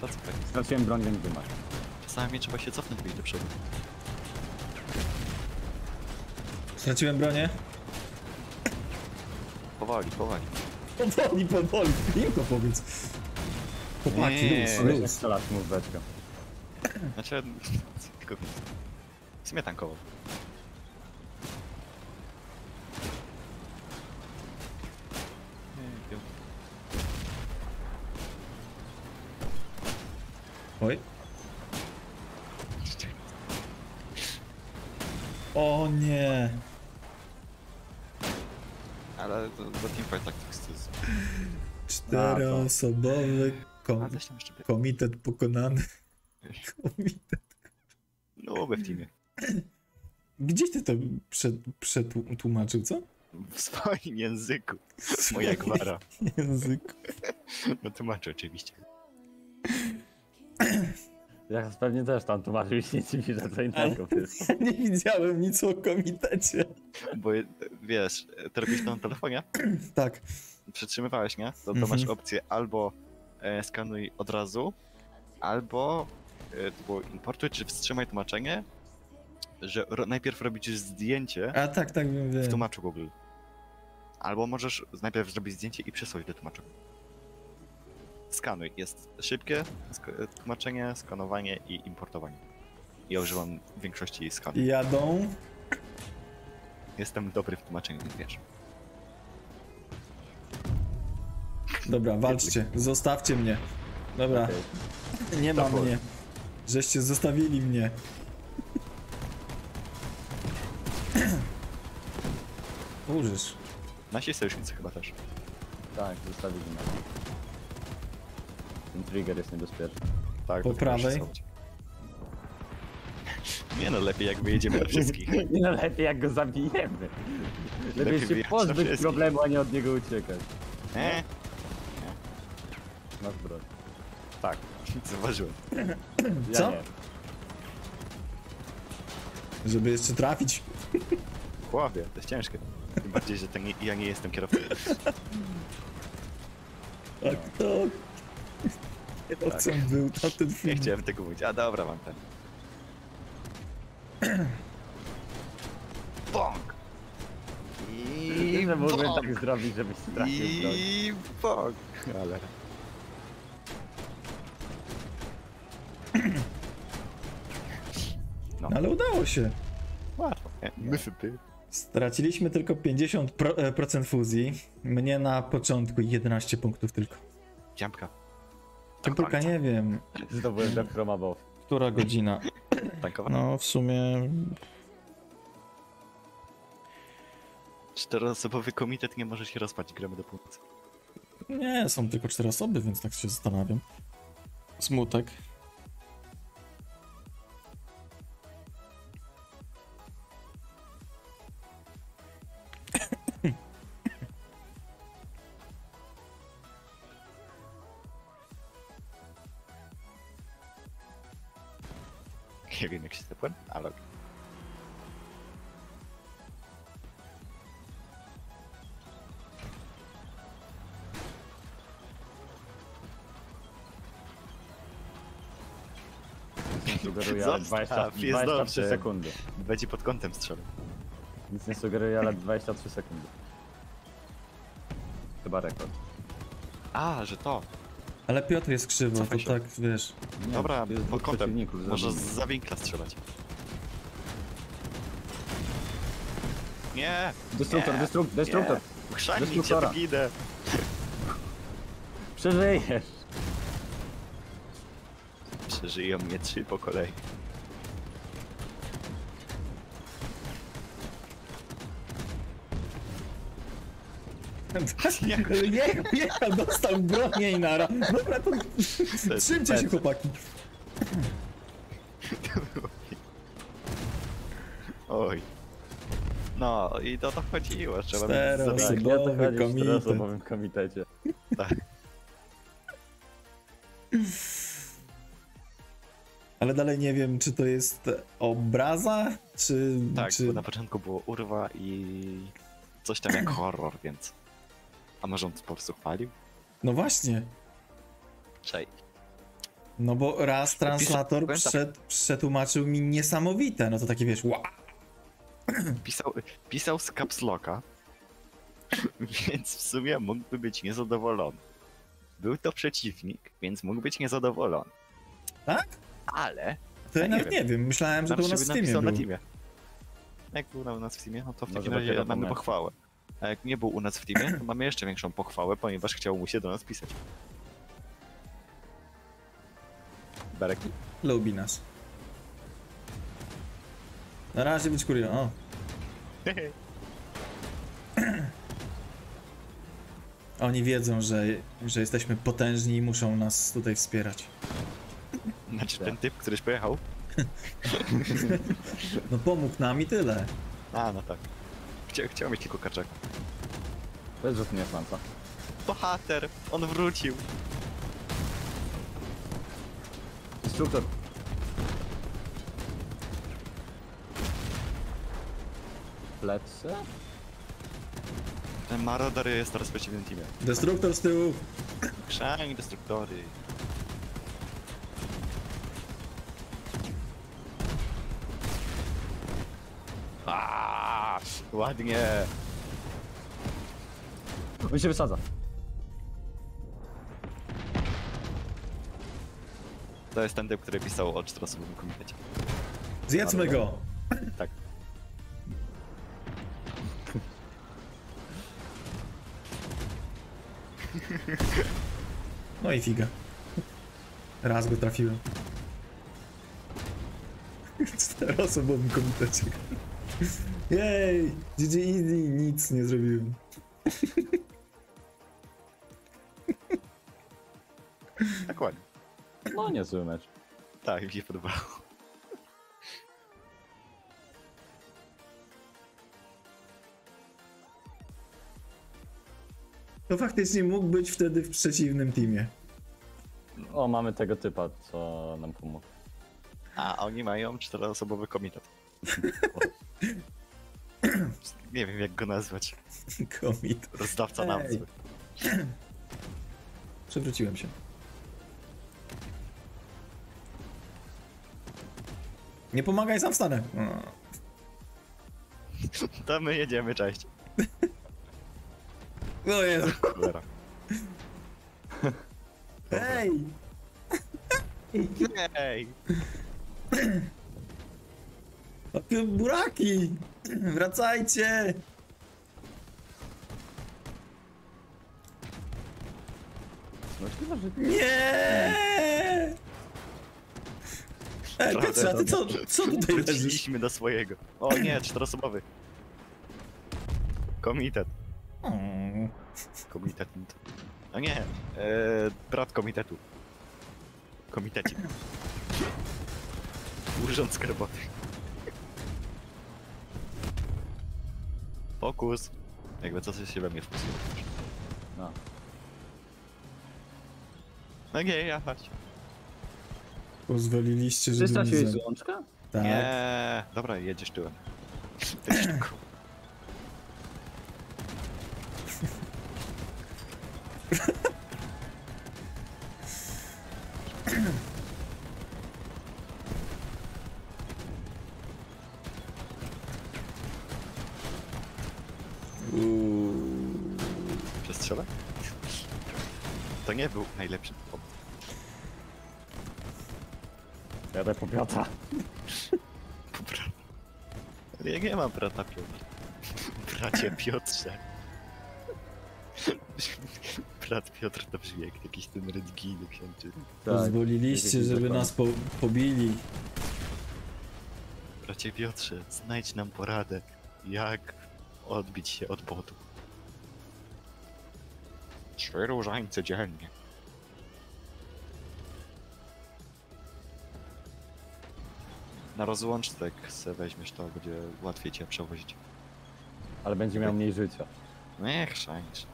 Szacunek. Straciłem broń, więc wymasz. Czasami trzeba się cofnąć wyjść do przodu. Straciłem bronię? Powoli, powoli. Powoli, powoli. Im to powiedz. Chłopaki, Nie, luz, luz. strzelasz mu w beczkę. Znaczy... Tylko... W sumie Oj. O nie. Ale do, do Teamfight Tactics to jest... Czteroosobowy kom komitet pokonany. Komitet. No, we w teamie. [CLEARS THROAT] Gdzieś ty to przetłumaczył, co? W swoim języku. Moja gwara. Język. [LAUGHS] No tłumaczę oczywiście. Ja pewnie też tam tłumaczył się nie dziwi, że co innego. Nie widziałem nic o komitecie. Bo wiesz, ty robisz to na telefonie, [CLEARS THROAT] Tak. przytrzymywałeś, nie? To, to Mhm. masz opcję albo e, skanuj od razu, albo to było importuj czy wstrzymaj tłumaczenie, że ro, najpierw robisz zdjęcie A tak, tak wiem, w wiem. tłumaczu Google. Albo możesz najpierw zrobić zdjęcie i przesłać do tłumacza. Skanuj. Jest szybkie sk- tłumaczenie, skanowanie i importowanie. Ja używam w większości skanu. Jadą. Jestem dobry w tłumaczeniu, wiesz. Dobra, walczcie. Zostawcie mnie. Dobra, nie ma mnie. Żeście zostawili mnie. Użysz. Nasi sojusznicy chyba też. Tak, zostawili nas. Ten trigger jest niebezpieczny. Tak, Po prawej? Nie no, lepiej jak wyjedziemy na wszystkich. [LAUGHS] Nie no, lepiej jak go zabijemy. Lepiej, Lepiej się pozbyć problemu, a nie od niego uciekać. E? Masz broń. Tak, [LAUGHS] zauważyłem. Ja Co? nie. Żeby jeszcze trafić. Chłopie, to jest ciężkie. Tym bardziej, że to nie, ja nie jestem kierowcą. A kto? Kierowcą był tamten Nie film. chciałem tego mówić. A dobra, mam ten. [CLEARS THROAT] Bąk! I Nie mogłem bąk! tak zrobić, żebyś stracił broń. I bąk! Ale... Ale udało się. łatwo. nie? Mysypy. Straciliśmy tylko 50% pro, e, fuzji. Mnie na początku 11 punktów tylko. Dziambka. Tempulka nie wiem, Zdobyłem Death from Above. która godzina. Tankowa? No w sumie Czteroosobowy komitet nie może się rozpaść, gramy do północy. nie, są tylko 4 osoby, więc tak się zastanawiam. Smutek. Nie wiem, jak się zepłem, ale... [LAUGHS] Sugeruję, 23 dobrze. sekundy. Będzie pod kątem strzelał. Nic nie sugeruję, ale 23 sekundy. Chyba rekord. A, że to. Ale Piotr jest krzywo, to się. tak, wiesz. Nie, Dobra, jest pod dwóch kątem. przeciwników Może z zawinkla strzelać. Nie! Destruktor, nie, destruk, destruktor! Nie. Cię, Destruktora. idę. Przeżyjesz! Przeżyją mnie trzy po kolei. Jechał, jechał, dostał bronię i nara. Dobra, to trzymcie się chłopaki. Oj. No i to to chodziło, trzeba Cztero. Tak, to Osobowy w komitet. czteroosobowym komitecie. Ale dalej nie wiem, czy to jest obraza, czy... Tak, czy... bo na początku było urwa i coś tam jak horror, więc... A może on to po prostu chwalił? No właśnie. Czej. No bo raz translator tak. przed, przetłumaczył mi niesamowite, no to takie wiesz, wow. Pisał, pisał z caps locka, [LAUGHS] więc w sumie mógłby być niezadowolony. Był to przeciwnik, więc mógł być niezadowolony. Tak? Ale To ja Ja nie nawet wiem. nie wiem, myślałem, że to u nas w by Teamie napisał na był. teamie. Jak był u nas w teamie, no to w takim razie meczu. pochwałę. A jak nie był u nas w teamie, to mamy jeszcze większą pochwałę, ponieważ chciał mu się do nas pisać. Berek? Lubi nas. Na razie być kurio. O, [LAUGHS] oni wiedzą, że, że jesteśmy potężni i muszą nas tutaj wspierać. Znaczy Tak. ten typ, któryś pojechał? [LAUGHS] No pomógł nam i tyle. A, no tak. Chciał, chciał mieć tylko kaczek. To jest rzut nie szansa. Bohater! On wrócił! Destruktor! Plecy? Ten Marauder jest teraz w przeciwnym teamie. Destruktor z tyłu. Chrzani destruktory. Ładnie. On się wysadza. To jest ten typ, który pisał o czteroosobowym komitecie. Zjedzmy go. Tak. No i figa. Raz go trafiłem. Czteroosobowym komitecie. Jej! GG Easy, nic nie zrobiłem. Tak ładnie. No niezły mecz. Tak, mi się podobało. To faktycznie mógł być wtedy w przeciwnym teamie. O, mamy tego typa, co nam pomógł. A oni mają czteroosobowy komitet. [LAUGHS] [CLEARS THROAT] Nie wiem jak go nazwać. [CLEARS THROAT] Komit. Rozdawca nazwy. [CLEARS THROAT] Przewróciłem się. Nie pomagaj, sam wstanę. O. [LAUGHS] To my jedziemy, cześć. [LAUGHS] O Jezu. [LAUGHS] Cholera. Ej! Takie buraki! Wracajcie! Nie! Ej, Piotrze, a ty co, co tutaj leżysz? Wróciliśmy do swojego. O nie, [CLEARS THROAT] czteroosobowy. Komitet. O, Komitet. No nie, e, brat komitetu. Komitecik. Urząd skarbowy. Fokus. Jakby co coś się we mnie fokusuje. No. No nie, jechać. Pozwoliliście, Ty żeby mi straciłeś za... złączka? Tak. Nie, dobra, jedziesz tyłem. Tak szybko. Nie był najlepszy pomysł. Jadę po. Dobra. Ale ja nie mam brata Piotra. Bracie Piotrze. Brat Piotr to brzmi jak jakiś ten religijny księczy. Pozwoliliście, żeby nas po pobili. Bracie Piotrze, znajdź nam poradę, jak odbić się od botu. Trzy różańce dziennie. Na rozłączce jak se weźmiesz, to będzie łatwiej cię przewozić. Ale będzie miał mniej życia. Niech szańcz.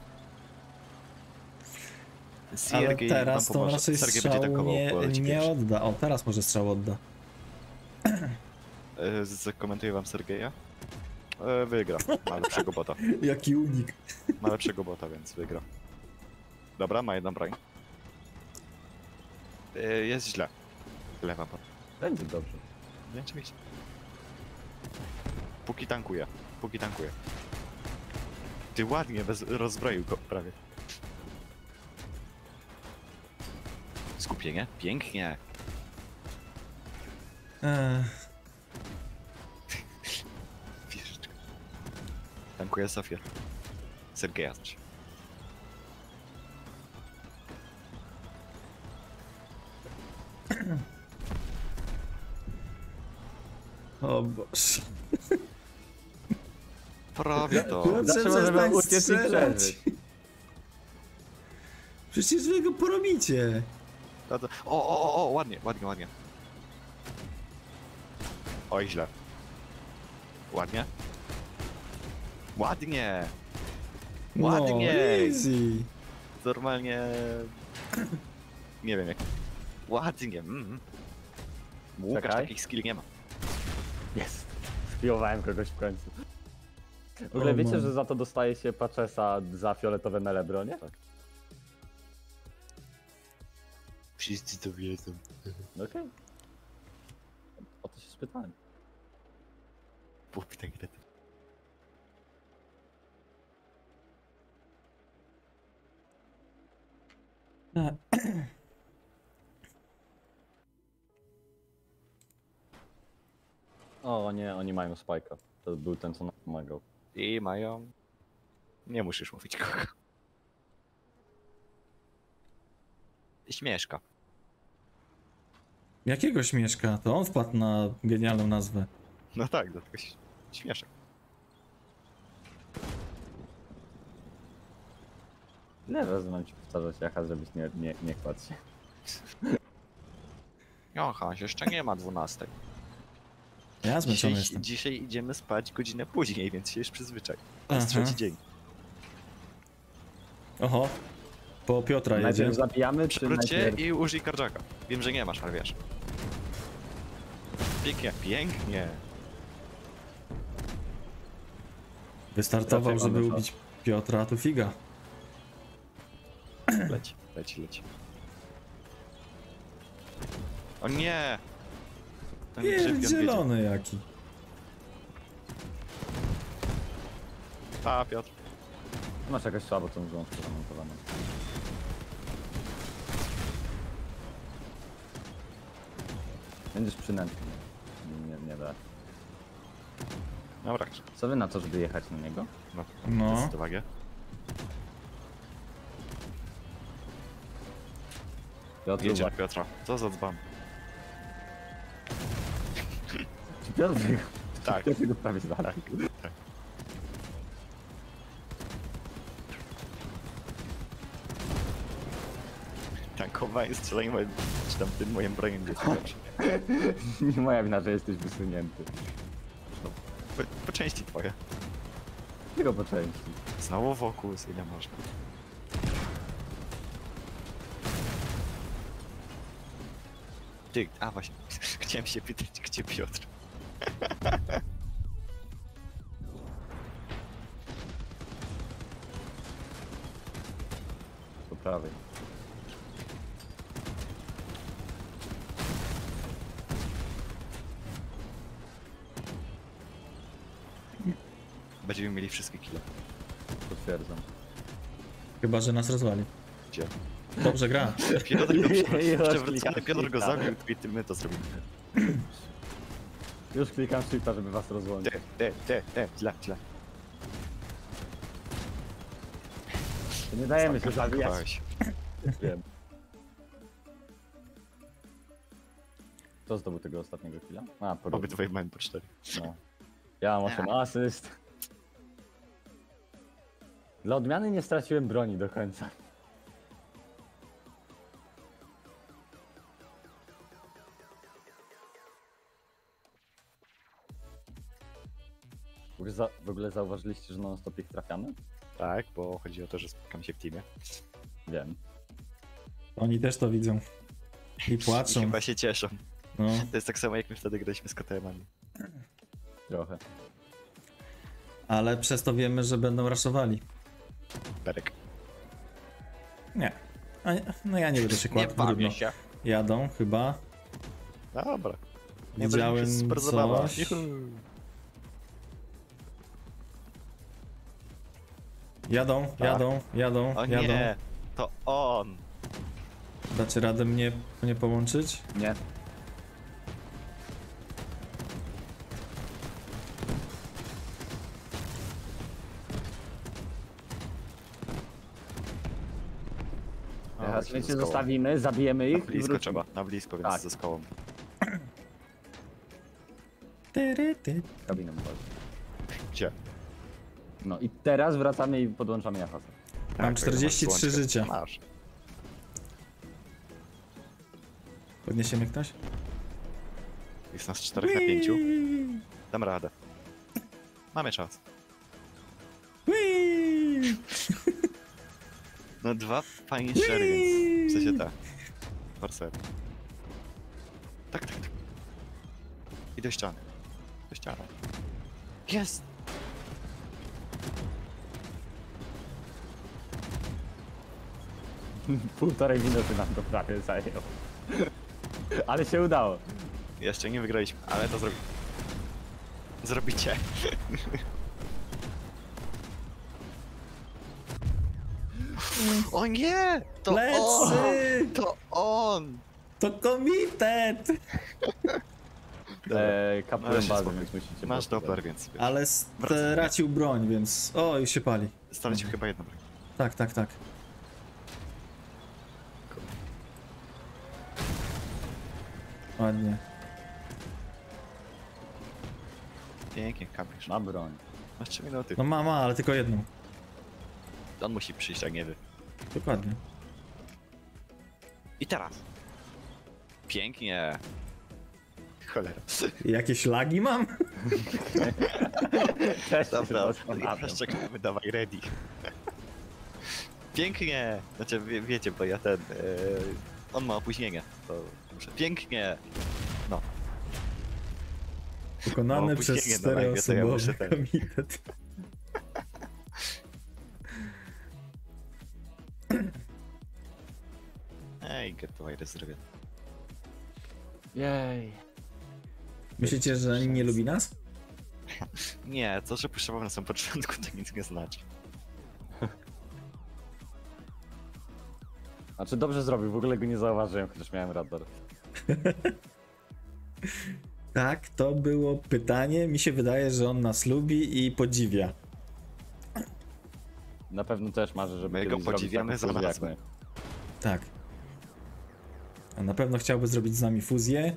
Ale Siergiej teraz wam to pomoże. raczej takował, nie, nie odda. O, teraz może strzał odda. E, Zakomentuję wam Sergeja. E, Wygra. Ma lepszego bota. [LAUGHS] Jaki unik. Ma lepszego bota, więc wygra. Dobra, ma jedną broń. E, Jest źle. Lewa bot. Będzie dobrze. Nie, oczywiście. Póki tankuje. Póki tankuje. Ty ładnie, bez rozbroił go prawie. Skupienie? Pięknie. Eee. Tankuje Sofię. Sergeja znaczy. O Boże. Prawie to. Zawsze możemy uciec i przeżyć. Przecież wy go porobicie. O, o, o, o, ładnie, ładnie, ładnie. Oj, źle. Ładnie. Ładnie. Ładnie. No, easy. Normalnie... Nie wiem jak... Ładnie. Mm. Łukasz Czekaj. takich skill nie ma. Jest. Spiłowałem kogoś w końcu. W ogóle O, wiecie, man. że za to dostaje się paczesa za fioletowe mele bronie? Tak. Wszyscy to wiedzą. No Okej. O to się spytałem. Byłoby tak źle. [CLEARS THROAT] O nie, oni mają spajka. To był ten, co nam pomagał. I mają... Nie musisz mówić kogo. Śmieszka. Jakiego śmieszka? To on wpadł na genialną nazwę. No tak, dlatego ś- śmieszek. Ile razy mam ci powtarzać jaka, żebyś nie, nie, nie kładł się. Jocha, jeszcze nie ma 12. Ja zmęczony Dzisiaj, jestem. dzisiaj idziemy spać godzinę później, więc się już przyzwyczaj. To jest trzeci dzień. Oho. Po Piotra jedzie. Najpierw zabijamy, czy się najpierw... i użyj karczaka. Wiem, że nie masz, ale wiesz. Pięknie, pięknie. Wystartował, żeby ubić Piotra, to figa. Leci, leci, leci. O nie! Ten grzybion wiedzie. zielony jaki. A, Piotr. Masz jakaś słabo tą złączkę zamontowaną. Będziesz przynętny. Nie, nie, nie da. Dobra, Co wy na to, żeby jechać na niego? no. No. Uwagę. Piotr, Jedzie uwaga. Piotra. Co za dzban. Czy Piotr, Tak. Piotr go prawie zabił. tak. Tankowanie, strzelanie moje, czy tam tym moim brojem. Nie [LAUGHS] moja wina, że jesteś wysunięty. Po, po części twoje. Tylko po części. Znowu wokół, ile można. Ty, a właśnie, [LAUGHS] chciałem się pytać, gdzie Piotr? Kile. Potwierdzam. Chyba, że nas rozwali. Gdzie? Dobrze gra. [LAUGHS] Piotr go Już przewrócony, klikam, Piotr go zabił i my to zrobimy. Już klikam shifta, żeby was rozłączyć. Te, te, te, te, źle, źle. Nie dajemy się zabijać. Wiem. Kto zdobył tego ostatniego chwila? A, po Obydwaj mamy po cztery. no. Ja mam 8 asyst. Dla odmiany nie straciłem broni do końca. W ogóle, za, w ogóle zauważyliście, że non-stop ich trafiamy? Tak, bo chodzi o to, że spotkamy się w teamie. Wiem. Oni też to widzą. I I [LAUGHS] płaczą. chyba się cieszą. No. To jest tak samo jak my wtedy graliśmy z KTM-ami. Trochę. Ale przez to wiemy, że będą raszowali. Berek. Nie. A, no ja nie będę się Nie kładł. bawię trudno. się. Jadą chyba. Dobra. Nie Widziałem coś. Jadą, Tak. jadą, jadą, O jadą. nie, to on. Dacie radę mnie nie połączyć? Nie. Się my skałą. zostawimy, zabijemy Na ich i blisko wrócimy. trzeba, na blisko, więc Tak. ze skałą. Tyry, ty. Kabiną. Gdzie? No i teraz wracamy i podłączamy Jachasa. Mam Tak, 43 masz życia. Masz. Podniesiemy ktoś? Jest nas 4 na 5. Dam radę. Mamy czas. Whee! No dwa fajnie szczery, więc w sensie tak. Parcel. Tak, tak, tak. I do ściany. Do ściany. Jest! [LAUGHS] Półtorej minuty nam to prawie zajęło. Ale się udało. Jeszcze nie wygraliśmy, ale to zrobi... Zrobicie. [LAUGHS] o nie! To on! Plecy! To on! To komitet! Eee, Masz kapłem bazę, więc musicie... Masz Doppler, więc. Ale stracił broń, więc... O, już się pali. Stracił chyba jedno broń. Tak, tak, tak. Ładnie. Pięknie, kapisz. Ma broń. Masz 3 minuty. No mama, ale tylko jedną. On musi przyjść, a nie wy. Dokładnie. I teraz. Pięknie. Cholera. Jakieś lagi mam? [LAUGHS] Cześć, Dobra, teraz czekamy, dawaj ready. Pięknie! Znaczy, wie, wiecie, bo ja ten... e, on ma opóźnienie, to muszę... Pięknie! No, Wykonany No, przez ja czteroosobowy ten- komitet. [LAUGHS] [LAUGHS] ej, get to virus zrobię. Jej. Myślicie, że oni nie lubi nas? [LAUGHS] Nie, to, że puszczałem na samym początku, to nic nie znaczy. [LAUGHS] Znaczy dobrze zrobił, w ogóle go nie zauważyłem, chociaż miałem radar. [LAUGHS] Tak, to było pytanie. Mi się wydaje, że on nas lubi i podziwia. Na pewno też marzę, żeby My go podziwiamy za my. Tak. Na pewno chciałby zrobić z nami fuzję.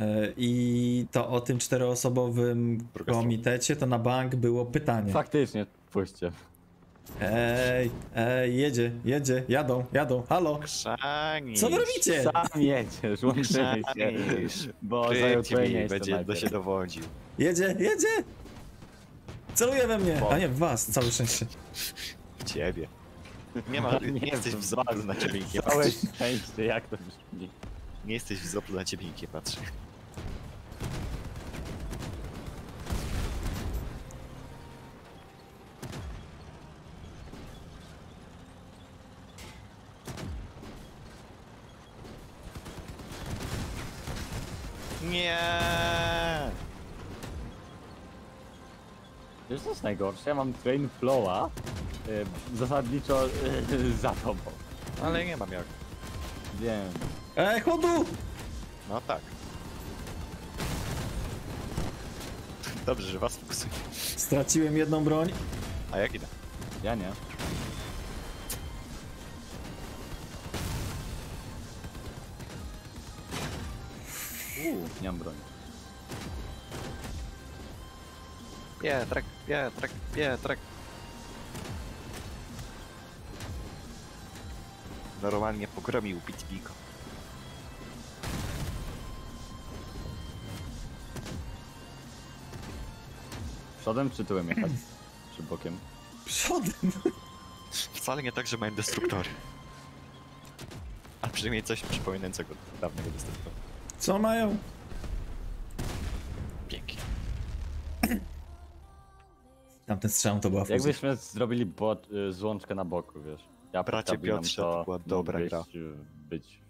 E, I to o tym czteroosobowym komitecie to na bank było pytanie. Faktycznie, puśćcie. Ej, ej, jedzie, jedzie, jadą, jadą, halo. Krzanisz! Co wy robicie? Sam jedziesz, łączymy się. Bo zajął twoje miejsce będzie do najpierw. się dowodził. Jedzie, jedzie! Celuje we mnie, a nie w was, całe szczęście. W ciebie. Nie ma, nie, Nie, jesteś w zoplu, na ciebie nie Całe patrzy. szczęście, jak to brzmi. Nie jesteś w zoplu, na ciebie nie patrzy. Nie. Wiesz co jest najgorsze? Ja mam train flowa zasadniczo y, [LAUGHS] za tobą. Ale nie mam jak. Wiem. Ej, chodu! No tak. Dobrze, że was fokusuje. Straciłem jedną broń. A jak idę? Ja nie. Uuu, nie mam broni. Pietrek, Pietrek, Pietrek. Normalnie pogromił Pitbiko. Przodem czy tyłem jechać? [CLEARS THROAT] czy bokiem? Przodem. Wcale nie tak, że mają destruktory. A przynajmniej coś przypominającego dawnego destruktora. Co mają? Pięknie. Tamten strzał to była fuzja. Jakbyśmy zrobili bot, y, złączkę na boku, wiesz. Ja Bracie postawiłem Piotrze, to była dobra mógłbyś, gra. być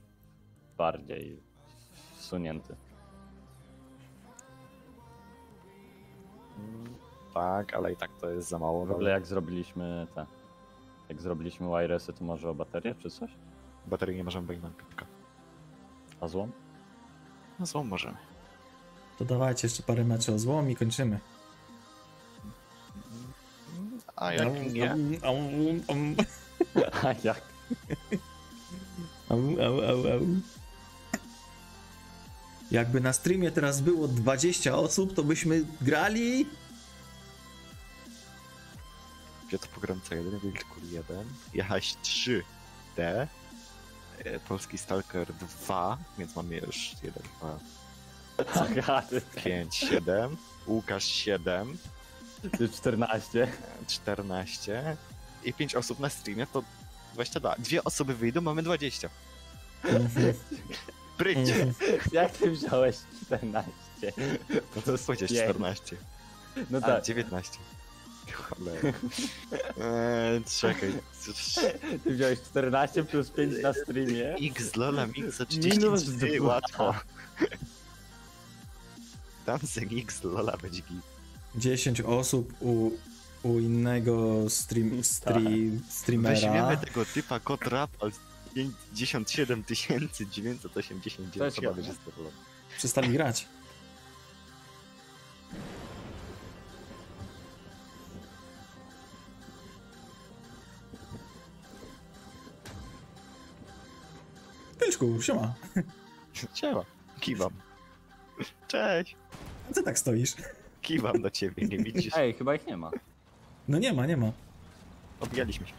bardziej wsunięty. Tak, ale i tak to jest za mało. W ogóle jak zrobiliśmy te... Jak zrobiliśmy wiresy, to może o baterię czy coś? Baterii nie możemy, bo nie mam piłka. A złom? No złą możemy. To dawajcie jeszcze parę meczy o złom i kończymy. A jak nie? Au, au, au, A jak? [LAUGHS] au, au, au, au. Jakby na streamie teraz było 20 osób, to byśmy grali. Piotr Pogromca 1, Wilkur 1, Jachaś 3D, e, Polski Stalker 2, więc mamy już 1, 2, Aha, ty, 5, 7, Łukasz 7, ty 14. 14 i 5 osób na streamie to 22. Dwie osoby wyjdą, mamy 20. Mhm, Pryć! [LAUGHS] Jak ty wziąłeś 14? No to Pięć. 14. No A, tak, 19. Cholera. [LAUGHS] Eee, czekaj. ty wziąłeś 14 plus 5 na streamie. X Lola Mixa Minus 33, dwa. łatwo. Dancing X Lola będzie git. 10 osób u, u innego stream, stream, streamera. Weźmiemy tego typa kod rap od 57 989 To jest chyba. Przestali [LAUGHS] grać. Tyszku, siema. Siema. Kiwam. Cześć. A Co tak stoisz? Kiwam do ciebie, nie widzisz? Ej, chyba ich nie ma. No nie ma, nie ma. Obijaliśmy się.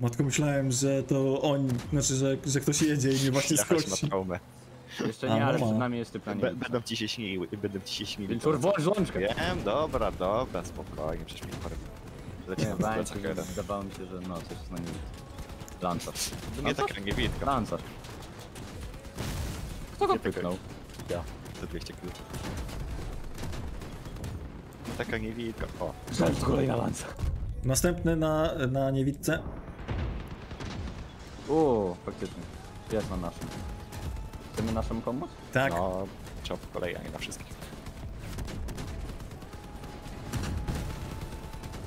Matko, myślałem, że to on, znaczy, że, że ktoś jedzie i mnie właśnie skoczy. traumę. Jeszcze A, nie, ale no ma. przed nami jest. Będą ci się śniły, będą ci się śmili. Wilczur, włącz złączkę! Wiem, dobra, dobra, spokojnie, przecież mi parę. Nie, Lecimy w wydaje mi plecach się, że jeden. wydawało mi się, że no, coś na niebiesko. Lancer. To nie taka niewidka, Lancer. Kto go pyknął? Ja. za 200 kluczy. Taka niewidka, o. Żal, kolejna lanca. Następny na, na niewidce. Uuu, faktycznie. Jest na naszym. Chcemy naszemu pomóc? Tak, No, trzeba po kolei, a nie na wszystkich.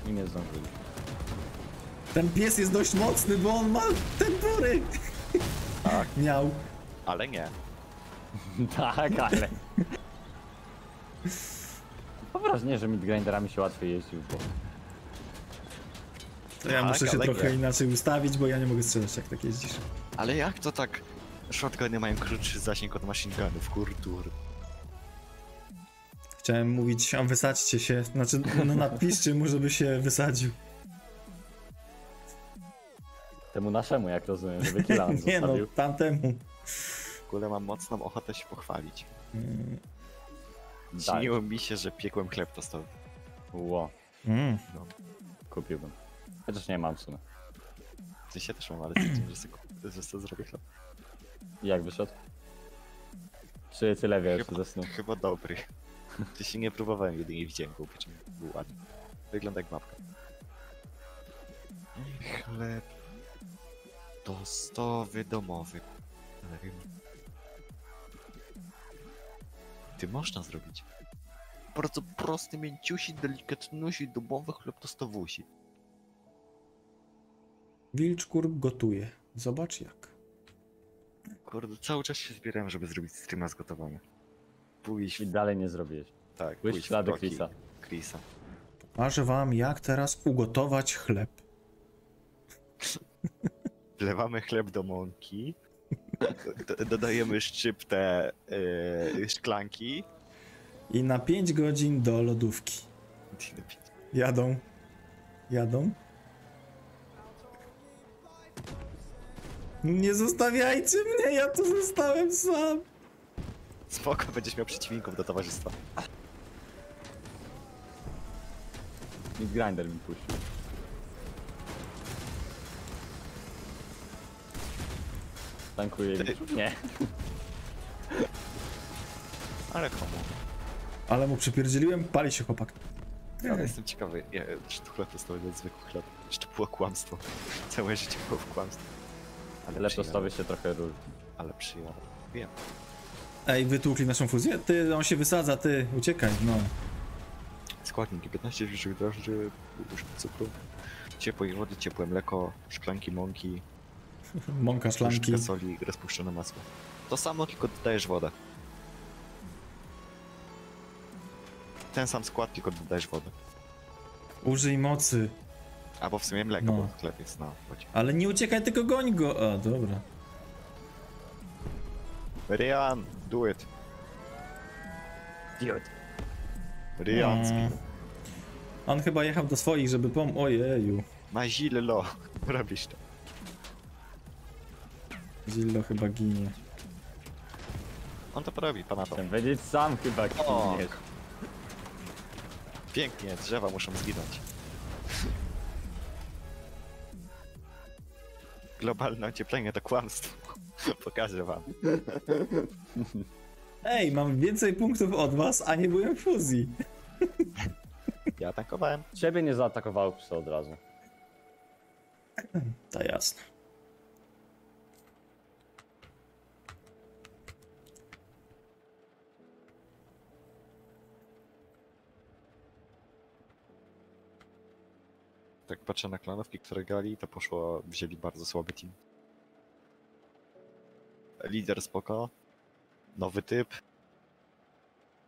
I nie zdążyli. ten pies jest dość mocny, bo on ma tempory. Tak. [LAUGHS] Miał. Ale nie. [LAUGHS] tak, ale... [LAUGHS] Mam wrażenie, że midgrinderami się łatwiej jeździł, bo... To ja Tak, muszę się trochę nie. inaczej ustawić, bo ja nie mogę strzelać jak tak jeździsz. Ale jak to tak? Shotguny mają krótszy zasięg od machine gunów, kurtur. Chciałem mówić, a wysadźcie się. Znaczy, no napiszcie mu, żeby się wysadził. Temu naszemu, jak rozumiem, żeby killa [LAUGHS] Nie no, zostawił. tamtemu. W ogóle mam mocną ochotę się pochwalić. Mm. Śniło mi się, że piekłem chleb tostowy. Ło, Mm. kupiłbym. Chociaż nie mam w sumie. Ty się też mam, ale stwierdziłem, że sobie, że sobie zrobię chleb. Jak wyszedł? Czy tyle wiesz Chyba, ze snu? chyba dobry. Ty się nie próbowałem, jedynie widziałem go upieczony. Był ładny. Wygląda jak mapka. Chleb tostowy domowy. Ty można zrobić. Bardzo prosty, mięciusi, delikatnusi, domowy chleb tostowusi. Wilczkur gotuje. Zobacz jak. Kurde, cały czas się zbierałem, żeby zrobić streama z gotowania. Pójść, I dalej nie zrobiłeś. tak, Pójść w ślady kroki Chrisa. Chrisa. Pokażę wam jak teraz ugotować chleb. [LAUGHS] Wlewamy chleb do mąki, dodajemy szczyptę yy, szklanki. I na 5 godzin do lodówki. Jadą. Jadą. Nie zostawiajcie mnie, ja tu zostałem sam. Spoko, będziesz miał przeciwników do towarzystwa. I grinder mi puścił. Tankuję. Nie. Ale komu? Ale mu przypierdzieliłem, pali się chłopak. Ale jestem ciekawy, ja, czy to chleb jest to zwykły chleb, czy to było kłamstwo. [LAUGHS] Całe życie było w kłamstwie. Ale tostowy się trochę różni. ale przyjąłem. Wiem. Ej, wytłukli naszą fuzję? Ty, on się wysadza, ty, uciekaj, no. Składniki 15 rzeczy drożdży, cukru, ciepłej wody, ciepłe mleko, szklanki mąki, Mąka szklanki. soli, rozpuszczone masło. To samo, tylko dodajesz wodę. Ten sam skład, tylko dodajesz wodę. Użyj mocy. Albo w sumie mleko, No. bo chleb jest na wodzie. Ale nie uciekaj, tylko goń go. A, dobra. Rian, do it. Idiot. Rianski. Mm. On chyba jechał do swoich, żeby pom... Ojeju. Na zillo. [LAUGHS] Robisz to. Zillo chyba ginie. On to porobi, pana to. Chciałem powiedzieć sam chyba O. Pięknie, drzewa muszą zginąć. Globalne ocieplenie to kłamstwo. [LAUGHS] Pokażę wam. Ej, mam więcej punktów od was, a nie byłem w fuzji. Ja tankowałem. Ciebie nie zaatakowały psy od razu. To jasne. Tak patrzę na klanówki, które grali, to poszło, wzięli bardzo słaby team. Lider spoko, nowy typ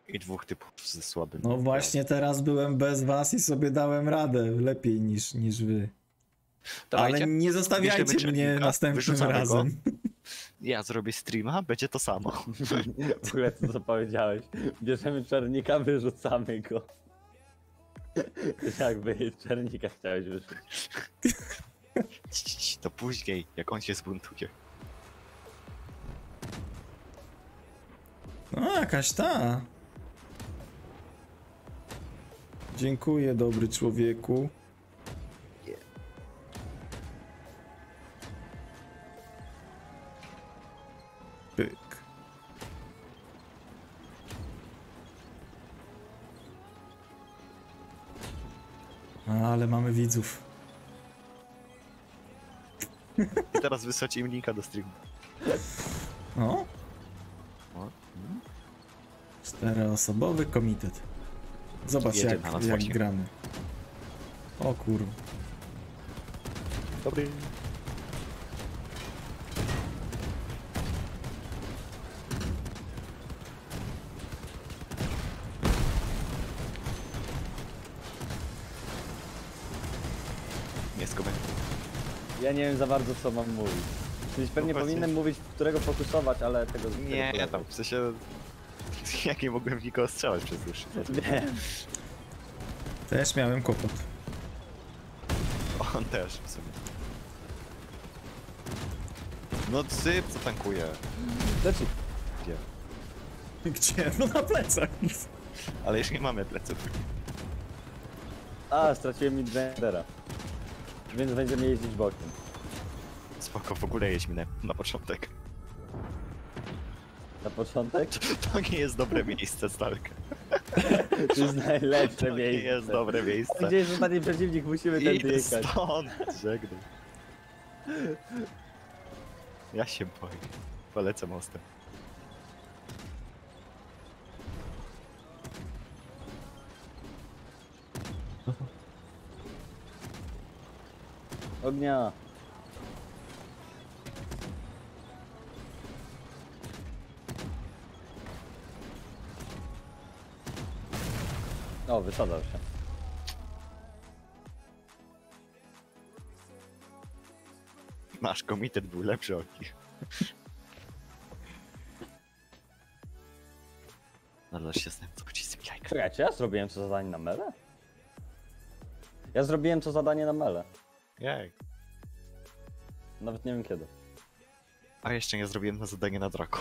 i dwóch typów ze słabym. No właśnie teraz byłem bez was i sobie dałem radę. Lepiej niż, niż wy. Dawajcie, Ale nie zostawiajcie mnie czerwika, następnym wyrzucamy go. razem. [LAUGHS] Ja zrobię streama, będzie to samo. [LAUGHS] W ogóle to co powiedziałeś. Bierzemy czarnika, wyrzucamy go. [LAUGHS] Jakby czarnika chciałeś. Cii, To później, jak on się zbuntuje. No, jakaś ta. Dziękuję, dobry człowieku. Ale mamy widzów. I teraz wysłacie im linka do streamu. No, O, czteroosobowy komitet. Zobacz Jedzie jak, na nas jak właśnie. gramy. O kurwa. Dobry. Nie wiem za bardzo co mam mówić. Czyli pewnie No powinienem mówić, którego fokusować, ale tego Nie, tego ja tam w sensie... [LAUGHS] Jak nie mogłem nikogo strzelać przez dłuższy czas. [LAUGHS] Nie. Też miałem kłopot. On też w sumie. No syp, co tankuje? Znaczy, Gdzie? Gdzie? No na plecach. Ale już nie mamy pleców. a straciłem mi Blendera. Więc będziemy jeździć bokiem. Spoko, w ogóle jedźmy na, na początek. Na początek To nie jest dobre miejsce, Stalk. to jest najlepsze To nie miejsce. jest dobre miejsce. Gdzie jest ostatni przeciwnik? Musimy Idę jechać. stąd! Żegnaj. Ja się boję. Polecę mostem. Ognia. O, wysadzał się. Nasz komitet był lepszy od nich. Ale się znam, co chodzi z tym jajkiem. Czekajcie, ja zrobiłem to zadanie na mele? Ja zrobiłem to zadanie na mele. Jej. Nawet nie wiem kiedy. A jeszcze nie zrobiłem na zadanie na Draco.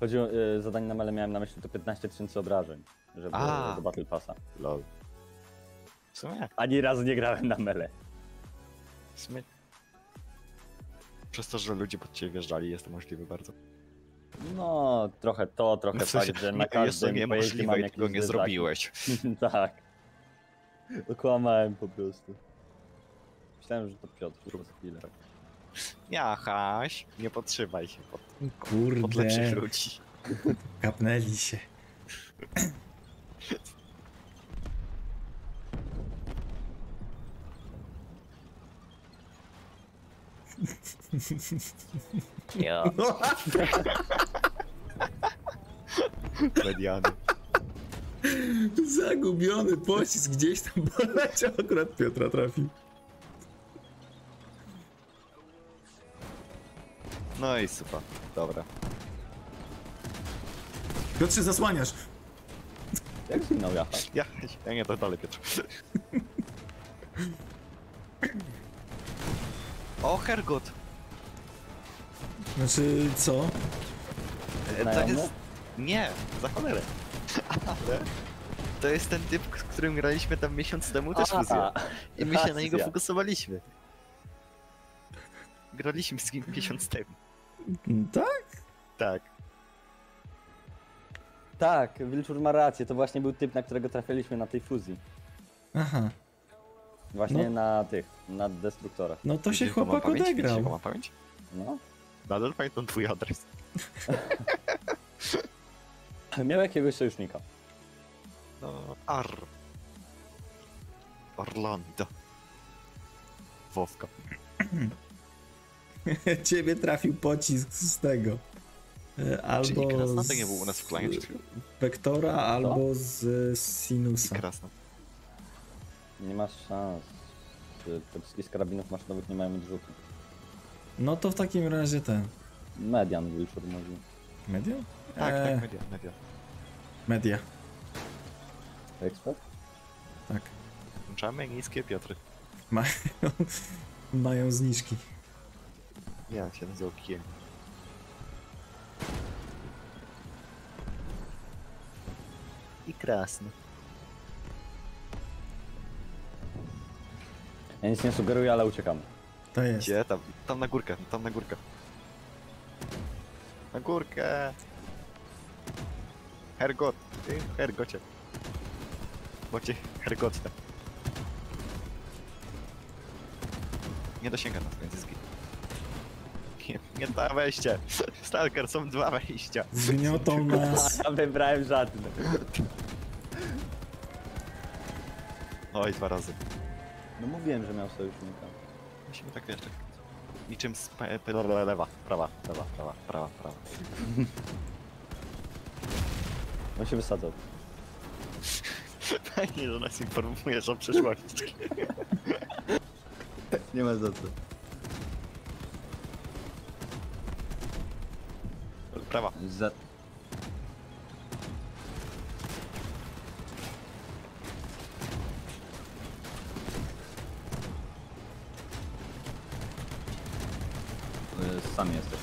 Chodziło, y, zadanie na mele miałem na myśli to 15 tysięcy obrażeń, żeby A. do Battle Passa. Lol. W sumie, Ani razu nie grałem na mele. w sumie... Przez to, że ludzie pod ciebie wjeżdżali, jest to możliwe bardzo. No, trochę to, trochę W sensie, fakt, że na nie- jest to każdym pojeździe niemożliwe mam i jakieś tego nie zrobiłeś. [LAUGHS] tak. Okłamałem po prostu. Myślałem, że to Piotr przez chwilę. Jachaś, nie podtrzymaj się pod, Kurde, pod lepszych ludzi. kapnęli się. Ja. [LAUGHS] Mediany. Zagubiony pocisk gdzieś tam poleciał, akurat Piotra trafił. No i super, dobra. Piotrze, zasłaniasz. Jak zginął Jacha? Ja, ja nie, to dalej Piotr. O, Hergot! Znaczy, co? E, To Znajomy? jest... Nie, za cholerę. Ale... To jest ten typ, z którym graliśmy tam miesiąc temu też fuzję. I my się na niego racja. fokusowaliśmy. Graliśmy z nim miesiąc temu. Tak? Tak. Tak, Wilczur ma rację, to właśnie był typ, na którego trafiliśmy na tej fuzji. Aha. Właśnie No. na tych, na destruktorach. No to się Widzisz, jaką mam chłopak pamięć? Widzisz, jaką odegrał. mam pamięć? No. Nadal pamiętam twój adres. [LAUGHS] Miał jakiegoś sojusznika. No, Ar. Orlando. Wowka. [LAUGHS] Ciebie trafił pocisk z tego. E, Albo Czyli Krasna to z nie był u nas w klanie przed chwilą. Vektora, albo z I Sinusa. Nie masz szans. Te wszystkie z karabinów maszynowych nie mają odrzutu. No to w takim razie ten. Median Wilczur mówił. Media? Tak, E, tak, media, media. Media, Ekspert? tak. Włączamy niskie Piotry. Mają, [LAUGHS] mają zniżki. Ja się nazywał Kijem. I Krasny. Ja nic nie sugeruję, ale uciekamy. To jest. Gdzie? Tam, tam na górkę, tam na górkę. Na górkę! Hergot, ty Hergocie. Bocie Hergotte. Nie dosięga nas, więc jest git. Nie, nie dwa wejście. Stalker, są dwa wejścia. Zgniotą nas. Ja wybrałem żadny. Oj, dwa razy. No mówiłem, że miał sojusznika. Musimy tak wiesz, tak niczym z lewa, prawa, prawa, prawa, prawa, prawa. On się wysadzał. Fajnie, że nas informujesz o przyszłości. Nie ma za co. Prawa. Za... Y, Sami jesteśmy.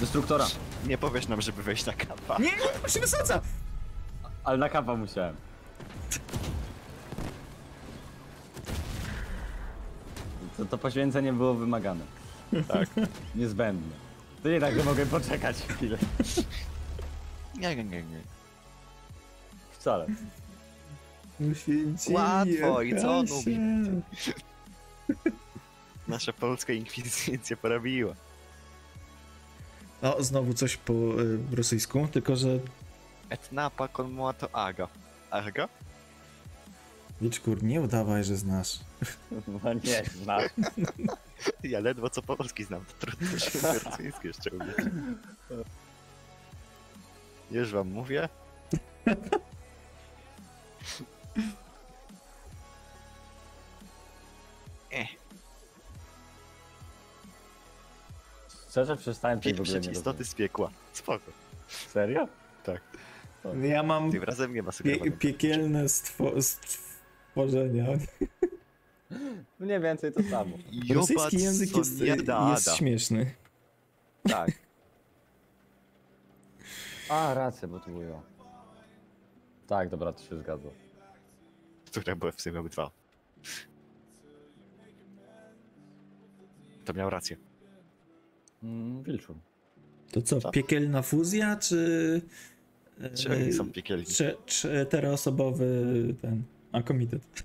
Destruktora! Nie powiesz nam, żeby wejść na kapa. Nie, on się wysadza! Ale na kapa musiałem. To, poświęcenie było wymagane. Tak. Niezbędne. To nie tak, że mogę poczekać chwilę. Nie, nie, nie, nie. Wcale. Uświęcili Łatwo, i co on mówi? Nasza polska inkwizycja porobiła. No, znowu coś po y, rosyjsku, tylko że Et napa con moto aga. Aga? Liczkur, nie udawaj, że znasz. No nie, znasz. Ja ledwo co polski znam, to trudno się rosyjski jeszcze umieć. Już wam mówię. Szczerze przestałem tej w ogóle nie istoty z piekła. Spoko. Serio? Tak. Ja mam Tym razem nie ma pie sugerowania. piekielne stwo stworzenia. [LAUGHS] Mniej więcej to samo. Rosyjski język jest, jest śmieszny. Tak. A, rację, bo to było. Tak, dobra, to się zgadza. Które były w sumie obydwa. To miał rację. Mm, Wilczur. To co, Co? piekielna fuzja, czy... Czy oni są piekielni? Czy, czteroosobowy ten... A komitet.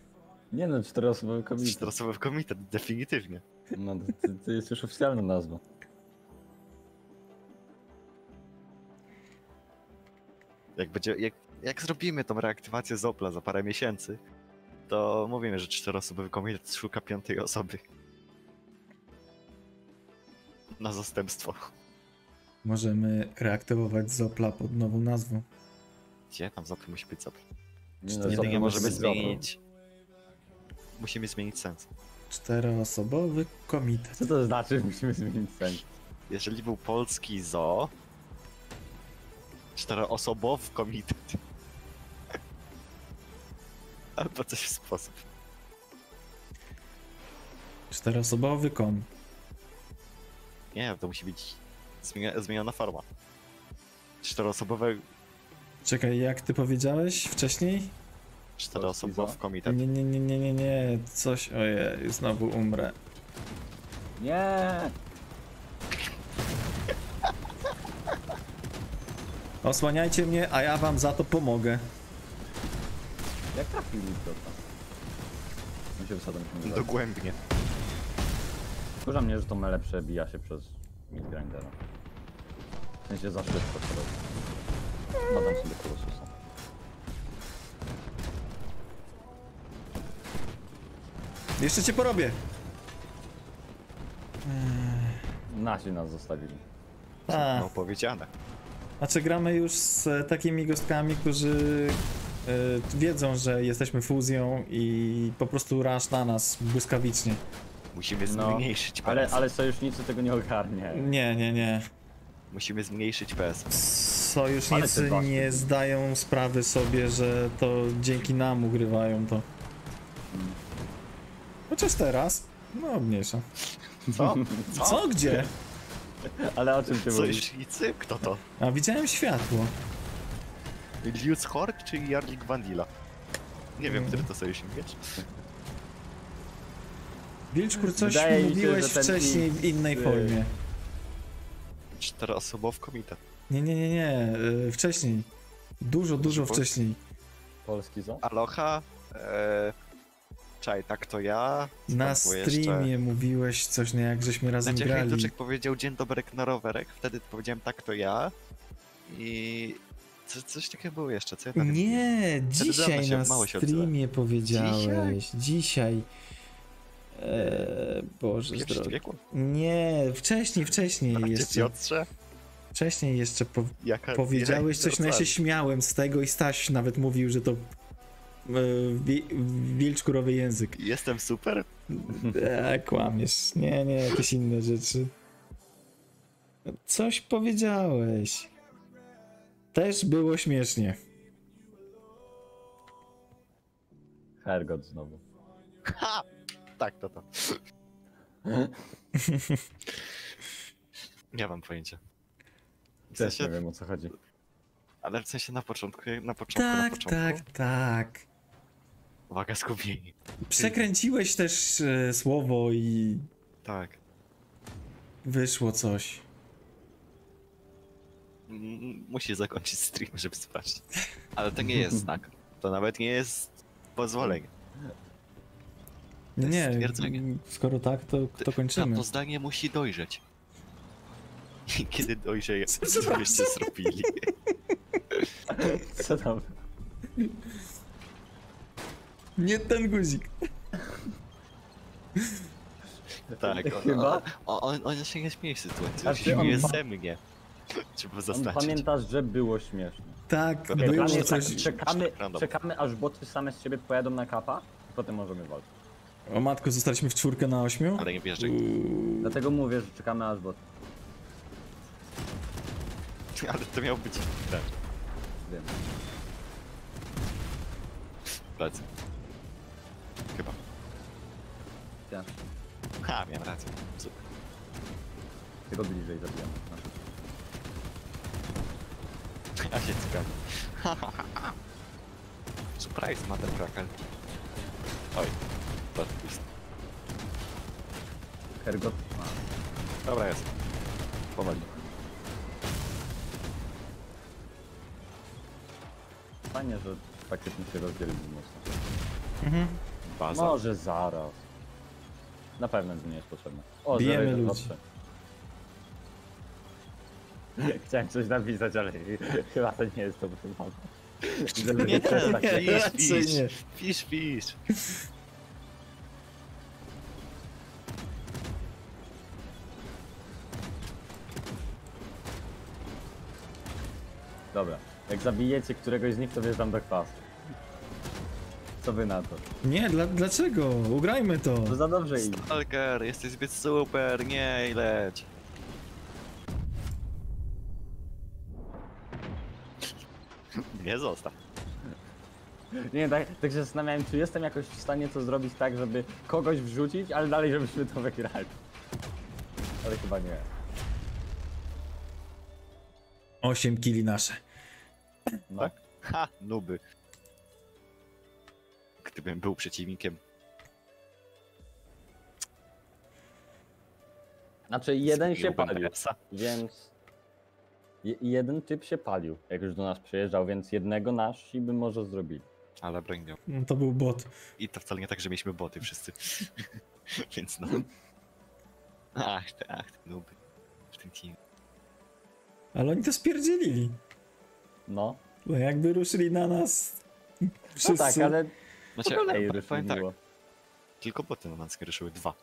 Nie no, czteroosobowy komitet. Czteroosobowy komitet, definitywnie. No, to, to jest już oficjalna nazwa. Jak, będzie, jak, jak zrobimy tą reaktywację z Opla za parę miesięcy, to mówimy, że czteroosobowy komitet szuka piątej osoby. Na zastępstwo. Możemy reaktywować Zopla pod nową nazwą. Gdzie tam Zopl musi być Zopl? Nie, no, Jedynie musi możemy zmienić... Musimy zmienić sens. Czteroosobowy komitet. Co to znaczy, [LAUGHS] musimy zmienić sens? Jeżeli był polski ZO, czteroosobowy komitet. [LAUGHS] Albo coś w sposób. Czteroosobowy kom. Nie, to musi być zmieniona forma. Czteroosobowy, Czekaj, jak ty powiedziałeś wcześniej? czteroosobowy komitet. Nie, nie, nie, nie, nie, nie. Coś, ojej, znowu umrę. Nie! Osłaniajcie mnie, a ja wam za to pomogę. Jak trafił to tam? Mi się wysadzam Dogłębnie. Wkurza mnie, że to mele przebija się przez Midgrindera. W sensie za szybko. Badam sobie Colossusa. Jeszcze cię porobię. Nasi nas zostawili. A, No powiedziane. znaczy gramy już z takimi gostkami, którzy e, wiedzą, że jesteśmy fuzją i po prostu rasz na nas błyskawicznie. Musimy No, zmniejszyć PS. Ale, ale sojusznicy tego nie ogarnie. Nie, nie, nie. Musimy zmniejszyć PS. Sojusznicy nie zdają sprawy sobie, że to dzięki nam ugrywają to. Chociaż teraz, no mniejsza. Co? Co? Gdzie? Ale o czym ty mówisz? Sojusznicy? Kto to? A widziałem światło. Liutz Hork czy Jarlik Vandila? Nie wiem, który to sojusznik, wiesz? Wilczkur, coś Wydaje się, mówiłeś ten wcześniej w innej formie. Czteroosobowy komitet. Nie, nie, nie, nie. y, Wcześniej. Dużo, dużo po- wcześniej. Polski zo? Aloha. E... Czaj, tak to ja. Co Na było jeszcze? streamie mówiłeś coś, nie jak żeśmy razem Znaczy, grali. Duczek powiedział dzień dobry na rowerek, wtedy powiedziałem tak to ja. I... Co, coś takiego było jeszcze, co ja tam Nie, Wtedy dzisiaj się- na mało się odzywa. streamie powiedziałeś. Dzisiaj. Eee, Boże Pierwszy zdrowy. wieku? Nie, wcześniej, wcześniej Bracie jeszcze. Piotrze? Wcześniej jeszcze po, Jaka, powiedziałeś coś, no ja się śmiał. śmiałem z tego i Staś nawet mówił, że to e, wi, wilczkurowy język. Jestem super? E, kłamiesz. Nie, nie, jakieś inne rzeczy. Coś powiedziałeś. Też było śmiesznie. Hergot znowu. Ha! Tak, to to. [LAUGHS] Nie mam pojęcia. W Też nie sensie, wiem o co chodzi. ale w sensie na początku, na początku, na Tak, początku. tak, tak. Uwaga, skupieni. Przekręciłeś też e, słowo i Tak. wyszło coś. M- Musi zakończyć stream, żeby sprawdzić. Ale to nie jest znak. To nawet nie jest pozwolenie. Nie, jest nie, stwierdzenie. skoro tak, to, to kończymy. To zdanie musi dojrzeć. [LAUGHS] Kiedy dojrzeje, co byście zrobili? Co tam? Nie ten guzik. Tak, [LAUGHS] on, Chyba? on, on, on się nie śmieje z sytuacji, on Znaczy, się śmieje ze mnie. [LAUGHS] Trzeba zaznaczyć. pamiętasz, że było śmieszne. Tak, Czekamy, było Było coś. tak. czekamy, czekamy, aż boty same z siebie pojadą na kapa i potem możemy walczyć. O matko, zostaliśmy w czwórkę na ośmiu? Ale nie. Uuu. Dlatego mówię, że czekamy aż boty. [LAUGHS] Ale to miał być tak, Wiem. plecy. Chyba. Ja. Ha, miałem rację. Super. Tylko bliżej zabijamy. [LAUGHS] Ja się cykam. [LAUGHS] Surprise, motherfucker. Oj, plot twist. Hergot. Dobra, jest. Powoli. Fajnie, że faktycznie się rozdzielili mocno. Mhm. Baza. Może zaraz. Na pewno to nie jest potrzebne. O, Bijemy zero, ludzi. Chciałem coś napisać, ale [LAUGHS] chyba to nie jest to potrzebne. Żeby Nie, tak- nie, nie. fisz, fisz. Dobra, jak zabijecie któregoś z nich, to wjeżdżam do kwasu. Co wy na to? Nie, dla, dlaczego? Ugrajmy to. To za dobrze i Stalker, jesteś zbyt super, nie leć. Nie zostaw. Nie, tak, tak się zastanawiałem, czy jestem jakoś w stanie to zrobić tak, żeby kogoś wrzucić, ale dalej, żebyśmy to wygrali. Ale chyba nie. 8 kili nasze. No. Tak? Ha, nuby. Gdybym był przeciwnikiem. Znaczy, jeden się palił, więc... Je, jeden typ się palił, jak już do nas przyjeżdżał, więc jednego nasi by może zrobili. Ale broń miał. No, to był bot. I to wcale nie tak, że mieliśmy boty wszyscy. [LAUGHS] Więc no. Ach, te, ach, te nuby. W tym teamie. Ale oni to spierdzielili. No, Bo jakby ruszyli na nas. no Wszyscy. tak, ale Znaczy, po kolei ruszyli tak, tylko boty na nas ruszyły dwa,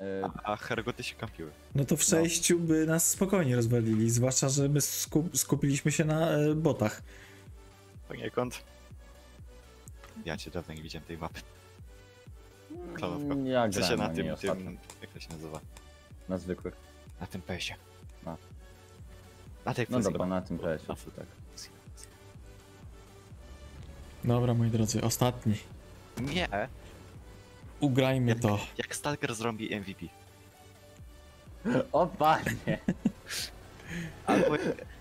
E, a hergoty się kampiły. No to w sześciu by nas spokojnie rozwalili. Zwłaszcza, że my skup, skupiliśmy się na e, botach. Poniekąd. Ja cię dawno nie widziałem tej mapy. Klonówko. Ja W sensie grałem na tym, tym, jak to się nazywa? na zwykłych. Na tym pesie. A. Na tej No dobra, na tym Na tak. Dobra, moi drodzy, ostatni. Nie, Ugrajmy to. jak Stalker zrobi MVP. O panie! Albo,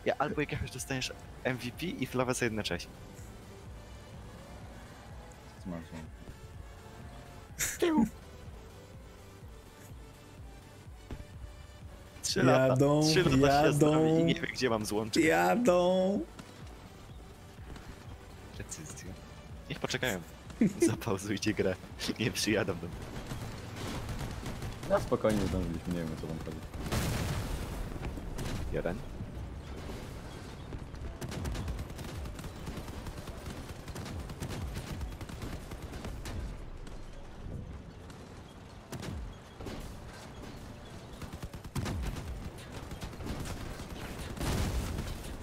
ja, albo jak jakoś dostaniesz MVP i flawę jednocześnie. Smaczne. Trzy lata. Jadą, Trzy lata się jadą. zastanowi i nie wiem gdzie mam złączyć. Jadą. Precyzja. Niech poczekają. [LAUGHS] Zapauzujcie grę. Nie przyjadą do mnie. No spokojnie zdążyliśmy, nie wiem o co wam chodzi. Jeden.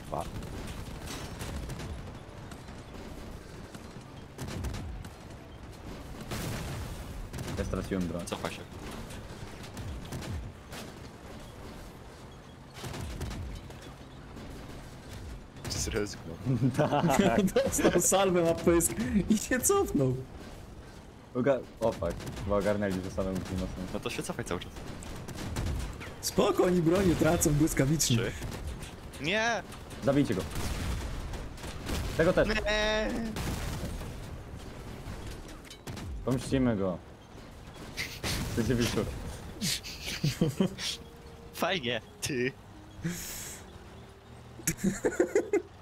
Dwa. Ja straciłem broń. Cofa się. Zrezygnował. Dostał salwę na pysk i się cofnął. Uga... O fuck, chyba ogarnęli, że. No to się cofaj cały czas. Spoko, oni broni tracą błyskawicznie. Trzy. Nie! Zabijcie go. Tego też. Nie! Pomścimy go. Chcecie wieczór. Fajnie, ty. [LAUGHS]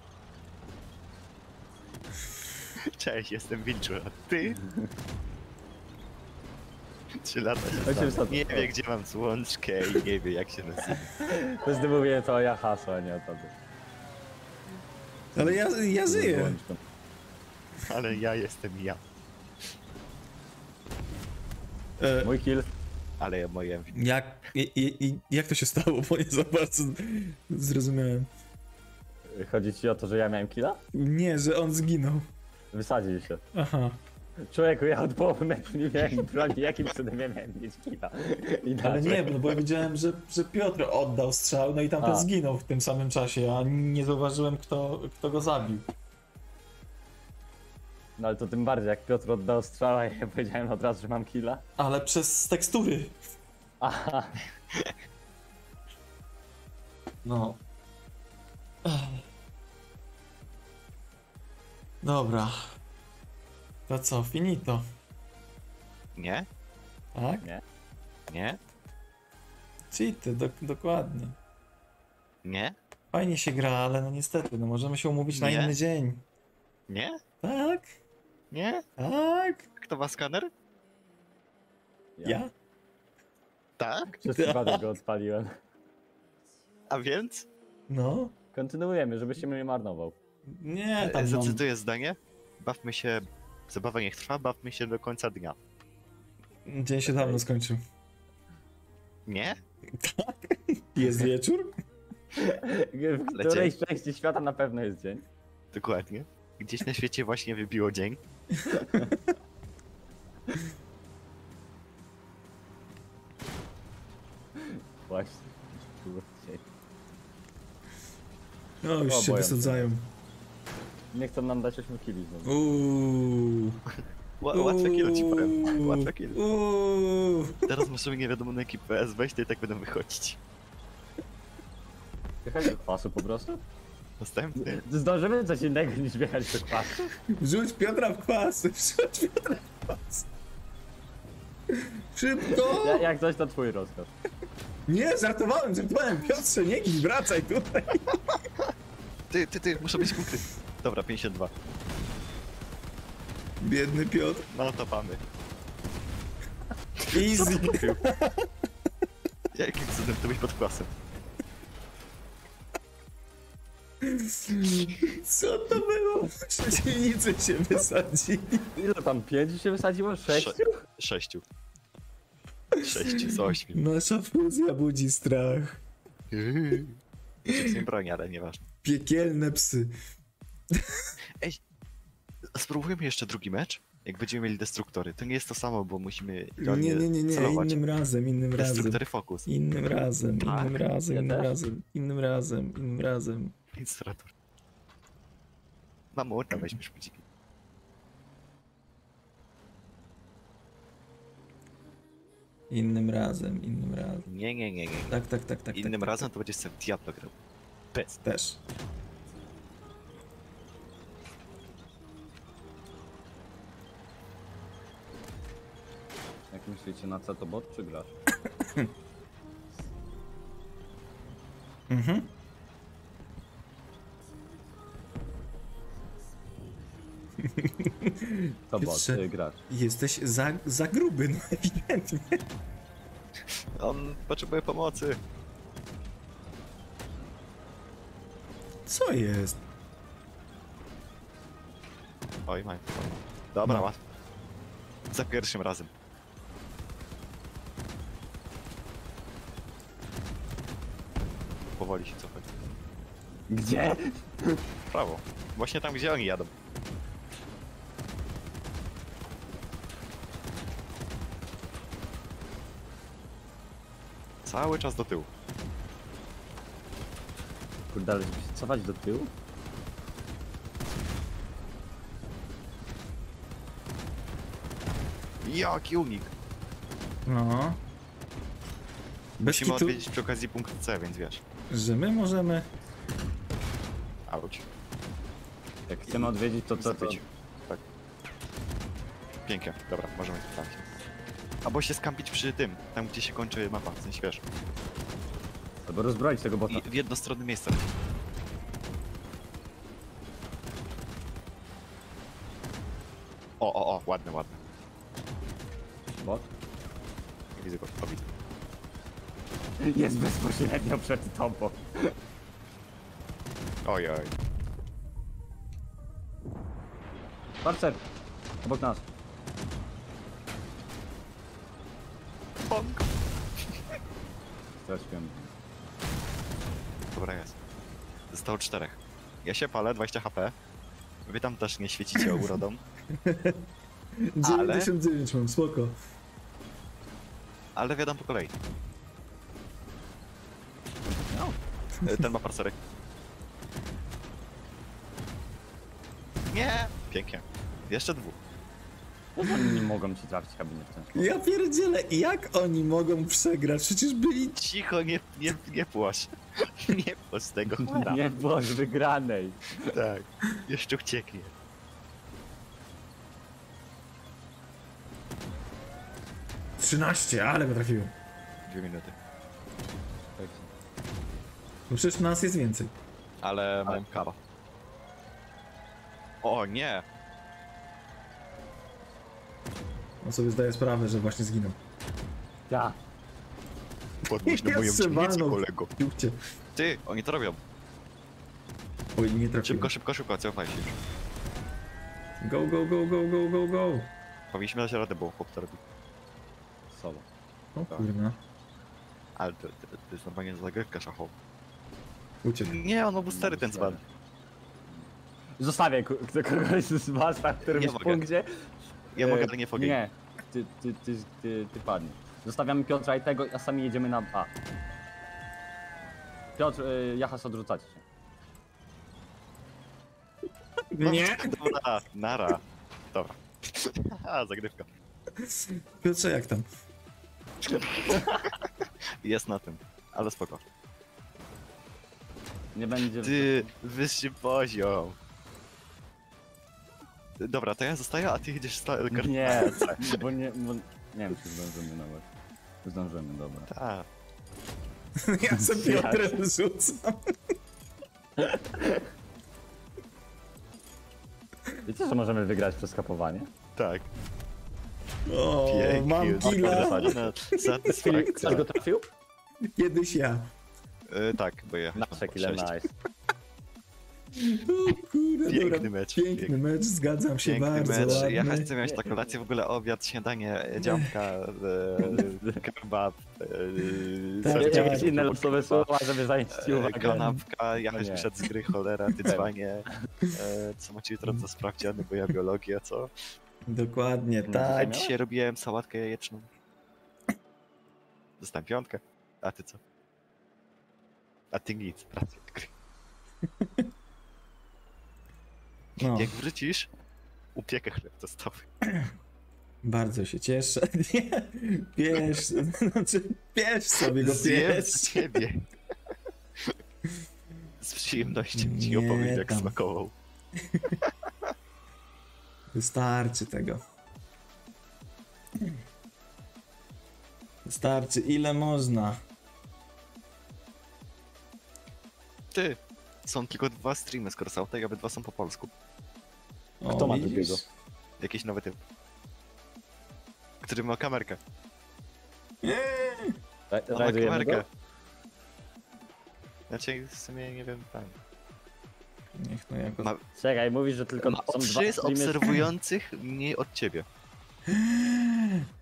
Cześć, jestem Wilczur, a ty? [LAUGHS] Trzy lata się. Sato. Nie wie gdzie mam złączkę i nie wie jak się nazywa. To jest mówię to o ja hasło, a nie o tobie. Ale ja, ja żyję. Ale ja jestem ja. E, Mój kill. Ale ja moje. Jak, i, i, jak to się stało, bo nie za bardzo zrozumiałem. Chodzi ci o to, że ja miałem killa? Nie, że on zginął. Wysadził się. Aha. Człowieku, ja od połowy meczu nie miałem broni, jakim cudem ja miałem mieć killa? Ale nie, no bo ja wiedziałem, że, że Piotr oddał strzał, no i tamten A. zginął w tym samym czasie, a nie zauważyłem, kto, kto go zabił. No ale to tym bardziej, jak Piotr oddał strzała i ja powiedziałem od razu, że mam killa. Ale przez tekstury. Aha, No. Dobra. To co, finito, Nie? tak? Nie? Cheaty, do, dokładnie. Nie? Fajnie się gra, ale no niestety, no możemy się umówić na Nie. inny dzień. Nie? Tak? Nie? Tak? Kto ma skaner? Ja? Tak? przez przypadek go odpaliłem. A więc? No? Kontynuujemy, żebyś się mnie nie marnował. Nie, tam no. Zacytuję zdanie. Bawmy się, zabawa niech trwa, bawmy się do końca dnia. Dzień się dawno skończył. Nie? Jest wieczór? W której części świata na pewno jest dzień. Dokładnie. Gdzieś na świecie właśnie wybiło dzień. [LAUGHS] Właśnie. Było dzień. No już O, się się. Nie chcą nam dać 8 killi znowu. Uuu. Ła- Łatwe kilo ci powiem. Łatwe kilo. Uuu. Teraz możemy nie wiadomo na jaki PS wejść, to i tak będą wychodzić. Wjechać do kwasu po prostu? Następny. Zdążymy coś innego niż wjechać do kwasu. Rzuć Piotra w kwas. Rzuć Piotra w kwas. Szybko! Ja, jak coś to twój rozkaz. Nie, żartowałem, żartowałem. Piotrze, nie gin, wracaj tutaj. Ty, ty, ty, muszę być punkty. Dobra, 52. Biedny Piotr. No to mamy. Easy. Jakim cudem to byś pod klasem? Co to było? Przeciwnicy się wysadzili. Ile tam? 5 się wysadziło? 6? Sze- Sześciu. Sześciu z ośmiu. Nasza fuzja budzi strach. Nie broni, ale nieważne. Piekielne psy. [LAUGHS] Spróbujmy jeszcze drugi mecz. Jak będziemy mieli destruktory. To nie jest to samo, bo musimy Nie, nie, nie, nie, celować. innym razem, innym razem. Destruktory fokus. Innym razem, Tak? innym razem, innym razem, innym razem, innym razem. Instrator. Mamo, urna weźmiesz budziki. Innym razem, innym razem. Nie, nie, nie, nie. nie. Tak, tak, tak, tak. Innym tak, razem to będziesz sobie Diablo grał. Bez. tak. Też. Jak myślicie, na co to bot czy grasz? Mhm. [LAUGHS] To bot, Piotrze. grasz? Jesteś za, za gruby, no ewidentnie. On potrzebuje pomocy. Co jest? Oj, maj. Dobra, No. łatwo. Za pierwszym razem. Powoli się cofać. Gdzie? W Prawo. Właśnie tam, gdzie oni jadą. Cały czas do tyłu. Kurde, ale żeby się cofać do tyłu? Jaki unik! No. Bez Musimy kitu, odwiedzić przy okazji punkt C, więc wiesz. Że my możemy... Auć. Jak chcemy odwiedzić, to co to? Tak. Pięknie, dobra, możemy trafić. Albo się skampić przy tym, tam gdzie się kończy mapa, w sensie wiesz. Albo rozbroić tego bota. I w jednostronnym miejscu. O, o, o, ładne, ładne. Bot? Nie widzę go, o widzę. Jest bezpośrednio przed tobą. Oj, oj. Parcer! Obok nas. Pong. Straciłem. Dobra, jest. Zostało czterech. Ja się palę, 20 HP. Wy tam też nie świecicie urodą, Ale- 99 mam, spoko. ale wiadam po kolei. [LAUGHS] Ten ma parcery. Nie! Pięknie. Jeszcze dwóch. Oni nie mogą ci trafić kabinet w ten sposób. Ja pierdzielę, jak oni mogą przegrać? Przecież byli... Cicho, nie, nie, nie płasz. [LAUGHS] Nie płasz z tego cholera. Nie bądź wygranej. Tak. Jeszcze ucieknie. Trzynaście, ale go trafiłem. Dwie minuty. No przecież nas jest więcej. Ale mam kawa. O nie! On sobie zdaje sprawę, że właśnie zginął. Ja. Podnoś na moją Jeszcze dzielnicę, walnął. kolego. Piłcie. Ty, oni to robią. Oj, nie trafiłem. Szybko, szybko, szybko, cofaj się już. Go, go, go, go, go, go, go. Powinniśmy dać radę, bo chłop to robi. Solo. O kurna. Ale to, to, to jest normalnie zagrywka szachowa. Uciekł. Nie, on ma boostery ten dzban. Zostawię ku- kto- kogoś z was na którymś Nie mogę. punkcie. Ja mogę, ale nie fogę. Nie, ty, ty, ty, ty, ty padniesz. Zostawiamy Piotra i tego, a sami jedziemy na A. Piotr, y, Jachas odrzucacie się. Nie? [LAUGHS] Dobra, nara. Dobra. [LAUGHS] A, zagrywka. Piotrze, jak tam? Jest na tym. Ale spoko. Nie będzie... Ty, wyższy poziom. Dobra, to ja zostaję, a ty jedziesz sta- kar- Nie, [LAUGHS] bo nie, bo... Nie wiem, czy zdążymy nawet. Zdążymy, dobra. Tak. [LAUGHS] Ja sobie Piotrem rzucam. [LAUGHS] Wiecie, że możemy wygrać przez kapowanie? Tak. O, Pięknie. mam killa. Fajna Ktoś Satysfakcja. go trafił? Kiedyś ja. E, tak, bo ja. Nasze kile, nice. O kurde, Piękny dobra. mecz, Piękny piękny. mecz, zgadzam się Piękny bardzo mecz. ładny. Ja chcę mieć na kolację w ogóle obiad, śniadanie, działka, e, [LAUGHS] kebab, e, Tak, tak. Jakieś inne losowe słowa, żeby zająć ci e, uwagę. kanapka, ja No choć wyszedł z gry, [LAUGHS] cholera, ty dzwanie. E, co macie jutro za sprawdziany, bo ja biologia, co? Dokładnie, No, tak. A miałeś? dzisiaj robiłem sałatkę jajeczną. Dostałem piątkę. A ty co? A ty nic, pracy gry. No, Jak wrócisz, upiekę chleb testowy. bardzo się cieszę. [LAUGHS] Nie, bierz, znaczy, bierz sobie go, bierz. z ciebie. Z przyjemnością ci Nie opowiem, jak tam. smakował. Wystarczy tego. Wystarczy, ile można. Ty, są tylko dwa streamy z Corsauta i obydwa są po polsku. O, Kto ma widzisz? drugiego? Jakiś nowy typ. Który ma kamerkę. Ra- On ma Rajdujemy kamerkę. Znaczy, w sumie nie wiem, tak. Niech no jako... Ma, Czekaj, mówisz, że tylko ma są dwa trzy z streamy... obserwujących mniej od ciebie.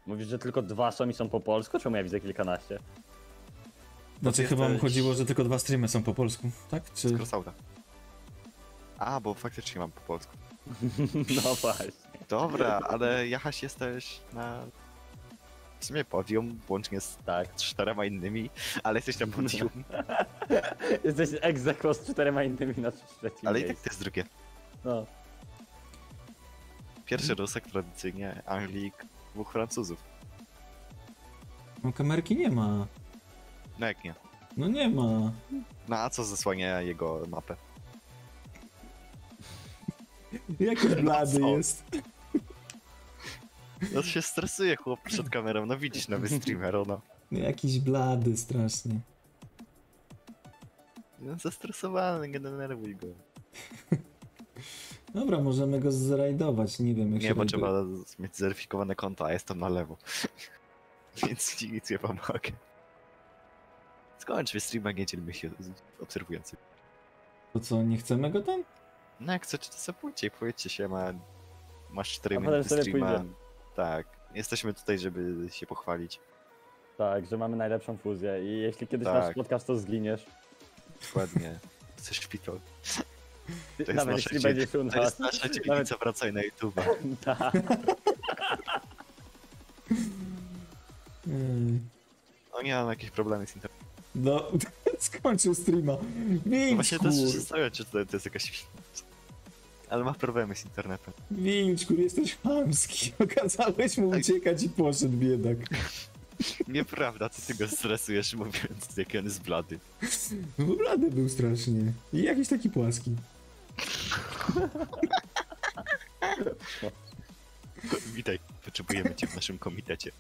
Mówisz, że tylko dwa są i są po polsku? Czemu ja widzę kilkanaście? Znaczy chyba mu jesteś- chodziło, że tylko dwa streamy są po polsku, tak? Czy... Z Corsauta. A, bo faktycznie mam po polsku. [LAUGHS] No właśnie. Dobra, ale Jachaś jesteś na... W sumie podium, łącznie z Tak. czterema innymi, ale jesteś na podium. [LAUGHS] Jesteś egzekwo z czterema innymi na trzecim Ale i tak to jest drugie. No. Pierwszy Rusek tradycyjnie, Anglik, dwóch Francuzów. No kamerki nie ma. No jak nie. No nie ma. No a co zasłania jego mapę? [LAUGHS] Jaki [LAUGHS] blady co? jest. No się stresuje chłop przed kamerą, no widzisz nowy [LAUGHS] streamer, no. Jakiś blady strasznie. no zestresowany, nie denerwuj go. Dobra, możemy go zrajdować, nie wiem jak Nie, się bo trzeba mieć zweryfikowane konto, a jestem na lewo. Więc ci nic nie pomogę. Skończmy streama, nie dzielmy się z obserwującymi. To co, nie chcemy go tam? No jak chcecie, to pójdźcie i powiedzcie się, ma... masz 4 A minuty streama. pójdziemy. Tak, jesteśmy tutaj, żeby się pochwalić. Tak, że mamy najlepszą fuzję i jeśli kiedyś Tak. nas spotkasz, to zginiesz. Dokładnie. [LAUGHS] Jesteś szpital. To jest nawet nasza jeśli dzie- będziesz u To jest nasza [LAUGHS] dzielnica, wracaj na YouTube. [LAUGHS] Tak. Mm. No nie mam jakieś problemy z internetem. No, [LAUGHS] skończył streama. No Wilczkur, właśnie też się zastanawiam, czy to, to jest jakaś... Ale ma problemy z internetem. Wilczkur, jesteś chamski. [LAUGHS] Okazałeś mu uciekać i poszedł biedak. Nieprawda, co ty go stresujesz mówiąc, [LAUGHS] jaki on jest blady. No blady był strasznie. I jakiś taki płaski. Witaj, potrzebujemy cię w naszym komitecie.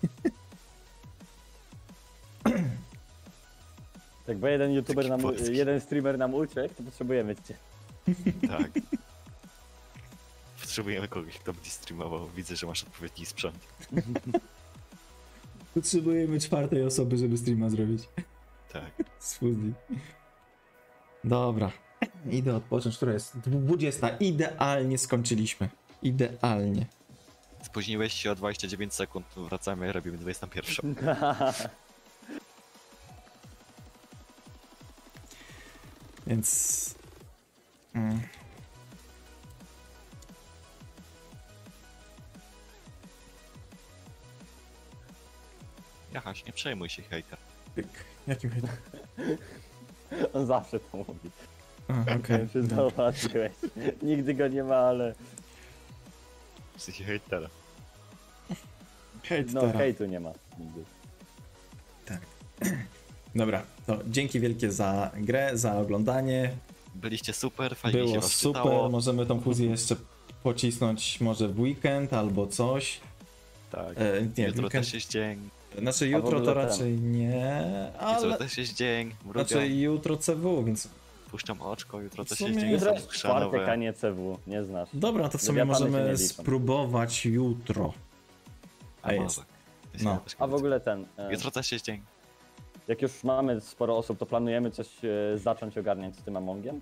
Tak, bo jeden youtuber nam, polski. jeden streamer nam uciekł, to potrzebujemy cię. Tak. [LAUGHS] Potrzebujemy kogoś, kto będzie streamował. Widzę, że masz odpowiedni sprzęt. [LAUGHS] Potrzebujemy czwartej osoby, żeby streama zrobić. Tak. [LAUGHS] Z fuzji. Dobra. Idę odpocząć, która jest 20. Idealnie skończyliśmy. Idealnie. Spóźniłeś się o 29 sekund, wracamy, robimy 21. Więc. Mm. Jachaś, nie przejmuj się, hejter. Pyk. Jakim hejtem? [LAUGHS] On zawsze to mówi. Okej. wiem, czy zauważyłeś. Nigdy go nie ma, ale sensie hejtera. Hejt no hejtu nie ma. Nigdy. [CLEARS THROAT] Dobra, to dzięki wielkie za grę, za oglądanie. Byliście super, fajnie się Było was super. czytało. Możemy tą fuzję jeszcze pocisnąć może w weekend albo coś. Tak. E, nie, Jutro weekend. też jest dzień. Znaczy jutro to ogóle ten. raczej nie, Jutro ale. też jest dzień. Mruga, Znaczy jutro CW, więc. puszczam oczko, jutro też jest dzień. Jutro jest czwartek, a nie CW. Nie znasz. Dobra, to w sumie się możemy spróbować jutro. A A jest. się No. A w ogóle ten. e, Jutro też jest dzień. Jak już mamy sporo osób, to planujemy coś e, zacząć ogarniać z tym Amongiem?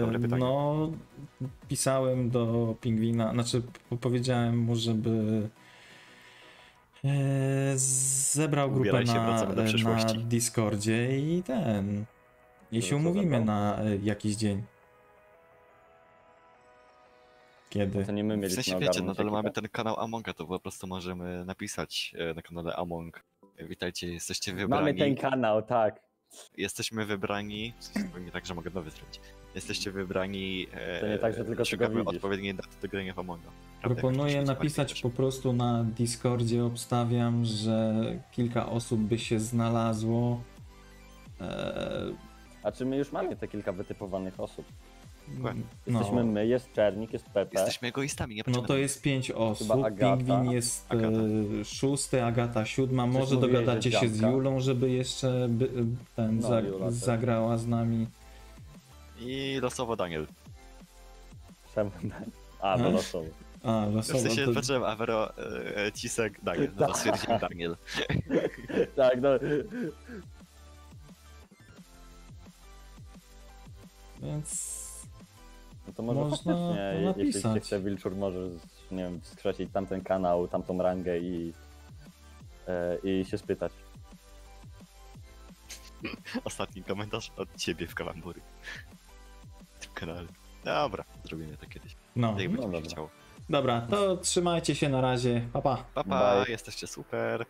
Dobre pytanie. no, pisałem do pingwina, znaczy powiedziałem mu, żeby e, zebrał grupę na, na. Discordzie i ten. I się umówimy na e, jakiś dzień. Kiedy? To nie my W mieliśmy sensie wiecie, nadal mamy ekipę. ten kanał Amonga, to po prostu możemy napisać na kanale Among. E, Witajcie, jesteście Mamy wybrani. ten kanał, tak. Jesteśmy wybrani. Nie tak, że mogę nowy zrobić. Jesteście wybrani. e, To nie tak, że tylko szukamy odpowiedniej daty do grania w Amonga. Prawda, Proponuję napisać po prostu na Discordzie. Obstawiam, że kilka osób by się znalazło. E, A czy my już mamy te kilka wytypowanych osób? Dokładnie. Jesteśmy my, jest Czernik, jest Pepe. Jesteśmy egoistami, nie No to jest pięć osób. Agata. Pingwin jest Agata. e, szósty, Agata siódma. Może mówiłeś, dogadacie się z. Julą, żeby jeszcze by, ten No, za, Jula zagrała z nami. I losowo Daniel. Czemu? [LAUGHS] A, No. no losowo. A, W losowo. sensie to... patrzyłem Avero, e, Cisek, Daniel. No to stwierdziłem Daniel. [LAUGHS] Tak, no. Więc no to może Można faktycznie, jeśli napisać. się chce Wilczur, możesz, nie wiem, skreślić tamten kanał, tamtą rangę i, e, i się spytać. [LAUGHS] Ostatni komentarz od ciebie w kalambury. W tym kanale. Dobra, zrobimy to kiedyś. no. Jak będzie dobra. się chciało. Dobra, to trzymajcie się na razie. Pa pa. Pa, pa, jesteście super.